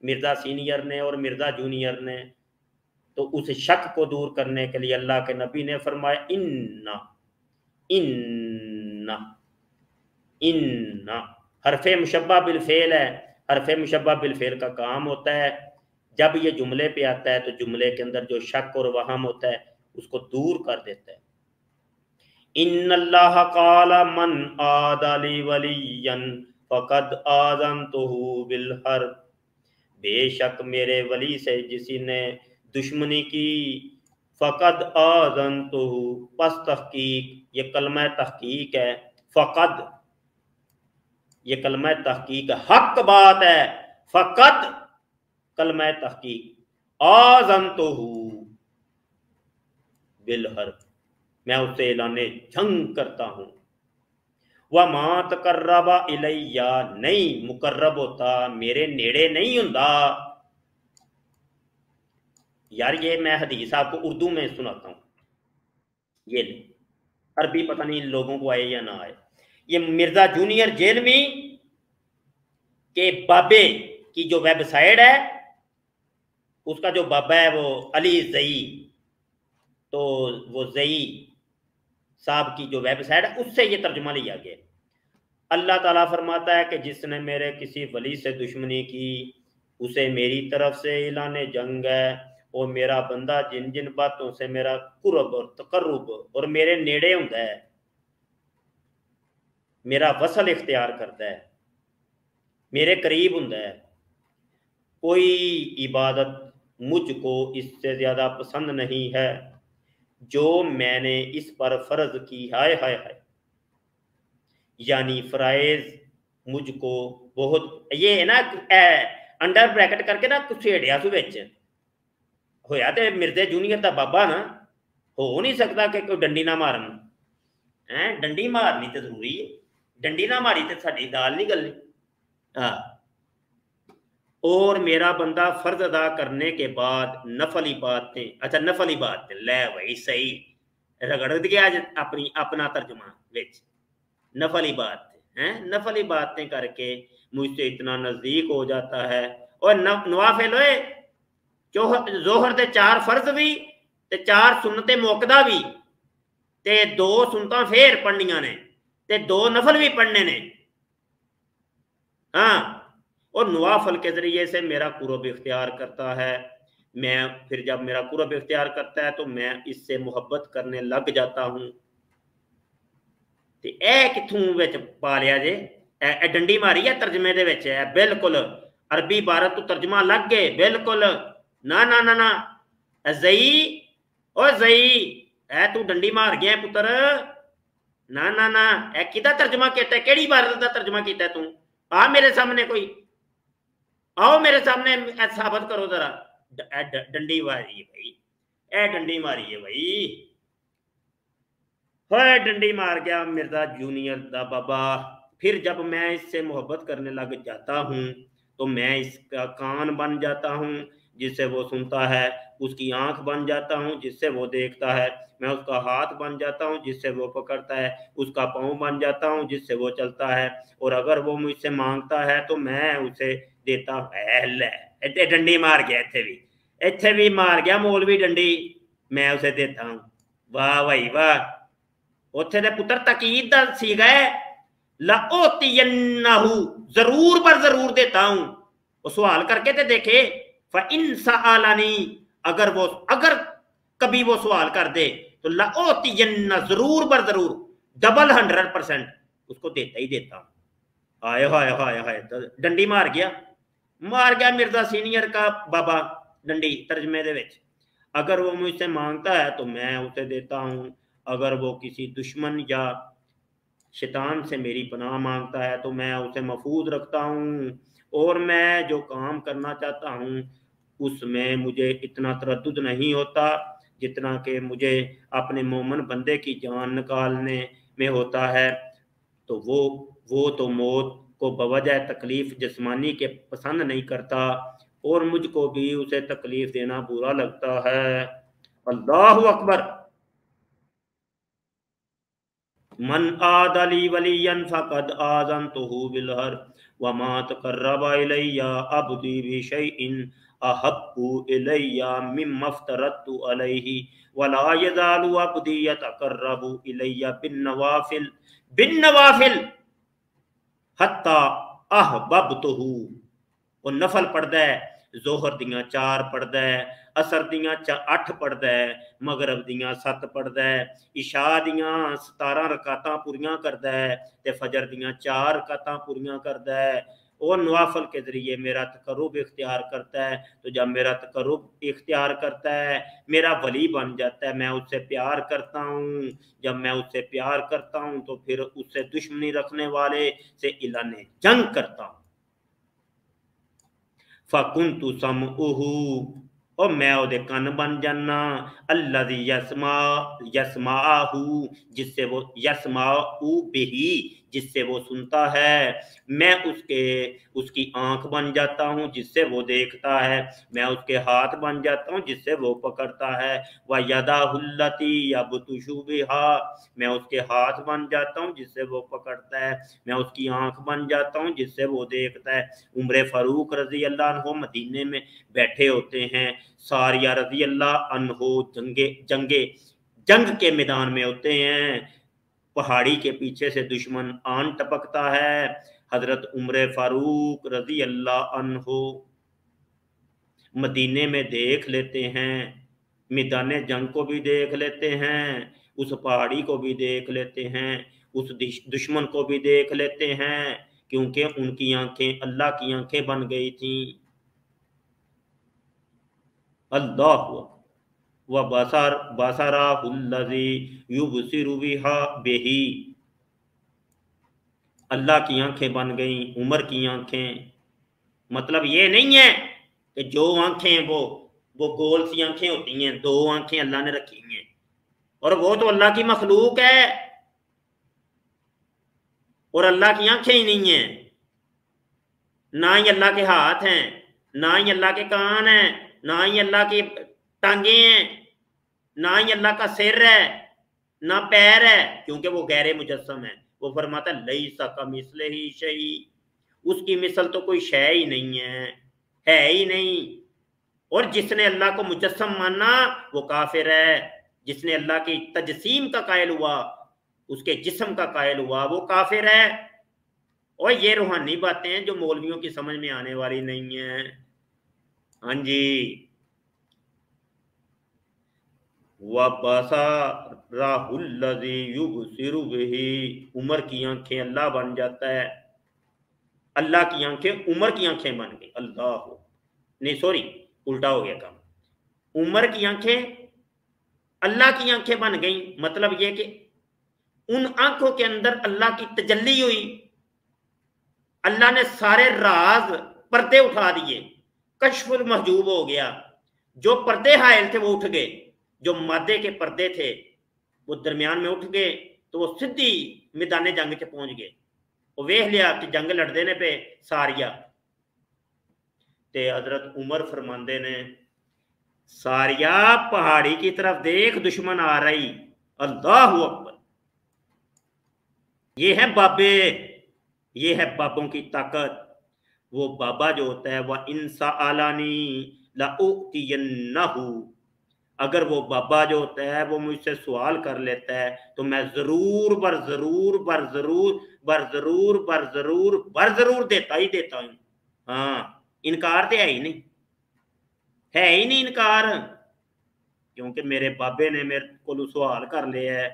मिर्ज़ा सीनियर ने और मिर्ज़ा जूनियर ने। तो उस शक को दूर करने के लिए अल्लाह के नबी ने फरमाया, इन्ना इन्ना इन्ना। हरफ मुशबा बिलफेल है। हरफ मुशबा बिलफेल का काम होता है। जब ये जुमले पे आता है तो जुमले के अंदर जो शक और वहम होता है, उसको दूर कर देता है। इन अल्लाह काला मन आदली वलीयन, फ़कद आजन तो बिल हर। बेशक मेरे वली से जिसी ने दुश्मनी की, फ़कद आजन तो पस तहकीक, ये कलम तहकीक है, फ़कद। ये कलम तहकीक हक बात है। फ़कत कलम तहकीक आज़म तो बिलहर। मैं उससे ऐलान जंग करता हूँ। वह मात कर्रबा इलैया नहीं, मुकर्रब होता, मेरे नेड़े नहीं होंदा। यार ये मैं हदीस आपको उर्दू में सुनाता हूँ। ये अरबी पता नहीं लोगों को आए या ना आए। ये मिर्ज़ा जूनियर जेल में के बाबे की जो वेबसाइट है, उसका जो बाबा है वो अली जई। तो वो जई साहब की जो वेबसाइट है, उससे ये तर्जुमा लिया गया। अल्लाह ताला फरमाता है कि जिसने मेरे किसी वली से दुश्मनी की, उसे मेरी तरफ़ से ऐलान जंग है। और मेरा बंदा जिन जिन बातों से मेरा कुरब और तकर्रुब और मेरे नेड़े होंगे है मेरा वसल इख्तियार करता है। मेरे करीब होंगे कोई इबादत मुझको इससे ज़्यादा पसंद नहीं है, जो मैंने इस पर फ़र्ज़ की। हाय हाय हाय। यानी फ़राइज मुझको बहुत, ये है ना अंडर ब्रैकेट करके ना कुछ छेड़िया सु बिच होया तो मिर्जे जूनियर का बाबा ना, हो नहीं सकता कि कोई डंडी ना मारन। है डंडी मारनी तो ज़रूरी है। डंडी ना मारी तो दाल नहीं गलनी हाँ और मेरा बंदा फ़र्ज़ अदा करने के बाद नफली बातें अच्छा नफली बातें ले भाई सही रगड़ आज अपनी अपना तर्जुमा विच नफली बात है नफली बातें करके मुझसे इतना नज़दीक हो जाता है और नवाफिल होए जोहर दे चार फ़र्ज़ भी ते चार सुनते मुकदा भी ते दो सुनता फिर पढ़निया ने ते दो नफल भी पढ़ने ने हाँ और नवाफल के ज़रिए से मेरा कुरब इख्तियार करता है मैं फिर जब मेरा कुरब इख्तियार करता है तो मैं इससे मुहब्बत करने लग जाता हूँ ਤੇ ਇਹ ਕਿੱਥੋਂ ਵਿੱਚ ਪਾ ਲਿਆ ਜੇ ਇਹ ਡੰਡੀ ਮਾਰੀ ਹੈ ਤਰਜਮੇ ਦੇ ਵਿੱਚ ਹੈ ਬਿਲਕੁਲ ਅਰਬੀ ਇਬਾਰਤ ਤੋਂ ਤਰਜਮਾ ਲੱਗ ਗਏ ਬਿਲਕੁਲ ਨਾ ਨਾ ਨਾ ਨਾ ਜ਼ਈ ਓ ਜ਼ਈ ਐ ਤੂੰ ਡੰਡੀ ਮਾਰ ਗਿਆ ਪੁੱਤਰ ना ना ना ए कि तर्जमा किया केड़ी इबारत का तर्जमा किया तू? आ मेरे सामने कोई। आओ मेरे सामने साबित करो जरा। डंडी मारी है भाई। ए डंडी मारी है भाई। होए डंडी मार गया मिर्ज़ा जूनियर दा बाबा। फिर जब मैं इससे मोहब्बत करने लग जाता हूँ तो मैं इसका कान बन जाता हूँ, जिससे वो सुनता है, उसकी आँख बन जाता हूँ, जिससे वो देखता है। मैं उसका हाथ बन जाता हूँ जिससे वो पकड़ता है उसका पाँव बन जाता हूँ जिससे वो चलता है और अगर वो मुझसे मांगता है तो मैं उसे देता हूँ डंडी मार गया इतने भी इतने भी मार गया मौलवी डंडी मैं उसे देता हूँ वाह भाई वाह ਉੱਥੇ ਦੇ ਪੁੱਤਰ ਤਕੀਦ ਦਾ ਸੀਗਾ लाओतियन्नहु जरूर पर जरूर देता हूं वो सवाल करके तो देखे इन सआलानी अगर वो अगर कभी वो सवाल कर दे तो ज़रूर पर ज़रूर डबल हंड्रेड परसेंट उसको देता ही देता। हूँ आए हाय हाय हाय तो डंडी मार गया। मार गया मिर्ज़ा सीनियर का बाबा डंडी तर्जमे अगर वो मुझसे माँगता है तो मैं उसे देता हूँ। अगर वो किसी दुश्मन या शैतान से मेरी पनाह माँगता है तो मैं उसे महफूज रखता हूँ। और मैं जो काम करना चाहता हूँ, उसमें मुझे इतना तरद नहीं होता। जितना कि मुझे अपने मोमन बंदे की जान निकालने में होता है तो वो वो तो मौत को बवजह तकलीफ़ जिस्मानी के पसंद नहीं करता और मुझको भी उसे तकलीफ़ देना बुरा लगता है। अल्लाह अकबर। मन आदली वलियन फ़कद आजन तो बिलहर वमात कर्रबा इलैया अब्दी बिशैइन नवाफिल हत्ता अहबबतुहु। वो नफल चार पढ़दा है, असर दियाँ अठ पढ़दा है, मगरब दियाँ सत्त पढ़दा है, इशा दियाँ सतारां रकातां पूरियाँ करदा है, ते फजर दियाँ चार पूरियाँ करदा और नवाफल के ज़रिए मेरा तकरूब इख्तियार करता है। तो जब मेरा तकरूब इख्तियार करता है, मेरा वली बन जाता है, मैं उससे प्यार करता हूँ। जब मैं उससे प्यार करता हूँ तो फिर उससे दुश्मनी रखने वाले से इलान जंग करता हूँ। फकुन तू सम उहू और मैं ओदे कन बन जाना। अल्लाह यसमा, यसमाहू, जिससे वो यसमा बेही जिससे वो सुनता है, मैं उसके, उसकी आँख बन जाता हूँ, जिससे वो देखता है। मैं उसके हाथ बन जाता हूँ, जिससे वो पकड़ता है। वह यदा हुल्लती या बुतुशुबिहा मैं उसके हाथ बन जाता हूँ, जिससे वो पकड़ता है। मैं उसकी आँख बन जाता हूँ, जिससे वो देखता है। उम्र फारूक रज़ी अल्लाह मदीने में बैठे होते हैं। सारिया रज़ी अल्लाह अनहो जंगे जंगे, जंग के मैदान में होते हैं। पहाड़ी के पीछे से दुश्मन आन टपकता है। हज़रत उम्र फारूक रज़ी अल्लाह अनहो। मदीने में देख लेते हैं, मैदान जंग को भी देख लेते हैं, उस पहाड़ी को भी देख लेते हैं, उस दुश्मन को भी देख लेते हैं, क्योंकि उनकी आँखें अल्लाह की आँखें बन गई थी। अल्लाह व बसर युबसिरु बिहा बेही। अल्लाह की आँखें बन गई, उमर की आँखें। मतलब ये नहीं है कि जो आँखें वो वो गोल सी आँखें होती हैं, दो आँखें अल्लाह ने रखी हैं। और वो तो अल्लाह की मखलूक है। और अल्लाह की आँखें ही नहीं है। ना ही अल्लाह के हाथ हैं, ना ही अल्लाह के कान हैं, ना ही अल्लाह की टांगे हैं। ना ही अल्लाह का सिर है, ना पैर है, क्योंकि वो गैर मुजस्म है। वो फरमाता लई सका मिसल ही शही उसकी मिसल तो कोई शय ही नहीं है है ही नहीं। और जिसने अल्लाह को मुजस्म माना, वो काफिर है। जिसने अल्लाह की तजसीम का कायल हुआ, उसके जिस्म का कायल हुआ, वो काफिर है। और ये रूहानी बातें हैं जो मौलवियों की समझ में आने वाली नहीं है। हाँ जी। उमर की आँखें अल्लाह बन जाता है। अल्लाह की आँखें उमर की आँखें बन गई। अल्लाह। हो नहीं सॉरी उल्टा हो गया काम। उमर की आँखें अल्लाह की आँखें बन गई। मतलब ये कि उन आँखों के अंदर अल्लाह की तजल्ली हुई। अल्लाह ने सारे राज पर्दे उठा दिए। कशफुल महजूब हो गया। जो पर्दे हायल थे वो उठ गए। जो मादे के पर्दे थे, वो दरमियान में उठ गए तो वो सीधी मैदान जंग च पहुँच गए। वो वेख लिया कि जंग लड़ते ने पे सारिया। ते हज़रत उमर फरमाते ने, सारिया, पहाड़ी की तरफ़ देख, दुश्मन आ रही। अल्लाह अकबर। ये है बाबे, ये है बाबों की ताकत। वो बाबा जो होता है, वह इंसा आलानी लाउतियन्नहु अगर वो बाबा जो होता है, वो मुझसे सवाल कर लेता है तो मैं ज़रूर, बर ज़रूर बर ज़रूर बर ज़रूर बर ज़रूर बर ज़रूर देता ही देता हूँ। हाँ इनकार तो है ही नहीं। है ही नहीं इनकार। क्योंकि मेरे बाबे ने मेरे को सवाल कर लिया है।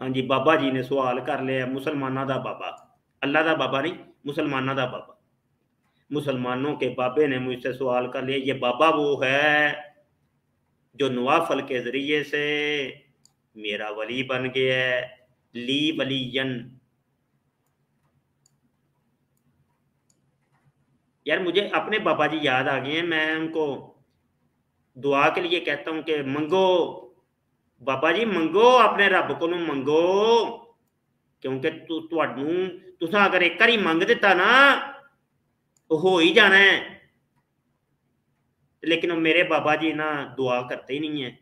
हाँ जी, बाबा जी ने सवाल कर लिया मुसलमाना का बाबा। अल्लाह का बाबा नहीं, मुसलमाना का बाबा। मुसलमानों के बाबे ने मुझसे सवाल कर लिया, ये बाबा वो है जो नवाफल के ज़रिए से मेरा वली बन गया है। ली वलीयन। यार, मुझे अपने बाबा जी याद आ गए हैं। मैं उनको दुआ के लिए कहता हूँ कि मंगो, बाबा जी, मंगो, अपने रब को मंगो। क्योंकि तू तुसा अगर एक बारी मंग दिता ना, हो ही जाना है। लेकिन मेरे बाबा जी ना दुआ करते ही नहीं है।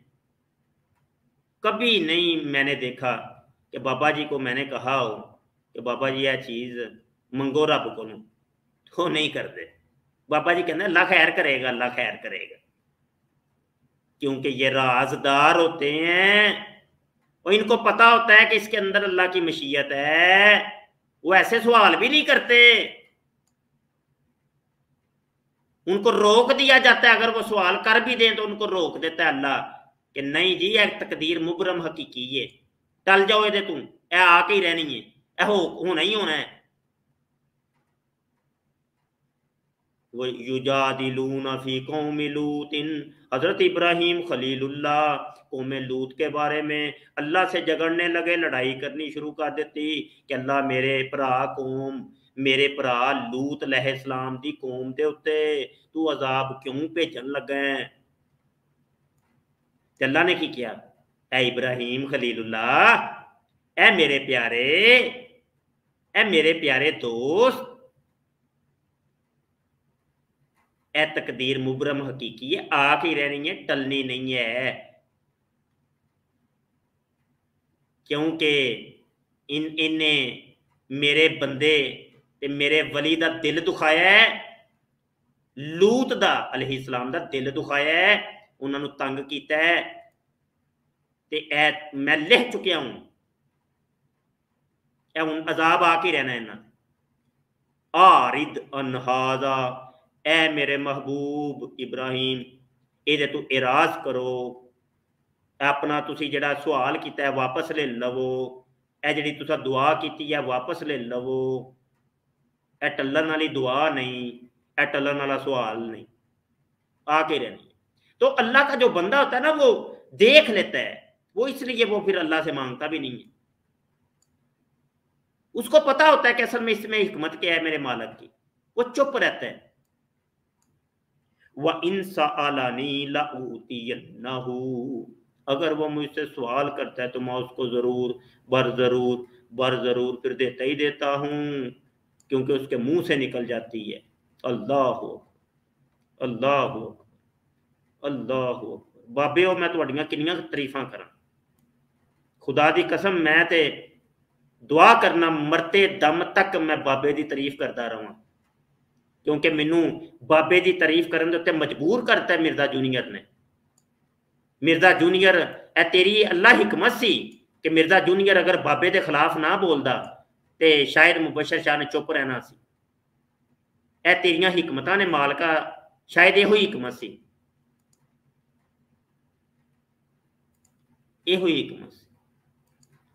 कभी नहीं मैंने देखा कि बाबा जी को मैंने कहा हो कि बाबा जी, यह चीज़ मंगो रब को तो नहीं करते। बाबा जी कहते अल्लाह खैर करेगा अल्लाह खैर करेगा। क्योंकि ये राजदार होते हैं और इनको पता होता है कि इसके अंदर अल्लाह की मशीयत है। वो ऐसे सवाल भी नहीं करते। उनको रोक दिया जाता है। अगर वो सवाल कर भी दें तो उनको रोक देता है अल्लाह कि नहीं जी यह तकदीर मुबरम हकीकी है टल जाओ ये तू ए आके ही रहनी है। ए हो होना ही होना है। वो फ़ी हज़रत इब्राहिम खलीलुल्लाह, कौम लूत के बारे में अल्लाह से झगड़ने लगे, लड़ाई करनी शुरू कर देती कि अल्लाह मेरे भरा कौम मेरे भरा लूत लहसलाम की कौम के उत्ते, तू अजाब क्यों भेजन लगा अल्लाह ने की किया? ए इब्राहिम खलीलुल्लाह ए मेरे प्यारे ए मेरे प्यारे दोस्त ए तकदीर मुबरम हकीकी है आके ही रहनी है टलनी नहीं है क्योंकि इन, इन्हें मेरे बंदे ਤੇ ਮੇਰੇ ਵਲੀ ਦਾ ਦਿਲ ਦੁਖਾਇਆ ਹੈ ਲੂਤ ਦਾ ਅਲੈਹਿਸਲਾਮ ਦਾ ਦਿਲ ਦੁਖਾਇਆ ਹੈ ਉਹਨਾਂ ਨੂੰ ਤੰਗ ਕੀਤਾ ਹੈ ਤੇ ਇਹ ਮੈਂ ਲਿਖ ਚੁੱਕਿਆ ਹਾਂ ਇਹ ਹੁਣ ਅਜ਼ਾਬ ਆ ਕੇ ਰਹਿਣਾ ਇਹਨਾਂ ਆਰਿਦ ਅਨਹਾਜ਼ਾ ਐ ਮੇਰੇ ਮਹਬੂਬ ਇਬਰਾਹੀਮ ਇਹਦੇ ਤੋਂ ਇਰਾਜ਼ ਕਰੋ ਆਪਣਾ ਤੁਸੀਂ ਜਿਹੜਾ ਸਵਾਲ ਕੀਤਾ ਹੈ ਵਾਪਸ ਲੈ ਲਵੋ ਇਹ ਜਿਹੜੀ ਤੁਸੀਂ ਦੁਆ ਕੀਤੀ ਹੈ ਵਾਪਸ ਲੈ ਲਵੋ ਇਹ ਟੱਲਣ ਵਾਲੀ दुआ नहीं ਇਹ ਟੱਲਣ वाला सवाल नहीं आके रहनी तो अल्लाह का जो बंदा होता है ना वो देख लेता है वो इसलिए वो फिर अल्लाह से मांगता भी नहीं है उसको पता होता है कि असल में इसमें हिकमत क्या है मेरे मालक की वो चुप रहता है वह इंसानी अगर वो मुझसे सवाल करता है तो मैं उसको जरूर बर जरूर बर जरूर फिर देता ही देता हूं क्योंकि उसके मुँह से निकल जाती है। अल्लाह अल्लाह अल्लाह बाबे हो मैं थोड़िया किनिया तरीफा करा? खुदा की कसम, मैं ते दुआ करना मरते दम तक मैं बाबे की तारीफ़ करता रहा क्योंकि मैनू बाबे की तारीफ़ करने के उ मजबूर करता है मिर्ज़ा जूनीयर ने। मिर्ज़ा जूनीयर ए तेरी अल्लाह हिकमत सी कि मिर्ज़ा जूनीयर अगर बाबे के खिलाफ ना बोलता तो शायद मुबशर शाह ने चुप रहना सी। ए तेरिया हिकमत ने मालिका, शायद यो हिकमत सी। एकमत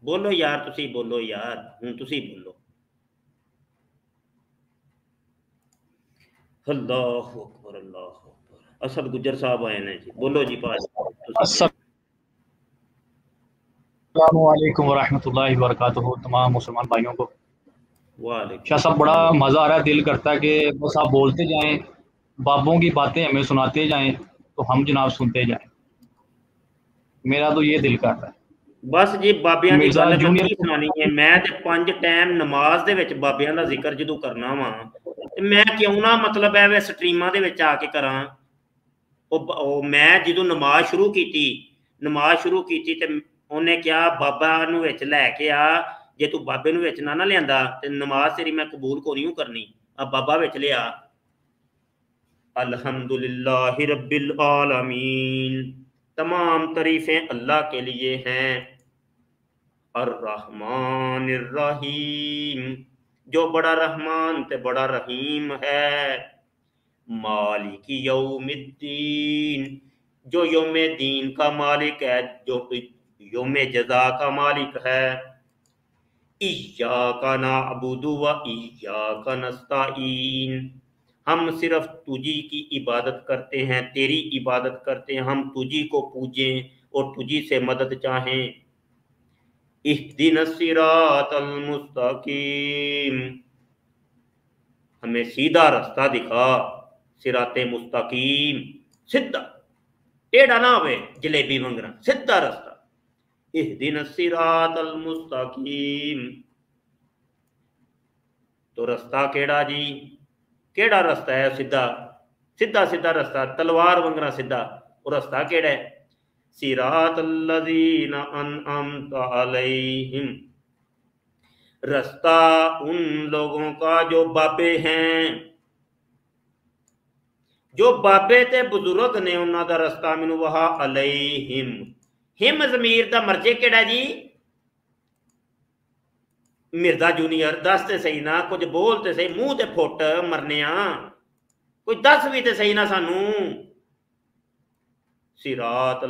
बोलो यार, तुसी बोलो यार हूँ तुसी बोलो। अल्लाह अल्लाह अकबर। असद गुजर साहब आए ने जी। बोलो जी, पास। अल्लाम वरहमतुल्लाहि वबरकातुहू तमाम मुसलमान भाइयों को शाह साहब बड़ा मज़ा आ रहा है दिल करता है कि बस आप बोलते जाएं बाबों की बातें हमें सुनाते जाएं तो हम जनाब सुनते जाएं मेरा तो ये दिल करता है ਬਸ ਜੀ ਬਾਬਿਆਂ ਦੀ ਗੱਲ ਕੀ ਸੁਣਾਣੀ ਹੈ ਮੈਂ ਤੇ ਪੰਜ ਟਾਈਮ ਨਮਾਜ਼ ਦੇ ਵਿੱਚ ਬਾਬਿਆਂ ਦਾ ਜ਼ਿਕਰ ਜਦੋਂ ਕਰਨਾ ਵਾ ਤੇ ਮੈਂ ਕਿਉਂ ਨਾ ਮਤਲਬ ਐ ਵੇ ਸਟ੍ਰੀਮਾਂ ਦੇ ਵਿੱਚ ਆ ਕੇ ਕਰਾਂ ਉਹ ਮੈਂ ਜਦੋਂ ਨਮਾਜ਼ ਸ਼ੁਰੂ ਕੀਤੀ ਨਮਾਜ਼ ਸ਼ੁਰੂ ਕੀਤੀ ਤੇ ਉਹਨੇ ਕਿਹਾ ਬਾਬਾ ਨੂੰ ਵਿੱਚ ਲੈ ਕੇ ਆ ਜੇ ਤੂੰ ਬਾਬੇ ਨੂੰ ਵਿੱਚ ਨਾ ਨਾ ਲਿਆਂਦਾ ਤੇ ਨਮਾਜ਼ ਤੇਰੀ ਮੈਂ ਕਬੂਲ ਕੋ ਨਹੀਂ ਕਰਨੀ ਆ ਬਾਬਾ ਵਿੱਚ ਲਿਆ अल्हम्दुलिल्लाह रब्बिल आलमीन तमाम तारीफें अल्लाह के लिए हैं अर्रहमान रहीम जो बड़ा रहमान ते बड़ा रहीम है मालिक यौमिद्दीन जो योम दीन का मालिक है जो योम जजा का मालिक है। ईया का ना अबूदू व ईया का हम सिर्फ़ तुझी की इबादत करते हैं, तेरी इबादत करते हैं, हम तुझी को पूजें और तुझी से मदद चाहें। दिन मुस्तकीम। हमें सीधा रास्ता दिखा, सिराते मुस्तकीम। सीधा टेढ़ा ना हो जलेबी मंगना सीधा रास्ता। दिन मुस्तकीम तो रास्ता केड़ा जी? केड़ा रास्ता है सीधा? सीधा सीधा रास्ता, तलवार वंगना सीधा। वो रास्ता केड़ा है? सिरात अलैहिम। रास्ता उन लोगों का जो बाबे हैं। जो बाबे ते बुज़ुर्ग ने उन्होंने रास्ता मैनू वहा अलैहिम। हिम जमीर का मर्जे केड़ा जी? मिर्ज़ा जूनियर, दस ते सही ना, कुछ बोल ते सही, मुँह ते फुट मरने कोई दस भी ते सही ना सानू। सिरात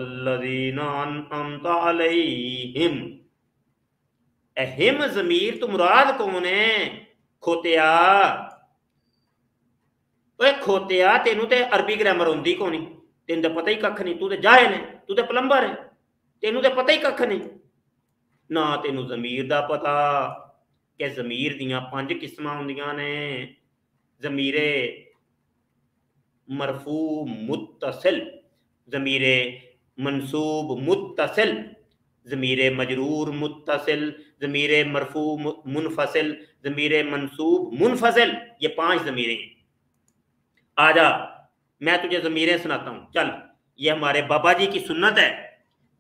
हिम जमीर तो मुराद कौन है खोतिया खोतिया तेनू ते अरबी ग्रामर आंदी कोनी। तेन तो पता ही कख नहीं तू तो जाए ने तू तो प्लंबर तेनू तो पता ही कख नहीं ना तेनू जमीर का पता कि जमीर दंज किस्म होंगे ने। जमीरे मरफू मुतसिल जमीर मनसूब मुतसिल ज़मीर मजरूर मुतसिल ज़मीर मरफू मुनफसिल, ज़मीर मनसूब मुनफसिल, ये पाँच ज़मीरें हैं। आजा, मैं तुझे ज़मीरें सुनाता हूँ। चल, ये हमारे बाबा जी की सुन्नत है।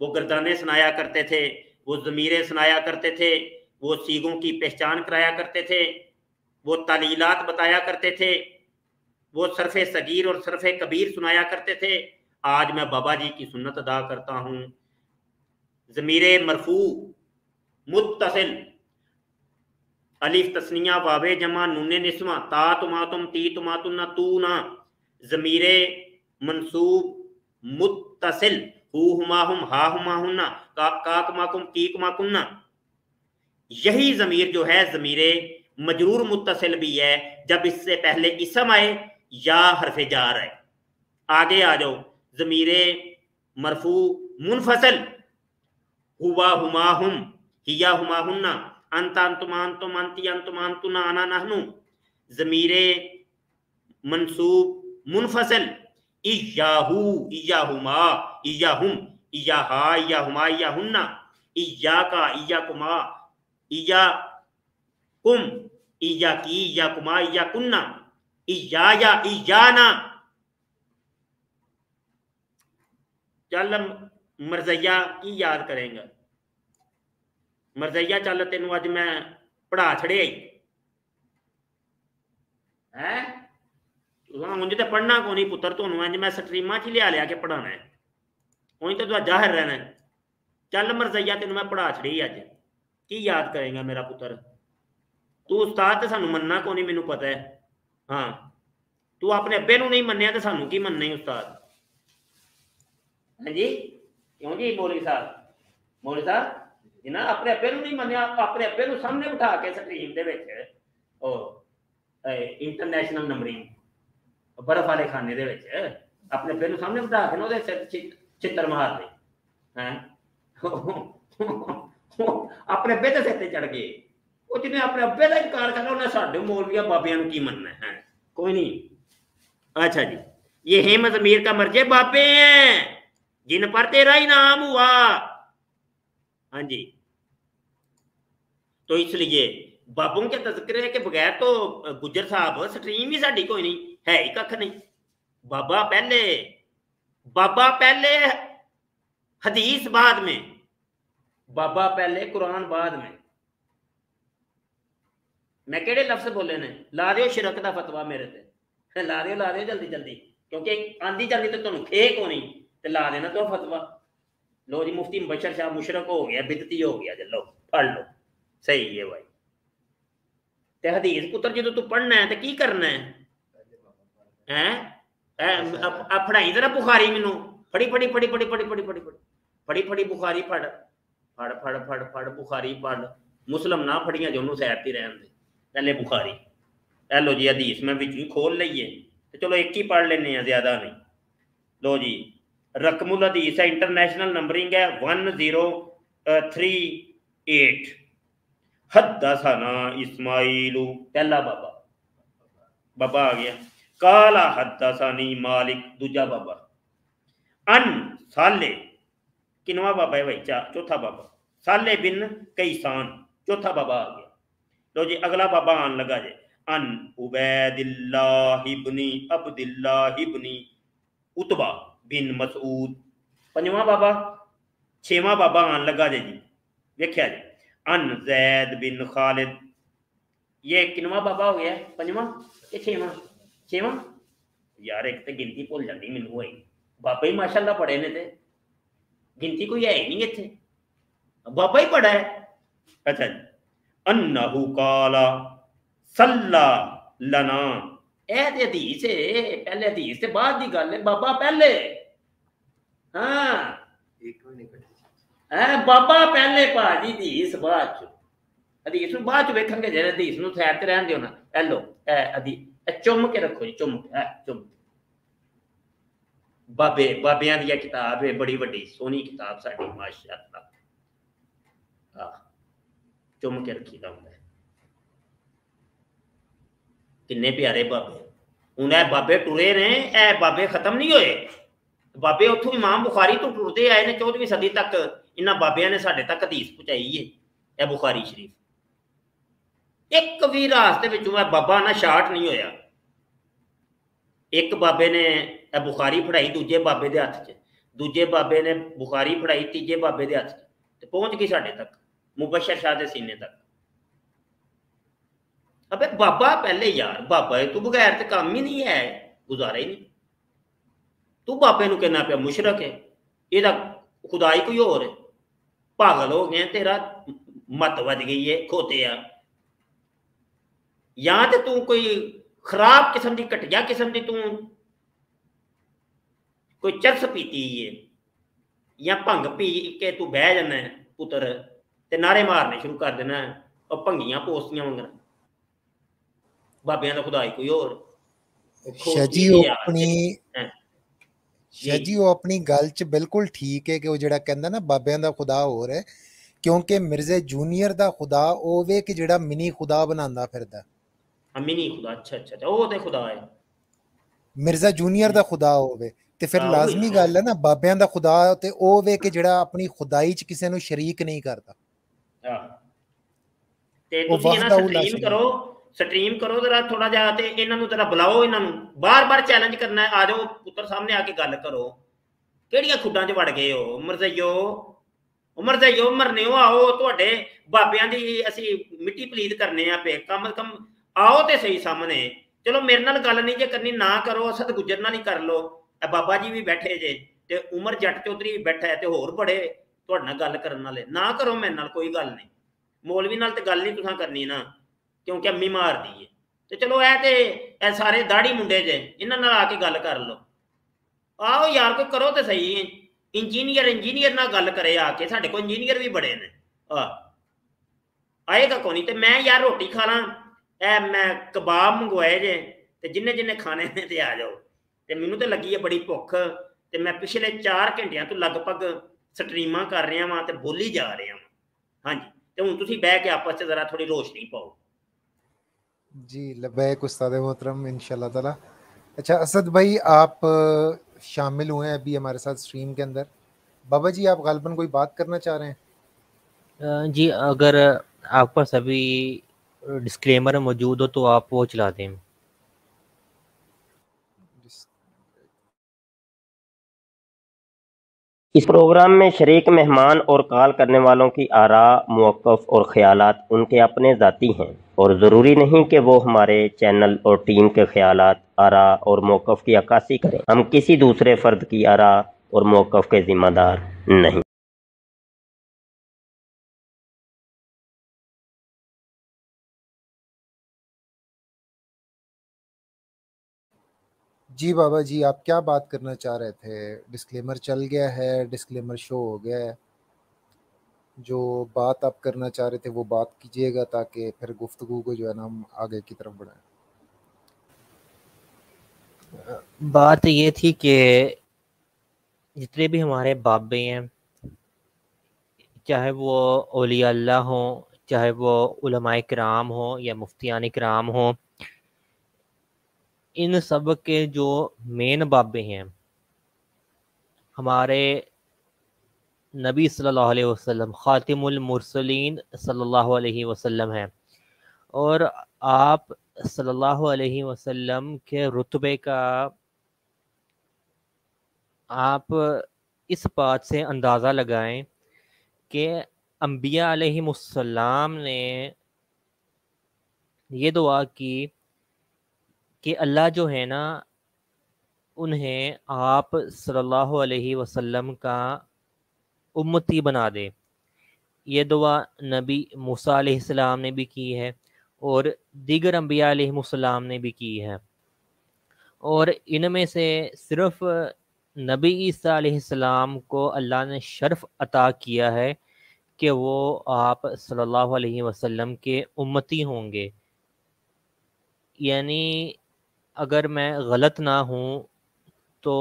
वो गर्दाने सुनाया करते थे, वो ज़मीरें सुनाया करते थे, वो सीगों की पहचान कराया करते थे, वो तालीलात बताया करते थे, वो सरफ सगीर और सरफ कबीर सुनाया करते थे। आज मैं बाबा जी की सुन्नत अदा करता हूँ। ज़मीर मरफू मुतसिल अलिफ तस्निया, वावे जमा, नूने निस्मा, ता तुमा तुम, ती तुमा तुम, ना तू ना। ज़मीर मनसूब मुतसिल हु हुमा हुम हा हुमा हुन्ना का काकुमा कुम की कुमा कुन्ना यही ज़मीर जो है, ज़मीर मजरूर मुतसिल भी है, जब इससे पहले इसम आए या हरफ जार है आगे आ जाओ, ज़मीर मरफू मुनफसल हुआ हुमा हुम हिया हुमा हुन्ना अंत अंतुमान तुम अंति अंतुमान तुना आना नहनु। ज़मीर मनसूब मुनफसल इयाहू, इयाहुमा, इयाहुम, इयाहा, इयाहुमा, इयाहुन्ना इया का इया कुमा इया कुम इया की इया कुमा इया कुन्ना इया या इया ना चल मरजैया की याद करेंगे। मरजैया, चल तेन अज मैं पढ़ा छड़े है? उंज तो पढ़ना को नहीं पुत्र तुम अज मैं स्ट्रीमा च लिया लिया के पढ़ाना है उंज तो ज़ाहिर रहना चल मरजैया तेन मैं पढ़ा छड़ी अज की याद करेगा मेरा पुत्र तू उस्ताद तो सानू मनना को नहीं मैनू पता है हाँ तू अपने अब्बे नहीं मनिया तो सानू की मनना ही उस्ताद हाँ जी क्यों जी मौली साहब मौली साहब जिन्ना अपने अब्बे नहीं मनिया अपने अब्बे सामने बिठा के स्ट्रीम इंटरनेशनल नंबरिंग बर्फ वाले खाने दे अपने अब्बे सामने बिठा के ना चित्र मार दे हैं अपने बेटे सिर चढ़ गए ਉਹ ਜਿਹਨੇ ਆਪਣੇ ਅੱਬੇ ਦਾ ਇਨਕਾਰ ਕਰਨਾ ਉਹਨੇ ਸਾਡੇ ਮੌਲਵੀਆਂ ਬਾਬਿਆਂ ਨੂੰ ਕੀ ਮੰਨਣਾ ਹੈ कोई नहीं अच्छा जी ये हेमत अमीर का मर्जे बापे हैं जिन पर तेरा ही नाम हुआ हाँ जी तो इसलिए बाबों के तस्करे के बगैर तो गुजर साहब स्ट्रीम ही साड़ी कोई नहीं है ही कख नहीं। बाबा पहले बाबा पहले हदीस बाद में, बाबा पहले कुरान बाद में। मैं केड़े लफ्ज बोले ने? ला दियो शिरक का फतवा मेरे ते। [LAUGHS] ला दियो ला दियो जल्दी जल्दी। क्योंकि आंधी जल्दी तो तुम खे को नहीं ते ला देना तो फतवा। लो जी, मुफ्ती मुबशर शाह मुशरक हो गया, बिदती हो गया चलो पढ़ लो। सही है भाई। ते हदीस पुत्र जो तू पढ़ना है तो की करना है? ਹੈ ਆ ਫੜਾਈ ਤੇਰਾ ਬੁਖਾਰੀ ਮੈਨੂੰ ਫੜੀ ਫੜੀ ਫੜੀ ਫੜੀ ਫੜੀ ਫੜੀ ਫੜੀ ਫੜੀ ਫੜੀ ਬੁਖਾਰੀ ਫੜ ਫੜ ਫੜ ਫੜ ਫੜ ਬੁਖਾਰੀ ਫੜ ਮੁਸਲਮ ਨਾ ਫੜੀਆਂ ਜੋ ਉਹਨੂੰ ਸਾਈਡ ਤੇ ਰਹਿਣ ਦੇ ਪਹਿਲੇ ਬੁਖਾਰੀ ਇਹ ਲੋ ਜੀ ਹਦੀਸ ਮੈਂ ਵਿੱਚ ਹੀ ਖੋਲ ਲਈਏ ਤੇ ਚਲੋ ਇੱਕ ਹੀ ਪੜ ਲੈਨੇ ਆ ਜ਼ਿਆਦਾ ਨਹੀਂ ਲੋ ਜੀ ਰਕਮੁਲ ਹਦੀਸ ਹੈ ਇੰਟਰਨੈਸ਼ਨਲ ਨੰਬਰਿੰਗ ਹੈ 1038 ਹਦਸਨਾ ਇਸਮਾਈਲ ਪਹਿਲਾ ਬਾਬਾ ਬਾਬਾ ਆ ਗਿਆ काला हदसनी मालिक दूजा बाबा। अन साले, किनवा बाबा है भाई? चा, चौथा बाबा। साले बिन कैसान, चौथा बाबा आ गया। लो जी, अगला बाबा आन लगा जे। अन अब्दुल्लाह इब्नी उतबा बिन मसूद। पंजवा बाबा, छेवा बाबा आन लगा जे जी। वेख्या जी। अन जैद बिन खालिद। ये किनवा बाबा हो गया पंजवा ये छेवा। छेवा यार एक तो गिनती भुल जाती मैनू होई बाबा ही माशाल्लाह पढ़े ने ते गिनती कोई है ही नहीं इतने बाबा ही पढ़ा है अच्छा जी अन्नहु काला सल्ला लना ਇਹ ਤੇ ਹਦੀਸ ਹੈ ਪਹਿਲੇ ਹਦੀਸ ਤੇ ਬਾਅਦ ਦੀ ਗੱਲ ਹੈ ਬਾਬਾ ਪਹਿਲੇ ਹਾਂ ਇੱਕ ਵੀ ਨਹੀਂ ਕੱਢੀ ਹੈ ਬਾਬਾ ਪਹਿਲੇ ਭਾਜੀ ਹਦੀਸ ਬਾਅਦ ਚ ਹਦੀਸ ਨੂੰ ਬਾਅਦ ਚ ਵੇਖਾਂਗੇ ਜਿਹੜੇ ਹਦੀਸ ਨੂੰ ਸਾਈਡ ਤੇ ਰਹਿਣ ਦਿਓ ਨਾ ਇਹ ਲੋ ਇਹ ਅਦੀ चुम के रखो जी चुम के चुम बाबे बाबिया दी किताब है बड़ी वड्डी सोहनी किताब सा चुम के रखी का होंगे किन्ने प्यारे बाबे उन्हें बाबे टुरे ने ऐ बाबे खत्म नहीं होए बाबे उतो इमाम बुखारी तो टुरते आए ने चौदहवीं सदी तक इन्होंने बाबिया ने साढ़े तक हदीस पहुंचाई है ए बुखारी शरीफ एक भी रास्ते बाबा ना शार्ट नहीं होया एक बाबे ने बुखारी फड़ाई दूजे बाबे के हथ च दूजे बाबे ने बुखारी फड़ाई तीजे बाबे के हथ च पहुँच गई साढ़े तक मुबशर शाह के सीने तक अब बाबा पहले यार बाबा तू बगैर तो काम ही नहीं है गुजारा ही नहीं तू बाबे कहना पा मुशरक है ये खुदाई कोई होर है पागल हो गए तेरा मत बज गई है खोते आ ਜਾਂ ਤੇ ਤੂੰ ਕੋਈ ਖਰਾਬ ਕਿਸਮ ਦੀ ਘਟਿਆ ਕਿਸਮ ਦੀ ਤੂੰ ਕੋਈ ਚਰਸ ਪੀਤੀ ਹੈ ਜਾਂ ਭੰਗ ਪੀ ਕੇ ਤੂੰ ਬਹਿ ਜਾਣਾ ਪੁੱਤਰ ਤੇ ਨਾਰੇ ਮਾਰਨੇ ਸ਼ੁਰੂ ਕਰ ਦੇਣਾ ਉਹ ਭੰਗੀਆਂ ਪੋਸਤੀਆਂ ਮੰਗਣਾ ਬਾਬਿਆਂ ਦਾ ਖੁਦਾਈ ਕੋਈ ਹੋਰ। ਸ਼ਾਹ ਜੀ ਉਹ ਆਪਣੀ ਸ਼ਾਹ ਜੀ ਉਹ ਆਪਣੀ ਗੱਲ 'ਚ ਬਿਲਕੁਲ ਠੀਕ ਹੈ ਕਿ ਉਹ ਜਿਹੜਾ ਕਹਿੰਦਾ ਨਾ ਬਾਬਿਆਂ ਦਾ ਖੁਦਾ ਹੋਰ ਹੈ ਕਿਉਂਕਿ ਮਿਰਜ਼ੇ ਜੂਨੀਅਰ ਦਾ ਖੁਦਾ ਉਹ ਵੇ ਕਿ ਜਿਹੜਾ ਮਿਨੀ ਖੁਦਾ ਬਣਾਉਂਦਾ ਫਿਰਦਾ। ਮਿਨੀ ਖੁਦਾ ਅੱਛਾ ਅੱਛਾ ਉਹ ਤੇ ਖੁਦਾ ਹੈ ਮਿਰਜ਼ਾ ਜੂਨੀਅਰ ਦਾ ਖੁਦਾ ਹੋਵੇ ਤੇ ਫਿਰ ਲਾਜ਼ਮੀ ਗੱਲ ਹੈ ਨਾ ਬਾਬਿਆਂ ਦਾ ਖੁਦਾ ਤੇ ਉਹ ਵੇ ਕਿ ਜਿਹੜਾ ਆਪਣੀ ਖੁਦਾਈ 'ਚ ਕਿਸੇ ਨੂੰ ਸ਼ਰੀਕ ਨਹੀਂ ਕਰਦਾ ਹਾਂ ਤੇ ਤੁਸੀਂ ਇਹਨਾਂ ਸਟ੍ਰੀਮ ਕਰੋ ਸਟ੍ਰੀਮ ਕਰੋ ਜਰਾ ਥੋੜਾ ਜਿਹਾ ਤੇ ਇਹਨਾਂ ਨੂੰ ਜਰਾ ਬੁਲਾਓ ਇਹਨਾਂ ਨੂੰ ਬਾਰ-ਬਾਰ ਚੈਲੰਜ ਕਰਨਾ ਆ ਜਾਓ ਪੁੱਤਰ ਸਾਹਮਣੇ ਆ ਕੇ ਗੱਲ ਕਰੋ ਕਿਹੜੀਆਂ ਖੁੱਡਾਂ 'ਚ ਵੜ ਗਏ ਹੋ ਉਮਰ ਜ਼ਈਓ ਉਮਰ ਜ਼ਈਓ ਮਰਨੇ ਹੋ ਆਓ ਤੁਹਾਡੇ ਬਾਬਿਆਂ ਦੀ ਅਸੀਂ ਮਿੱਟੀ ਪਲੀਤ ਕਰਨੇ ਆ ਪੇ ਕਮ ਕਮ ਆਓ ਤੇ ਸਹੀ ਸਾਹਮਣੇ। ਚਲੋ ਮੇਰੇ ਨਾਲ ਗੱਲ ਨਹੀਂ ਜੇ ਕਰਨੀ, ਨਾ ਕਰੋ ਅਸਦ ਗੁਜਰ ਨਾਲ ਹੀ ਕਰ ਲੋ ਇਹ ਬਾਬਾ ਜੀ ਵੀ ਬੈਠੇ ਜੇ ਤੇ ਉਮਰ ਜੱਟ ਚੌਧਰੀ ਵੀ ਬੈਠਾ ਹੈ ਤੇ ਹੋਰ ਬੜੇ ਤੁਹਾਡੇ ਨਾਲ ਗੱਲ ਕਰਨ ਵਾਲੇ। ਨਾ ਕਰੋ ਮੇਰੇ ਨਾਲ ਕੋਈ ਗੱਲ ਨਹੀਂ। ਮੌਲਵੀ ਨਾਲ ਤੇ ਗੱਲ ਨਹੀਂ ਤੁਸੀਂ ਕਰਨੀ ਨਾ, ਕਿਉਂਕਿ ਅੰਮੀ ਮਾਰਦੀ ਏ। ਤੇ ਚਲੋ ਇਹ ਤੇ ਇਹ ਸਾਰੇ ਦਾੜੀ ਮੁੰਡੇ ਜੇ, ਇਹਨਾਂ ਨਾਲ ਆ ਕੇ ਗੱਲ ਕਰ ਲਓ। ਆਓ ਯਾਰ, ਕੋਈ ਕਰੋ ਤੇ ਸਹੀ ਇੰਜੀਨੀਅਰ ਇੰਜੀਨੀਅਰ ਨਾਲ ਗੱਲ ਕਰੇ ਆ ਕੇ, ਸਾਡੇ ਕੋਲ ਇੰਜੀਨੀਅਰ ਵੀ ਬੜੇ ਨੇ। ਆ, ਆਏਗਾ ਕੋਈ ਨਹੀਂ ਤੇ ਮੈਂ ਯਾਰ ਰੋਟੀ ਖਾ ਲਾਂ। ਐ ਮੈਂ ਕਬਾਬ ਮੰਗਵਾਏ ਜੇ ਤੇ ਜਿੰਨੇ ਜਿੰਨੇ ਖਾਣੇ ਨੇ ਤੇ ਆ ਜਾਓ ਤੇ ਮੈਨੂੰ ਤੇ ਲੱਗੀ ਹੈ ਬੜੀ ਭੁੱਖ ਤੇ ਮੈਂ ਪਿਛਲੇ 4 ਘੰਟਿਆਂ ਤੋਂ ਲਗਭਗ ਸਟਰੀਮਾਂ ਕਰ ਰਿਹਾ ਵਾਂ ਤੇ ਬੋਲੀ ਜਾ ਰਿਹਾ ਵਾਂ ਹਾਂਜੀ ਤੇ ਹੁਣ ਤੁਸੀਂ ਬਹਿ ਕੇ ਆਪਸ 'ਚ ਜ਼ਰਾ ਥੋੜੀ ਰੋਸ਼ਨੀ ਪਾਓ जी लबैक उस्ताद मोहतरम इंशाल्लाह ताला अच्छा असद भाई आप शामिल हुए हैं अभी हमारे साथ स्ट्रीम के अंदर बाबा जी आप गालबन कोई बात करना चाह रहे हैं जी अगर आप पास अभी डिस्क्लेमर मौजूद हो तो आप वो चला दें। इस प्रोग्राम में शरीक मेहमान और कॉल करने वालों की आरा मौक़ और ख्याल उनके अपने ज़ाती हैं और ज़रूरी नहीं कि वो हमारे चैनल और टीम के ख्याल आरा और मौक़ की अक्सी करें। हम किसी दूसरे फ़र्द की आरा और मौक़ के ज़िम्मेदार नहीं। जी बाबा जी, आप क्या बात करना चाह रहे थे? डिस्क्लेमर चल गया है डिस्क्लेमर शो हो गया है। जो बात आप करना चाह रहे थे, वो बात कीजिएगा ताकि फिर गुफ्तगु को जो है ना हम आगे की तरफ़ बढ़ाएँ। बात ये थी कि जितने भी हमारे बाबे हैं, चाहे वो ओलिया अल्लाह हों, चाहे वो उलमाए कराम हो या मुफ्तियान कराम हों इन सब के जो मेन बाबे हैं, हमारे नबी सल्लल्लाहु अलैहि वसल्लम, ख़ातिमुल मुरसलीन सल्लल्लाहु अलैहि वसल्लम हैं। और आप सल्लल्लाहु अलैहि वसल्लम के रुतबे का आप इस बात से अंदाज़ा लगाएँ कि अम्बिया अलैहिमुस्सलाम ने ये दुआ की कि अल्लाह जो है ना, उन्हें आप सल्लल्लाहु अलैहि वसल्लम का उम्मती बना दे। ये दुआ नबी मूसा अलैहिस्सलाम ने भी की है और दीगर अम्बिया अलैहिस्सलाम ने भी की है। और इनमें से सिर्फ़ नबी ईसा अलैहिस्सलाम को अल्लाह ने शर्फ अता किया है कि वो आप सल्लल्लाहु अलैहि वसल्लम के उम्मती होंगे। यानी अगर मैं गलत ना हूँ तो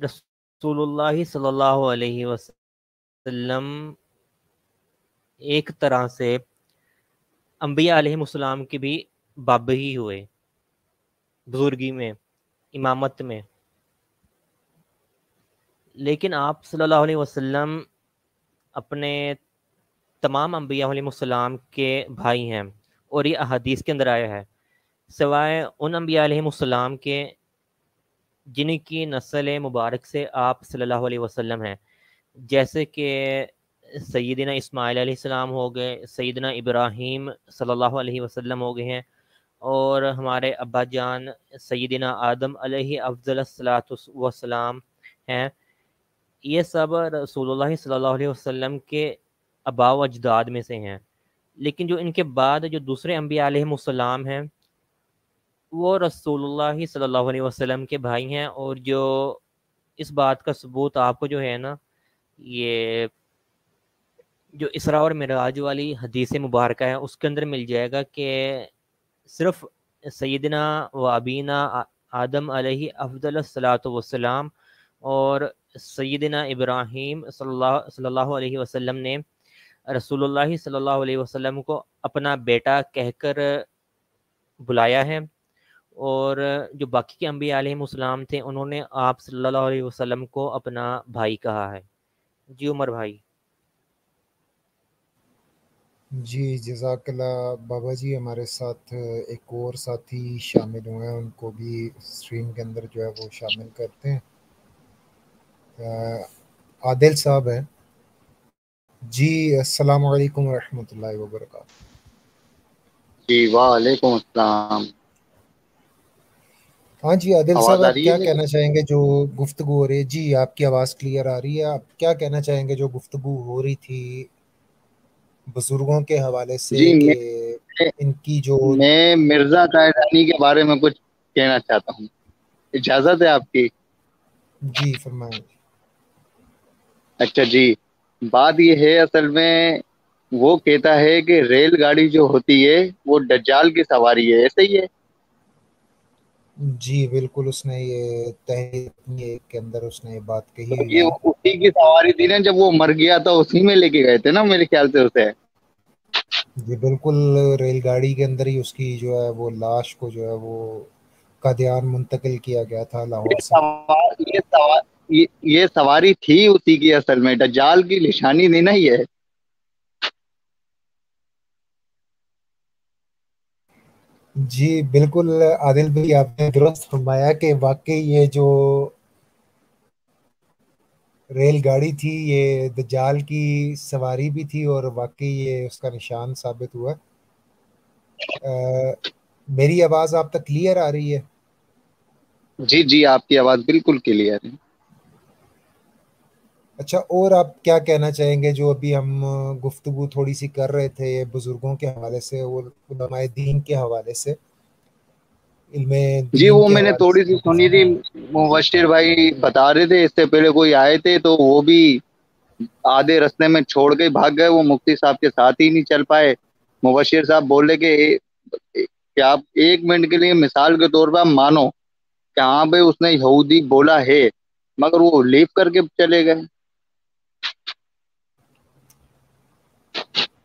रसूलुल्लाह सल्लल्लाहु अलैहि वसल्लम एक तरह से अम्बिया अलैहिस्सलाम के भी बाब ही हुए, बुजुर्गी में, इमामत में। लेकिन आप सल्लल्लाहु अलैहि वसल्लम अपने तमाम अम्बियाम के भाई हैं और ये अहदीस के अंदर आया है। सवाए उन अम्बियाम के जिनकी नस्ल मुबारक से आप सल्लल्लाहु अलैहि वसल्लम हैं। जैसे कि सैदना इस्माईल सलाम हो गए सैदना इब्राहीम सल्लल्लाहु अलैहि वसल्लम हो गए हैं और हमारे अब्बा जान सैदना आदम वसलाम हैं। ये सब रसूलुल्लाह सल्लल्लाहु अलैहि वसल्लम के अबाव अजदाद में से हैं। लेकिन जो इनके बाद जो दूसरे अम्बिया आलम हैं, वो रसूलुल्लाह सल्लल्लाहु अलैहि वसल्लम के भाई हैं और जो इस बात का सबूत आपको जो है ना, ये जो इसरा और मराज वाली हदीस मुबारक है, उसके अंदर मिल जाएगा कि सिर्फ़ सैदना व अबीना आदम अलही अफजल वसलाम और सैदना इब्राहीम सल्लल्लाहु अलैहि वसल्लम ने रसूलुल्लाह सल्लल्लाहु अलैहि वसल्लम को अपना बेटा कहकर बुलाया है और जो बाकी के अम्बिया अलैहिस्सलाम थे, उन्होंने आप सल्लल्लाहु अलैहि वसल्लम को अपना भाई कहा है। जी उमर भाई। जी जजाकल्ला बाबा जी हमारे साथ एक और साथी शामिल हुए हैं, उनको भी स्ट्रीम के अंदर जो है वो शामिल करते हैं। आदिल साहब हैं। जी अस्सलाम वालेकुम रहमतुल्लाहि व बरकातहू जी वालेकुम अस्सलाम। हाँ जी आदिल साहब आप क्या कहना चाहेंगे जो गुफ्तगु हो रही है? जी आपकी आवाज़ क्लियर आ रही है। आप क्या कहना चाहेंगे जो गुफ्तगु हो रही थी बुज़ुर्गों के हवाले से जी मैं, इनकी जो मैं मिर्ज़ा कायदानी के बारे में कुछ कहना चाहता हूँ। इजाज़त है आपकी? जी फरमाएँ अच्छा जी बात यह है असल में वो कहता है कि रेलगाड़ी जो होती है वो डज्जाल की सवारी है ऐसे ही है? जी बिल्कुल उसने ये तहरीर के अंदर उसने ये बात कही तो ये उसी की सवारी थी ना जब वो मर गया था उसी में लेके गए थे ना मेरे ख्याल से उसे? जी बिल्कुल रेलगाड़ी के अंदर ही उसकी जो है वो लाश को जो है वो का ध्यान मुंतकिल किया गया था लाहौर से। सवार, ये सवार ये, ये सवारी थी उसी की असल में। डजाल की निशानी नहीं ना ये? जी बिल्कुल आदिल भाई आपने दुरुस्त फरमाया कि वाकई ये जो रेलगाड़ी थी ये दजाल की सवारी भी थी और वाकई ये उसका निशान साबित हुआ। आ, मेरी आवाज़ आप तक क्लियर आ रही है? जी जी आपकी आवाज़ बिल्कुल क्लियर है। अच्छा और आप क्या कहना चाहेंगे जो अभी हम गुफ्तगु थोड़ी सी कर रहे थे बुज़ुर्गों के हवाले से और दीन के हवाले से? जी वो मैंने थोड़ी सी सुनी थी। मुबशिर भाई बता रहे थे इससे पहले कोई आए थे तो वो भी आधे रास्ते में छोड़ के भाग गए। वो मुफ्ती साहब के साथ ही नहीं चल पाए। मुबशिर साहब बोले कि कि आप एक मिनट के लिए मिसाल के तौर पर मानो कि हाँ भाई उसने यहूदी बोला है मगर वो लीव करके चले गए।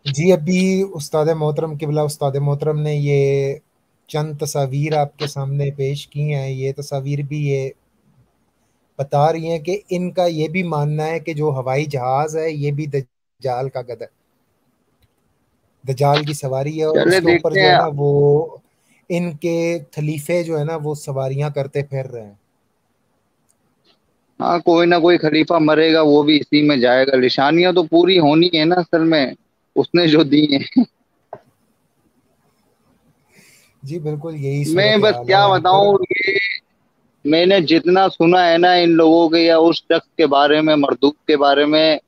जी अभी उस्ताद मोहतरम किबला उस्ताद मोहतरम ने ये चंद तस्वीर आपके सामने पेश की हैं। ये तस्वीर भी ये बता रही हैं कि इनका ये भी मानना है कि जो हवाई जहाज़ है ये भी दजाल का गदर। दजाल की सवारी है और उसके ऊपर जो है ना वो इनके खलीफे जो है ना वो सवारियाँ करते फिर रहे हैं। हाँ कोई ना कोई खलीफा मरेगा वो भी इसी में जाएगा। निशानियाँ तो पूरी होनी है ना असल में। उसने जो दी है। जी बिल्कुल यही मैं बस क्या बताऊँ ये मैंने जितना सुना है ना इन लोगों के या उस शख्स के बारे में मरदूक के बारे में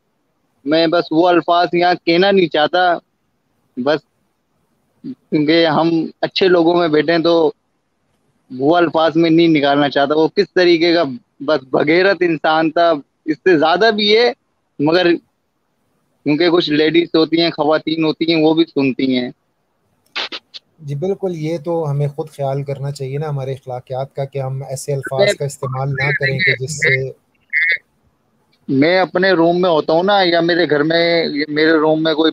मैं बस वो अल्फाज यहाँ कहना नहीं चाहता। बस क्योंकि हम अच्छे लोगों में बैठे तो वो अल्फाज में नहीं निकालना चाहता। वो किस तरीके का बस बगैरत इंसान था इससे ज़्यादा भी है मगर क्योंकि कुछ लेडीज़ होती हैं खातन होती हैं वो भी सुनती हैं। जी बिल्कुल ये तो हमें खुद ख्याल करना चाहिए ना हमारे अखलाकियात का कि हम ऐसे अल्फाज का इस्तेमाल ना करें कि जिससे मैं अपने रूम में होता हूँ ना या मेरे घर में मेरे रूम में कोई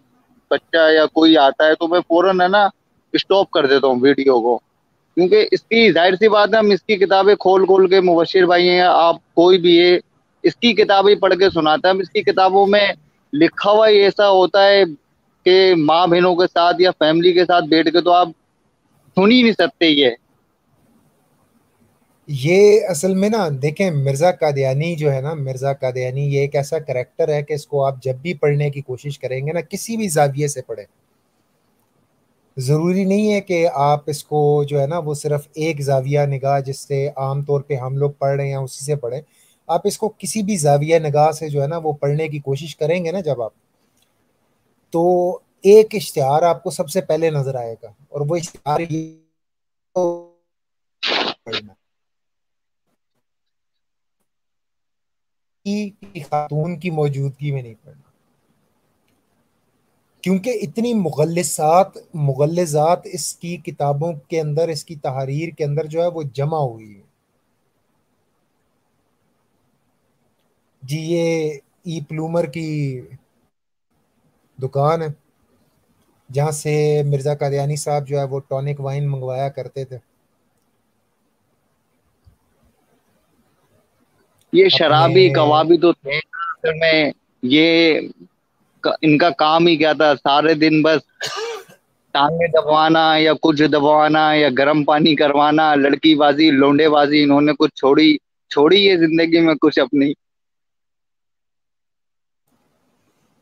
बच्चा या कोई आता है तो मैं फ़ौरन है ना स्टॉप कर देता हूँ वीडियो को। क्योंकि इसकी ज़ाहिर सी बात है हम इसकी किताबें खोल खोल के मुबशिर भाई हैं आप कोई भी है इसकी किताबें पढ़ के सुनाता है हम इसकी किताबों में लिखा हुआ ही ऐसा होता है कि माँ बहनों के साथ या फैमिली के साथ बैठ के तो आप सुन ही नहीं सकते ये। ये असल में ना, देखें, मिर्ज़ा कादयानी जो है ना, मिर्ज़ा कादियानी ये एक ऐसा करेक्टर है कि इसको आप जब भी पढ़ने की कोशिश करेंगे ना, किसी भी जाविये से पढ़े। ज़रूरी नहीं है कि आप इसको जो है ना, वो सिर्फ़ एक जाविया निगाह जिससे आम तौर पे हम लोग पढ़ रहे हैं उसी से पढ़ें। आप इसको किसी भी जाविया नगाह से जो है ना वो पढ़ने की कोशिश करेंगे ना जब आप तो एक इश्तहार आपको सबसे पहले नज़र आएगा और वो इश्तहार खातून की मौजूदगी में नहीं पढ़ना। क्योंकि इतनी मुगलसात मुगलजात इसकी किताबों के अंदर, इसकी तहरीर के अंदर जो है वो जमा हुई है। जी ये ई प्लूमर की दुकान है जहाँ से मिर्ज़ा कादियानी साहब जो है वो टॉनिक वाइन मंगवाया करते थे। ये शराबी कवाबी तो थे में ये इनका काम ही क्या था सारे दिन बस टांगे दबवाना या कुछ दबवाना या गर्म पानी करवाना लड़की बाजी लोंडे बाजी इन्होंने कुछ छोड़ी छोड़ी है ज़िंदगी में कुछ अपनी।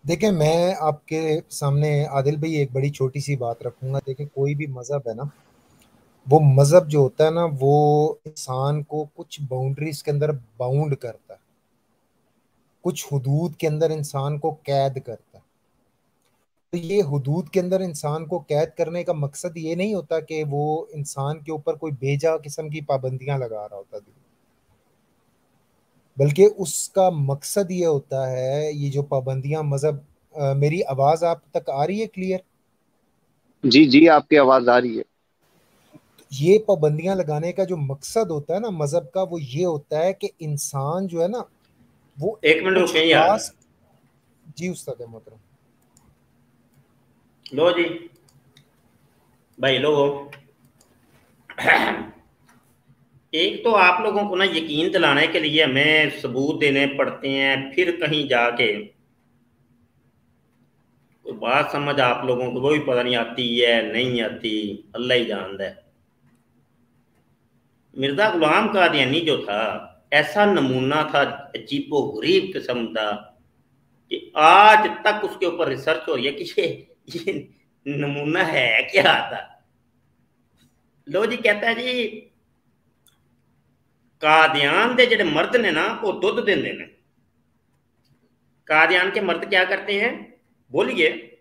देखें मैं आपके सामने आदिल भाई एक बड़ी छोटी सी बात रखूँगा। देखें कोई भी मज़हब है ना, वो मज़हब जो होता है ना, वो इंसान को कुछ बाउंड्रीज के अंदर बाउंड करता है। कुछ हदूद के अंदर इंसान को कैद करता है। तो ये हदूद के अंदर इंसान को कैद करने का मकसद ये नहीं होता कि वो इंसान के ऊपर कोई बेजा किस्म की पाबंदियाँ लगा रहा होता बल्कि उसका मकसद ये होता है ये जो पाबंदियाँ मज़हब मेरी आवाज़ आप तक आ रही है क्लियर जी जी आपकी आवाज़ आ रही है। ये पाबंदियाँ लगाने का जो मकसद होता है ना मज़हब का वो ये होता है कि इंसान जो है ना वो एक मिनट रुके यार। जी उस्ताद मोहतरम। लो जी। भाई लोगों। एक तो आप लोगों को ना यकीन दिलाने के लिए हमें सबूत देने पड़ते हैं, फिर कहीं जाके कोई बात समझ आप लोगों को, वो भी पता नहीं आती है, नहीं आती, अल्लाह ही जानता है। मिर्ज़ा गुलाम कादियानी जो था, ऐसा नमूना था, अजीबो गरीब किस्म का कि आज तक उसके ऊपर रिसर्च हो रही है कि ये ये नमूना है क्या था? लो जी कहता है जी कादियान के जेडे मर्द ने ना वो दुध देंगे ने। कादियान के मर्द क्या करते हैं? बोलिए।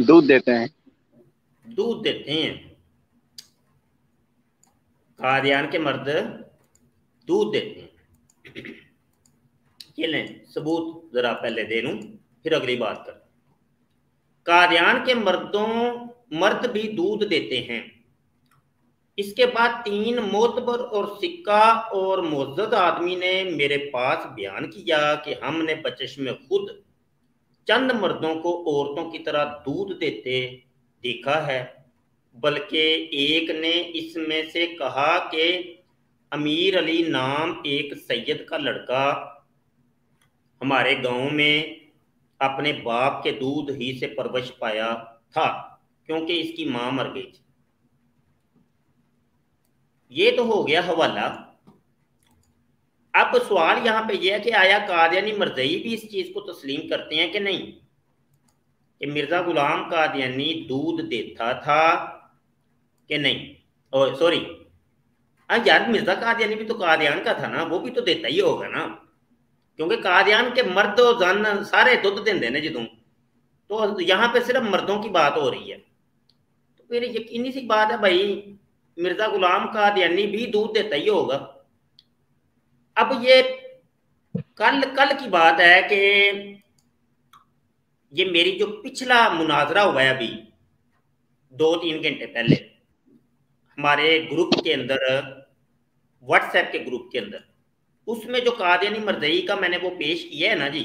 दूध देते हैं। दूध देते हैं। कादियान के मर्द दूध देते हैं। ये लें सबूत जरा पहले दे लूँ फिर अगली बात कर कादियान के मर्दों मर्द भी दूध देते हैं। इसके बाद तीन मोतबर और सिक्का और मोजद आदमी ने मेरे पास बयान किया कि हमने बचश में खुद चंद मर्दों को औरतों की तरह दूध देते देखा है, बल्कि एक ने इसमें से कहा कि अमीर अली नाम एक सैयद का लड़का हमारे गाँव में अपने बाप के दूध ही से परवश पाया था, क्योंकि इसकी माँ मर गई थी। ये तो हो गया हवाला। अब सवाल यहाँ पे यह है कि आया कादियानी मरजई भी इस चीज़ को तस्लीम करते हैं कि नहीं? कि मिर्ज़ा गुलाम कादियानी दूध देता था कि नहीं? सॉरी यार मिर्ज़ा कादयानी भी तो कादयान का था ना, वो भी तो देता ही होगा ना। क्योंकि कादयान के मर्द और जन सारे दुध देंगे ने जो तो यहाँ पे सिर्फ़ मर्दों की बात हो रही है। तो फिर यकीनी सी बात है भाई मिर्ज़ा गुलाम कादियानी भी दूध देता ही होगा। अब ये कल कल की बात है कि ये मेरी जो पिछला मुनाजरा हुआ है अभी दो तीन घंटे पहले, हमारे ग्रुप के अंदर व्हाट्सएप के ग्रुप के अंदर, उसमें जो कादियानी मरदई का मैंने वो पेश किया है ना जी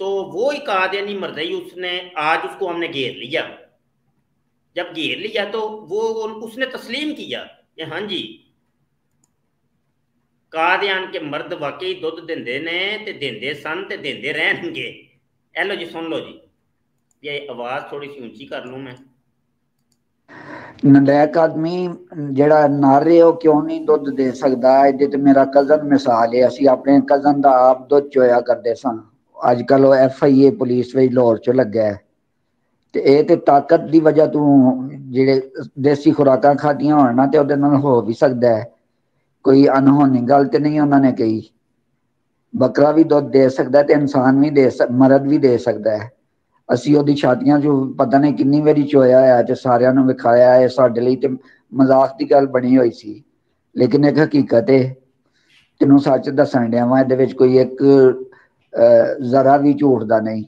तो वो ही कादियानी मरदई उसने, आज उसको हमने घेर लिया। जब घेर लिया तो वो उसने तस्लीम किया कि हाँ जी कादियान के मर्द वाकई दुध देंदे ने ते देंदे सन ते देंदे रहनगे ए लो जी सुन लो जी ये आवाज थोड़ी सी ऊंची कर लूं मैं ਨਲਾਇਕ ਆਦਮੀ ਜਿਹੜਾ ਨਾਰੇ ਉਹ ਕਿਉਂ ਨਹੀਂ ਦੁੱਧ ਦੇ ਸਕਦਾ ਇਹਦੇ ਤੇ ਮੇਰਾ ਕਜ਼ਨ ਮਿਸਾਲ ਹੈ ਅਸੀਂ ਆਪਣੇ ਕਜ਼ਨ ਦਾ ਆਪ ਦੁੱਧ ਚੋਇਆ ਕਰਦੇ ਸਾਂ ਅੱਜ ਕੱਲ ਉਹ ਐਫ ਆਈ ਏ ਪੁਲਿਸ ਵਿੱਚ ਲਾਹੌਰ ਚ ਲੱਗਾ ਹੈ ਤੇ ਇਹ ਤੇ ਤਾਕਤ ਦੀ ਵਜ੍ਹਾ ਤੋਂ ਜਿਹੜੇ ਦੇਸੀ ਖੁਰਾਕਾਂ ਖਾਦੀਆਂ ਹੋਣ ਨਾ ਤੇ ਉਹਦੇ ਨਾਲ ਹੋ ਵੀ ਸਕਦਾ ਹੈ ਕੋਈ ਅਨਹੋਣੀ ਗੱਲ ਤੇ ਨਹੀਂ ਉਹਨਾਂ ਨੇ ਕਹੀ ਬੱਕਰਾ ਵੀ ਦੁੱਧ ਦੇ ਸਕਦਾ ਤੇ ਇਨਸਾਨ ਵੀ ਦੇ ਮਰਦ ਵੀ ਦੇ ਸਕਦਾ ਹੈ ਅਸੀਂ ਉਹਦੀ ਛਾਤੀਆਂ 'ਚ ਪਤਾ ਨਹੀਂ ਕਿੰਨੀ ਵਾਰੀ ਚੋਇਆ ਆ ਤੇ ਸਾਰਿਆਂ ਨੂੰ ਵਿਖਾਇਆ ਹੈ ਸਾਡੇ ਲਈ ਤੇ ਮਜ਼ਾਕ ਦੀ ਗੱਲ ਬਣੀ ਹੋਈ ਸੀ ਲੇਕਿਨ ਇੱਕ ਹਕੀਕਤ ਹੈ ਤੈਨੂੰ ਸੱਚ ਦੱਸਣ ਡਿਆ ਵਾਂ ਇਹਦੇ ਵਿੱਚ ਕੋਈ ਇੱਕ ਜ਼ਰਾ ਵੀ ਝੂਠ ਦਾ ਨਹੀਂ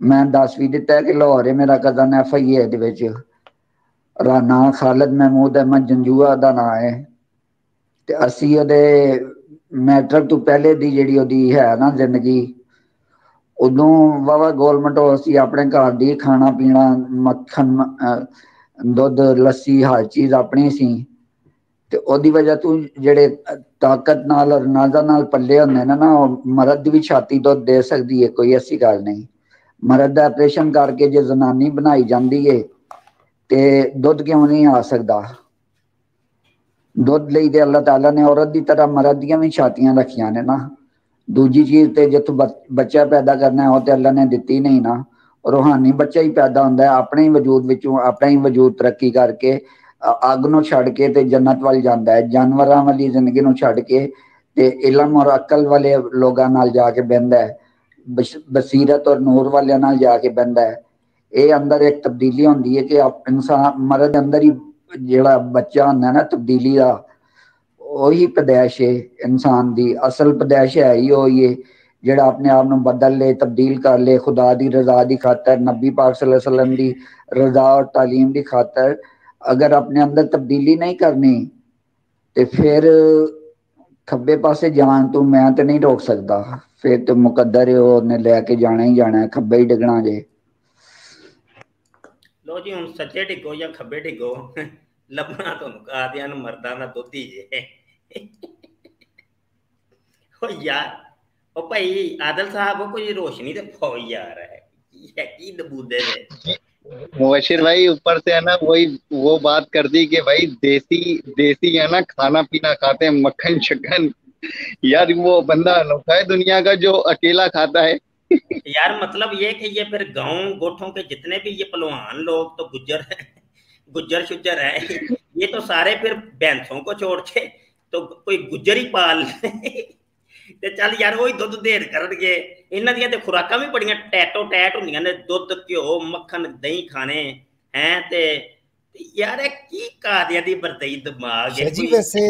ਮੈਂ ਦੱਸ ਵੀ ਦਿੱਤਾ ਕਿ ਲਾਹੌਰ ਹੈ, ਮੇਰਾ ਕਜ਼ਨ ਐਫ ਆਈ ਏ ਦੇ ਵਿੱਚ। ਰਾਣਾ ਖਾਲਦ ਮਹਿਮੂਦ ਅਹਿਮਦ ਜੰਜੂਆ ਦਾ ਨਾਂ ਹੈ। ਤੇ ਅਸੀਂ ਉਹਦੇ ਮੈਟ੍ਰਿਕ ਤੋਂ ਪਹਿਲੇ ਦੀ ਜਿਹੜੀ ਉਹਦੀ ਹੈ ਨਾ ਜ਼ਿੰਦਗੀ, ਉਦੋਂ ਵਾਵਾ ਗਵਰਨਮੈਂਟ ਅਸੀਂ ਆਪਣੇ ਘਰ ਦੀ ਖਾਣਾ ਪੀਣਾ, ਮੱਖਣ ਦੁੱਧ, ਲੱਸੀ, ਹਰ ਚੀਜ਼ ਆਪਣੀ ਸੀ। ਤੇ ਉਹਦੀ ਵਜ੍ਹਾ ਤੋਂ ਜਿਹੜੇ ਤਾਕਤ ਨਾਲ ਔਰ ਨਾਲ ਪੱਲੇ ਹੁੰਦੇ ਨੇ ਨਾ, ਉਹ ਮਰਦ ਦੀ ਵੀ ਛਾਤੀ ਦੁੱਧ ਦੇ ਸਕਦੀ ਹੈ, ਕੋਈ ਐਸੀ ਗੱਲ ਨਹੀਂ। ਮਰਦ ਦਾ ਆਪਰੇਸ਼ਨ ਕਰਕੇ ਜੇ ਜ਼ਨਾਨੀ ਬਣਾਈ ਜਾਂਦੀ ਏ ਤੇ ਦੁੱਧ ਕਿਉਂ ਨਹੀਂ ਆ ਸਕਦਾ ਦੁੱਧ ਲਈ ਤੇ ਅੱਲਾਹ ਤਾਲਾ ਨੇ ਔਰਤ ਦੀ ਤਰ੍ਹਾਂ ਮਰਦ ਦੀਆਂ ਵੀ ਛਾਤੀਆਂ ਰੱਖੀਆਂ ਨੇ ਨਾ ਦੂਜੀ ਚੀਜ਼ ਤੇ ਜਿੱਥੋਂ ਬੱਚਾ ਪੈਦਾ ਕਰਨਾ ਹੈ ਉਹ ਤੇ ਅੱਲਾ ਨੇ ਦਿੱਤੀ ਨਹੀਂ ਨਾ ਰੂਹਾਨੀ ਬੱਚਾ ਹੀ ਪੈਦਾ ਹੁੰਦਾ ਹੈ ਆਪਣੇ ਹੀ ਵਜੂਦ ਵਿੱਚੋਂ ਆਪਣਾ ਹੀ ਵਜੂਦ ਤਰੱਕੀ ਕਰਕੇ ਅੱਗ ਨੂੰ ਛੱਡ ਕੇ ਤੇ ਜੰਨਤ ਵੱਲ ਜਾਂਦਾ ਹੈ ਜਾਨਵਰਾਂ ਵਾਲੀ ਜ਼ਿੰਦਗੀ ਨੂੰ ਛੱਡ ਕੇ ਤੇ ਇਲਮ ਔਰ ਅਕਲ ਵਾਲੇ ਲੋਕਾਂ ਨਾਲ ਜਾ ਕੇ ਬੈੰਦਾ ਹੈ बसीरत और नूर वाले जाके बंद है। ये अंदर एक तब्दीली होंगी है कि इंसान, मर्द अंदर ही जो बच्चा होंगे ना, तब्दीली का उ पदैश है इंसान की असल पदैश है ही उही जरा अपने आप नदल ले, तब्दील कर ले, खुदा की रजा की खातर, नबी पाक सलम की रजा और तालीम की खातर अगर अपने अंदर तब्दीली नहीं करनी तो फिर खब्बे पासे जान तू मैं तो नहीं रोक सकता फिर तो मुकद्दर है लेके जाना ही जाना है खब्बे ही डिगना जे ਲੋ ਜੀ ਹੁਣ ਸੱਜੇ ਡਿੱਗੋ ਜਾਂ ਖੱਬੇ ਡਿੱਗੋ ਲੱਭਣਾ ਤੁਹਾਨੂੰ ਕਾਦਿਆਂ ਨੂੰ ਮਰਦਾਂ ਦਾ ਦੁੱਧ ਹੀ ਜੇ ਓ ਯਾਰ ओ भाई आदल साहब कोई रोशनी तो फो यार है की दबूदे ने मुबशिर भाई ऊपर से है ना वही वो बात कर दी कि भाई देसी देसी है ना खाना पीना खाते हैं मक्खन शक्खन यार वो बंदा अनोखा है दुनिया का जो अकेला खाता है यार मतलब ये कि ये फिर गांव गोठों के जितने भी ये पलवान लोग तो गुज्जर गुज्जर शुज्जर है ये तो सारे फिर बैंसों को छोड़ के तो कोई गुज्जर ही पाल ਤੇ ਚੱਲ ਯਾਰ ਉਹੀ ਦੁੱਧ ਦੇਰ ਕਰਨਗੇ ਇਹਨਾਂ ਦੀਆਂ ਤੇ ਖੁਰਾਕਾਂ ਵੀ ਬੜੀਆਂ ਟੈਟੋ ਟੈਟ ਹੁੰਦੀਆਂ ਨੇ ਦੁੱਧ ਘਿਓ ਮੱਖਣ ਦਹੀਂ ਖਾਣੇ ਹੈ ਤੇ ਯਾਰ ਇਹ ਕੀ ਕਾਦਿਆ ਦੀ ਵਰਤਈ ਦਿਮਾਗ ਹੈ ਜੀ ਵੈਸੇ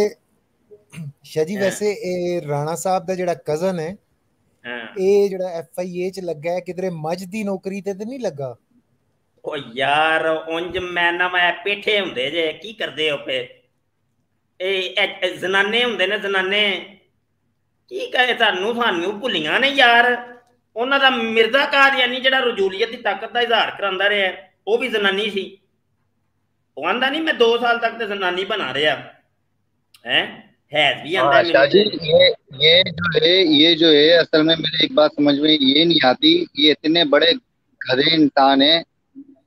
ਸ਼ਾਹ ਵੈਸੇ ਇਹ ਰਾਣਾ ਸਾਹਿਬ ਦਾ ਜਿਹੜਾ ਕਜ਼ਨ ਹੈ ਇਹ ਜਿਹੜਾ ਐਫ ਆਈ ਏ ਚ ਲੱਗਾ ਹੈ ਕਿਧਰੇ ਮੱਝ ਦੀ ਨੌਕਰੀ ਤੇ ਤੇ ਨਹੀਂ ਲੱਗਾ? ਓ ਯਾਰ ਉਂਜ ਮੈਂ ਨਾ ਮੈਂ ਪੇਠੇ ਹੁੰਦੇ ਜੇ ਕੀ ਕਰਦੇ ਹੋ ਫੇ? ਇਹ ਜ਼ਨਾਨੇ ਹੁੰਦੇ ਨੇ ਜ਼ਨਾਨੇ। ਕੀ ਕਹੇ ਤੁਹਾਨੂੰ ਸਾਨੂੰ ਭੁੱਲੀਆਂ ਨੇ ਯਾਰ। ਉਹਨਾਂ ਦਾ ਮਿਰਜ਼ਾ ਯਾਨੀ ਜਿਹੜਾ ਰਜੂਲੀਅਤ ਦੀ ਤਾਕਤ ਦਾ ਇਜ਼ਹਾਰ ਕਰਾਂਦਾ ਰਿਹਾ ਉਹ ਵੀ ਜ਼ਨਾਨੀ ਸੀ। ਉਹ ਆਂਦਾ ਨਹੀਂ ਮੈਂ 2 ਸਾਲ ਤੱਕ ਤੇ ਜ਼ਨਾਨੀ ਬਣਾ ਰਿਹਾ। ਹੈ? शाजी ये ये जो है ये जो है असल में मेरे एक बात समझ में ये नहीं आती ये इतने बड़े गधे इंसान है।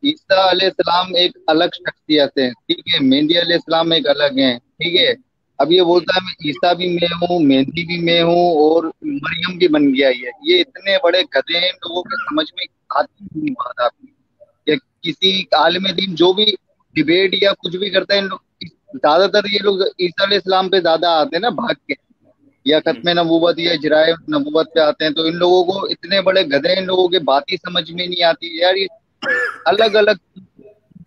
ईसा अलैहिस्सलाम एक अलग शख्सियत है ठीक है? मेहंदी अलैहिस्सलाम एक अलग है ठीक है? अब ये बोलता है मैं ईसा भी मैं हूँ मेहंदी भी मैं हूँ और मरियम भी बन गया ये। ये इतने बड़े गधे हैं लोगों के समझ में आती नहीं बात आपकी। या किसी आलम दिन जो भी डिबेट या कुछ भी करता है ज़्यादातर ये लोग ईसा इस्लाम पे ज़्यादा आते हैं ना भाग के। या खत्म नबूबत या जराय नबूबत पे आते हैं तो इन लोगों को इतने बड़े गधे इन लोगों के बात ही समझ में नहीं आती यार ये अलग अलग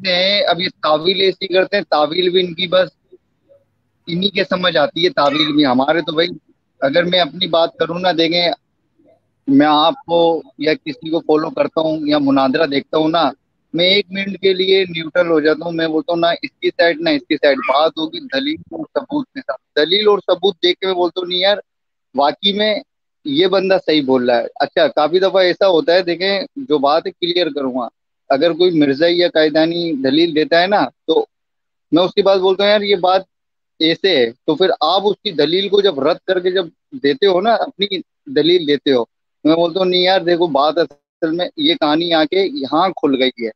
हैं अब ये तावील ऐसी करते हैं तावील भी इनकी बस इन्हीं के समझ आती है तावील भी हमारे तो भाई। अगर मैं अपनी बात करूँ ना देखें मैं आपको या किसी को फॉलो करता हूँ या मुनादरा देखता हूँ ना मैं एक मिनट के लिए न्यूट्रल हो जाता हूँ। मैं बोलता हूँ, ना, इसकी साइड ना, इसकी साइड बात होगी दलील और सबूत के साथ। दलील और सबूत देख के मैं बोलता हूँ, नहीं यार, वाकई में ये बंदा सही बोल रहा है। अच्छा काफ़ी दफ़ा ऐसा होता है, देखें, जो बात है क्लियर करूँगा। अगर कोई मिर्जाई या कायदानी दलील देता है ना तो मैं उसके बाद बोलता हूँ, यार, ये बात ऐसे है। तो फिर आप उसकी दलील को जब रद्द करके जब देते हो ना, अपनी दलील देते हो, मैं बोलता हूँ, नहीं यार, देखो, बात असल में ये कहानी आके यहाँ खुल गई है।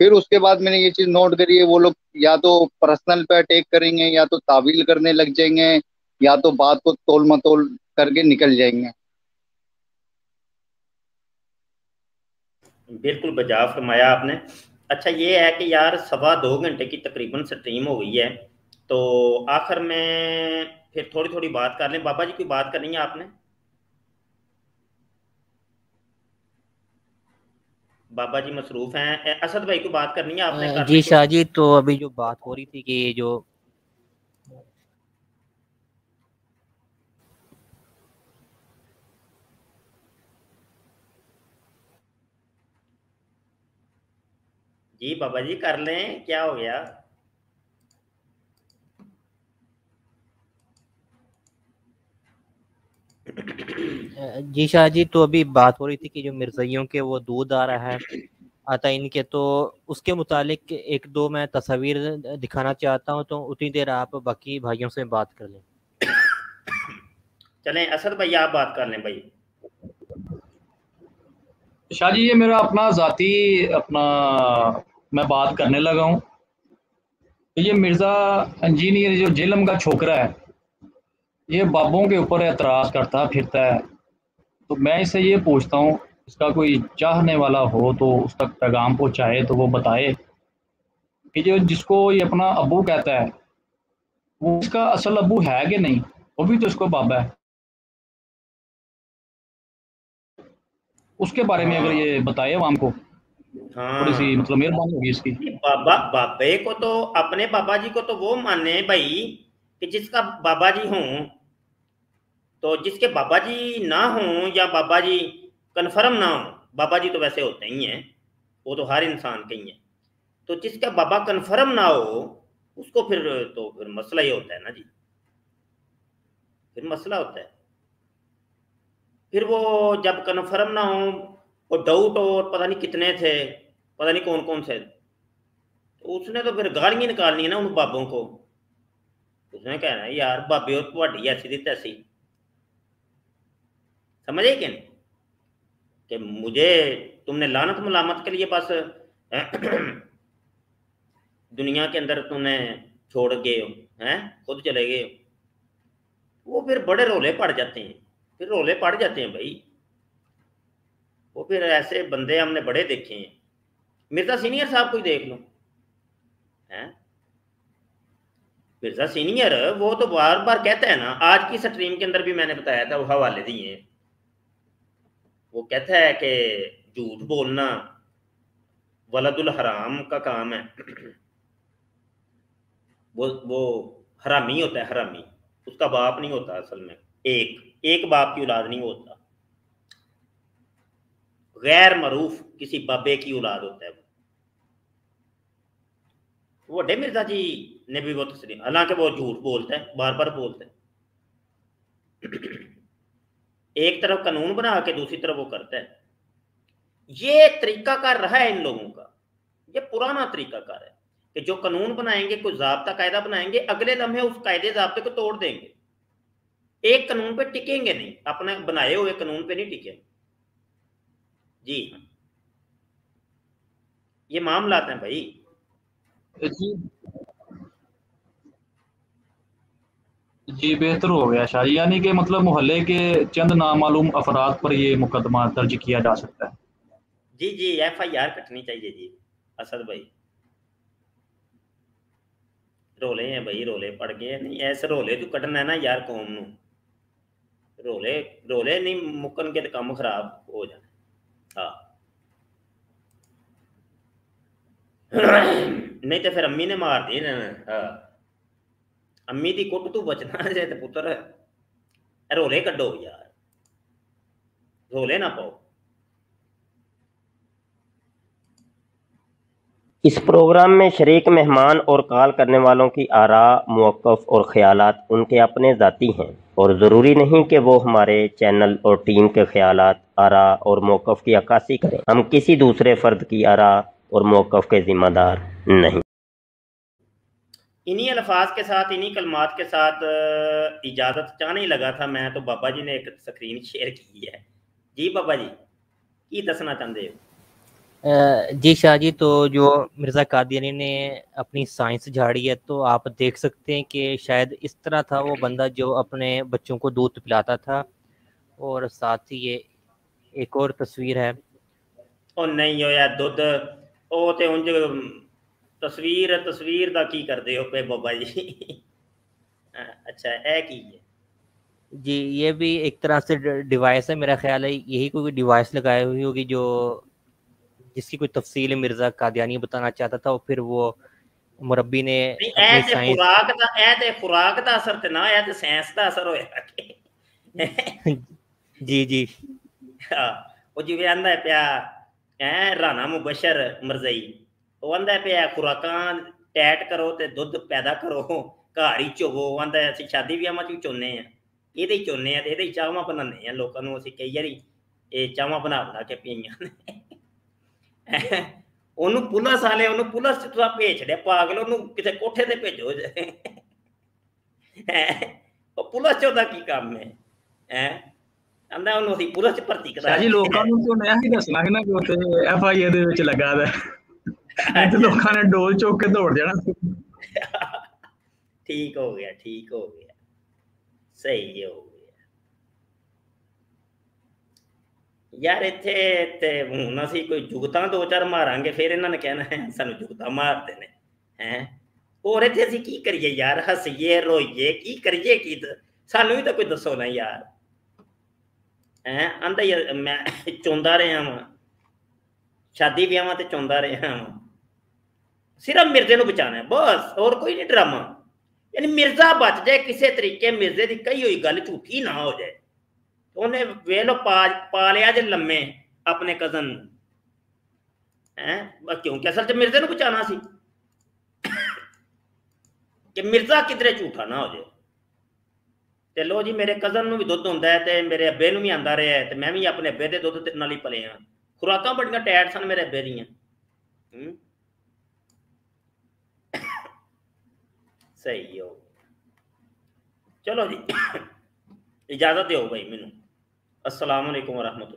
फिर उसके बाद मैंने ये चीज़ नोट करी है, वो लोग या तो पर्सनल पे अटैक करेंगे, या तो तावील करने लग जाएँगे, या तो बात को तोल मतोल करके निकल जाएँगे। बिल्कुल बजा फरमाया आपने। अच्छा ये है कि यार सवा दो घंटे की तकरीबन स्ट्रीम हो गई है तो आखिर में फिर थोड़ी थोड़ी बात कर लें। बाबा जी, कोई बात करनी है आपने? बाबा जी मसरूफ हैं। असद भाई को बात करनी है आपने कर जी शाह जी तो अभी जो बात हो रही थी कि ये जो जी बाबा जी कर लें। क्या हो गया? जी शाह जी तो अभी बात हो रही थी कि जो मिर्जइयों के वो दूध आ रहा है आता इनके तो उसके मुतालिक एक दो मैं तस्वीर दिखाना चाहता हूँ तो उतनी देर आप बाकी भाइयों से बात कर लें। चलें असद भाई आप बात कर लें भाई। शाह जी ये मेरा अपना ज़ाती अपना मैं बात करने लगा हूँ। तो ये मिर्ज़ा इंजीनियर जो जेलम का छोकरा है ये बाबों के ऊपर एतराज़ करता फिरता है। तो मैं इससे ये पूछता हूँ इसका कोई चाहने वाला हो तो उस तक पैगाम पहुँचाए तो वो बताए कि जो जिसको ये अपना अबू कहता है वो उसका असल अबू है कि नहीं? वो भी तो इसको बाबा है। उसके बारे में अगर ये बताए आवाम को हाँ। थोड़ी सी मतलब मेहरबानी होगी इसकी। बाबा बाबे को तो अपने बाबा जी को तो वो माने भाई कि जिसका बाबा जी हों तो जिसके बाबा जी ना हों या बाबा जी कन्फर्म ना हो बाबा जी तो वैसे होते ही हैं, वो तो हर इंसान के ही हैं। तो जिसका बाबा कन्फर्म ना हो, उसको फिर तो फिर मसला ही होता है ना जी। फिर मसला होता है। फिर वो जब कन्फर्म ना हो और डाउट और पता नहीं कितने थे, पता नहीं कौन कौन से तो उसने तो फिर गालियाँ निकालनी है ना उन बाबों को। उसने कहना यार, बाबे और ऐसी दी तैसी। समझे कि नहीं? कि मुझे, तुमने लानत मलामत के लिए बस [CLEARS THROAT] दुनिया के अंदर तुमने छोड़ गए हो, हैं? खुद चले गए हो। वो फिर बड़े रोले पड़ जाते हैं। फिर रोले पड़ जाते हैं भाई। वो फिर ऐसे बंदे हमने बड़े देखे हैं। मिर्ज़ा सीनियर साहब को ही देख लो। हैं? मिर्ज़ा सीनियर, वो तो बार बार कहता है ना, आज की स्ट्रीम के अंदर भी मैंने बताया था, वो हवाले दिए वो कहता है कि झूठ बोलना वलदुल हराम का काम है। वो वो हरामी होता है, हरामी। उसका बाप नहीं होता असल में। एक एक बाप की औलाद नहीं होता। गैर मरूफ किसी बाबे की औलाद होता है वो। वड्डे मिर्ज़ा जी ने भी वो तस्लीम, हालाँकि वो झूठ बोलता है बार बार बोलता है। एक तरफ़ कानून बना के दूसरी तरफ़ वो करता है। ये तरीकाकार रहा है इन लोगों का। ये पुराना तरीकाकार है कि जो कानून बनाएँगे, कोई जबता कायदा बनाएँगे, अगले लम्हे उस कायदे जबते को तोड़ देंगे। एक कानून पे टिकेंगे नहीं, अपने बनाए हुए कानून पे नहीं टिकेंगे जी। ये मामला है भाई। जी, बेहतर हो गया शायद। यानी कि मतलब मोहल्ले के चंद नामालूम अफराद पर ये मुकदमा दर्ज किया जा सकता है। जी जी एफ़ आई आर कटनी चाहिए जी, असद भाई। रोले हैं भाई, रोले पड़ गए नहीं, ऐसे रोले तो कटना है ना यार कौम नु। रोले रोले नहीं मुकन के तो काम खराब हो जाए हाँ। नहीं तो फिर अम्मी ने मार दी ना हाँ। अम्मी की कुट तू बचना जे तो पुत्र रोले कड्डो यार। रोले ना पाओ। इस प्रोग्राम में शरीक मेहमान और कॉल करने वालों की आरा मौक़ और ख्यालात उनके अपने ज़ाती हैं और ज़रूरी नहीं कि वो हमारे चैनल और टीम के ख्यालात, आरा और मौक़ की अक्सी करें। हम किसी दूसरे फ़र्द की आरा और मौक़ के ज़िम्मेदार नहीं। इन्हीं अल्फाज के साथ इन्हीं कलमात के साथ इजाज़त चाहने लगा था मैं तो बाबा जी ने एक स्क्रीन शेयर की है। जी बाबा जी की दसना चाहते हो? जी शाह जी तो जो मिर्ज़ा कादियानी ने अपनी साइंस झाड़ी है तो आप देख सकते हैं कि शायद इस तरह था वो बंदा जो अपने बच्चों को दूध पिलाता था। और साथ ही ये एक और तस्वीर है। और नहीं हो यार दुध ओ तो उंज ਤਸਵੀਰ ਤਸਵੀਰ ਦਾ ਕੀ ਕਰਦੇ ਹੋ पे बाबा जी [LAUGHS] अच्छा है की है जी ये भी एक तरह से डिवाइस है मेरा ख्याल है यही कोई डिवाइस लगाई हुई होगी जो जिसकी कोई तफसील मिर्जा कादियानी बताना चाहता था और फिर वो मुरब्बी ने खुराक ਦਾ ਇਹ ਤੇ ਖੁਰਾਕ ਦਾ ਅਸਰ ਤੇ ਨਾ ਇਹ ਤੇ ਸਾਇੰਸ ਦਾ ਅਸਰ ਹੋਇਆ ਜੀ ਜੀ ਹਾਂ ਉਹ ਜਿਵੇਂ ਆਂਦਾ ਪਿਆ ਐ ਰਾਣਾ ਮੁਬਸ਼ਰ ਮਰਜ਼ਈ ਉਹ ਆਂਦਾ ਪਿਆ, ਖੁਰਾਕਾਂ ਟੈਟ ਕਰੋ ਤੇ ਦੁੱਧ ਪੈਦਾ ਕਰੋ, ਘਰ ਹੀ ਚੋਵੋ ਆਂਦਾ, ਅਸੀਂ ਸ਼ਾਦੀ ਵਿਆਹਾਂ 'ਚ ਵੀ ਚੋਨੇ ਆ। ਇਹਦੇ ਹੀ ਚੋਨੇ ਆ ਤੇ ਇਹਦੇ ਹੀ ਚਾਹਾਂ ਬਣਾਉਂਦੇ ਆ ਲੋਕਾਂ ਨੂੰ। ਅਸੀਂ ਕਈ ਵਾਰੀ ਇਹ ਚਾਹਾਂ ਬਣਾ ਬਣਾ ਕੇ ਪੀਆਂ ਨੇ। ਉਹਨੂੰ ਪੁਲਿਸ ਵਾਲੇ ਉਹਨੂੰ ਪੁਲਿਸ 'ਚ ਭੇਜ ਛੜਿਆ ਪਾਗਲ ਉਹਨੂੰ ਕਿਤੇ ਕੋਠੇ ਤੇ ਭੇਜੋ। ਉਹ ਪੁਲਿਸ 'ਚ ਉਹਦਾ ਕੀ ਕੰਮ ਹੈ? ਹੈ? ਕਹਿੰਦਾ ਉਹਨੂੰ ਅਸੀਂ ਪੁਲਿਸ 'ਚ ਭਰਤੀ ਕਰਾ ਜੀ ਲੋਕਾਂ ਨੂੰ ਤੋਂ ਨਿਆ ਹੀ ਦੱਸਣਾ ਕਿ ਨਾ ਕਿ ਉੱਥੇ ਐਫ ਆਈ ਏ ਦੇ ਵਿੱਚ ਲੱਗਾ ਦਾ। ਤੇ ਲੋਕਾਂ ਨੇ ਡੋਲ ਚੁੱਕ ਕੇ ਦੌੜ ਜਾਣਾ ਠੀਕ ਹੋ ਗਿਆ ਠੀਕ ਹੋ ਗਿਆ ਸਹੀ ਹੋ ਗਿਆ ਯਾਰ ਇੱਥੇ ਤੇ ਹੁਣ ਅਸੀਂ ਕੋਈ ਜੁਗਤਾਂ ਦੋ ਚਾਰ ਮਾਰਾਂਗੇ ਫਿਰ ਇਹਨਾਂ ਨੇ ਕਹਿਣਾ ਹੈ ਸਾਨੂੰ ਜੁਗਤਾਂ ਮਾਰਦੇ ਨੇ ਹੈ ਹੋਰ ਇੱਥੇ ਅਸੀਂ ਕੀ ਕਰੀਏ ਯਾਰ ਹੱਸੀਏ ਰੋਈਏ ਕੀ ਕਰੀਏ ਕੀ ਸਾਨੂੰ ਵੀ ਤਾਂ ਕੋਈ ਦੱਸੋ ਨਾ ਯਾਰ ਹੈ ਆਂਦਾ ਯਾਰ ਮੈਂ ਚੁੰਦਾ ਰਿਹਾ ਵਾਂ ਸ਼ਾਦੀ ਵਿਆਹਾਂ ਤੇ ਚੁੰਦਾ ਰਿਹਾ ਵਾਂ ਸਿਰਫ ਮਿਰਜ਼ੇ ਨੂੰ ਬਚਾਣਾ ਹੈ ਬਸ ਹੋਰ ਕੋਈ ਨਹੀਂ ਡਰਾਮਾ ਯਾਨੀ ਮਿਰਜ਼ਾ ਬਚ ਜਾਏ ਕਿਸੇ ਤਰੀਕੇ ਮਿਰਜ਼ੇ ਦੀ ਕਹੀ ਹੋਈ ਗੱਲ ਝੂਠੀ ਨਾ ਹੋ ਜਾਏ ਉਹਨੇ ਵੇਖ ਲੋ ਪਾ ਪਾ ਲਿਆ ਜੇ ਲੰਮੇ ਆਪਣੇ ਕਜ਼ਨ ਨੂੰ ਹੈ ਕਿਉਂਕਿ ਅਸਲ 'ਚ ਮਿਰਜ਼ੇ ਨੂੰ ਬਚਾਣਾ ਸੀ ਕਿ ਮਿਰਜ਼ਾ ਕਿਧਰੇ ਝੂਠਾ ਨਾ ਹੋ ਜਾਏ ਤੇ ਲੋ ਜੀ ਮੇਰੇ ਕਜ਼ਨ ਨੂੰ ਵੀ ਦੁੱਧ ਹੁੰਦਾ ਹੈ ਤੇ ਮੇਰੇ ਅੱਬੇ ਨੂੰ ਵੀ ਆਂਦਾ ਰਿਹਾ ਤੇ ਮੈਂ ਵੀ ਆਪਣੇ ਅੱਬੇ ਦੇ ਦੁੱਧ ਨਾਲ ਹੀ ਪਲੇ ਆ ਖੁਰਾਕਾਂ ਬੜੀਆਂ ਟੈਟ ਸਨ ਮੇਰੇ ਅੱਬੇ ਦੀਆਂ सही हो चलो जी। [COUGHS] इजाज़त दो भाई मैनू असलामकुम वरहमत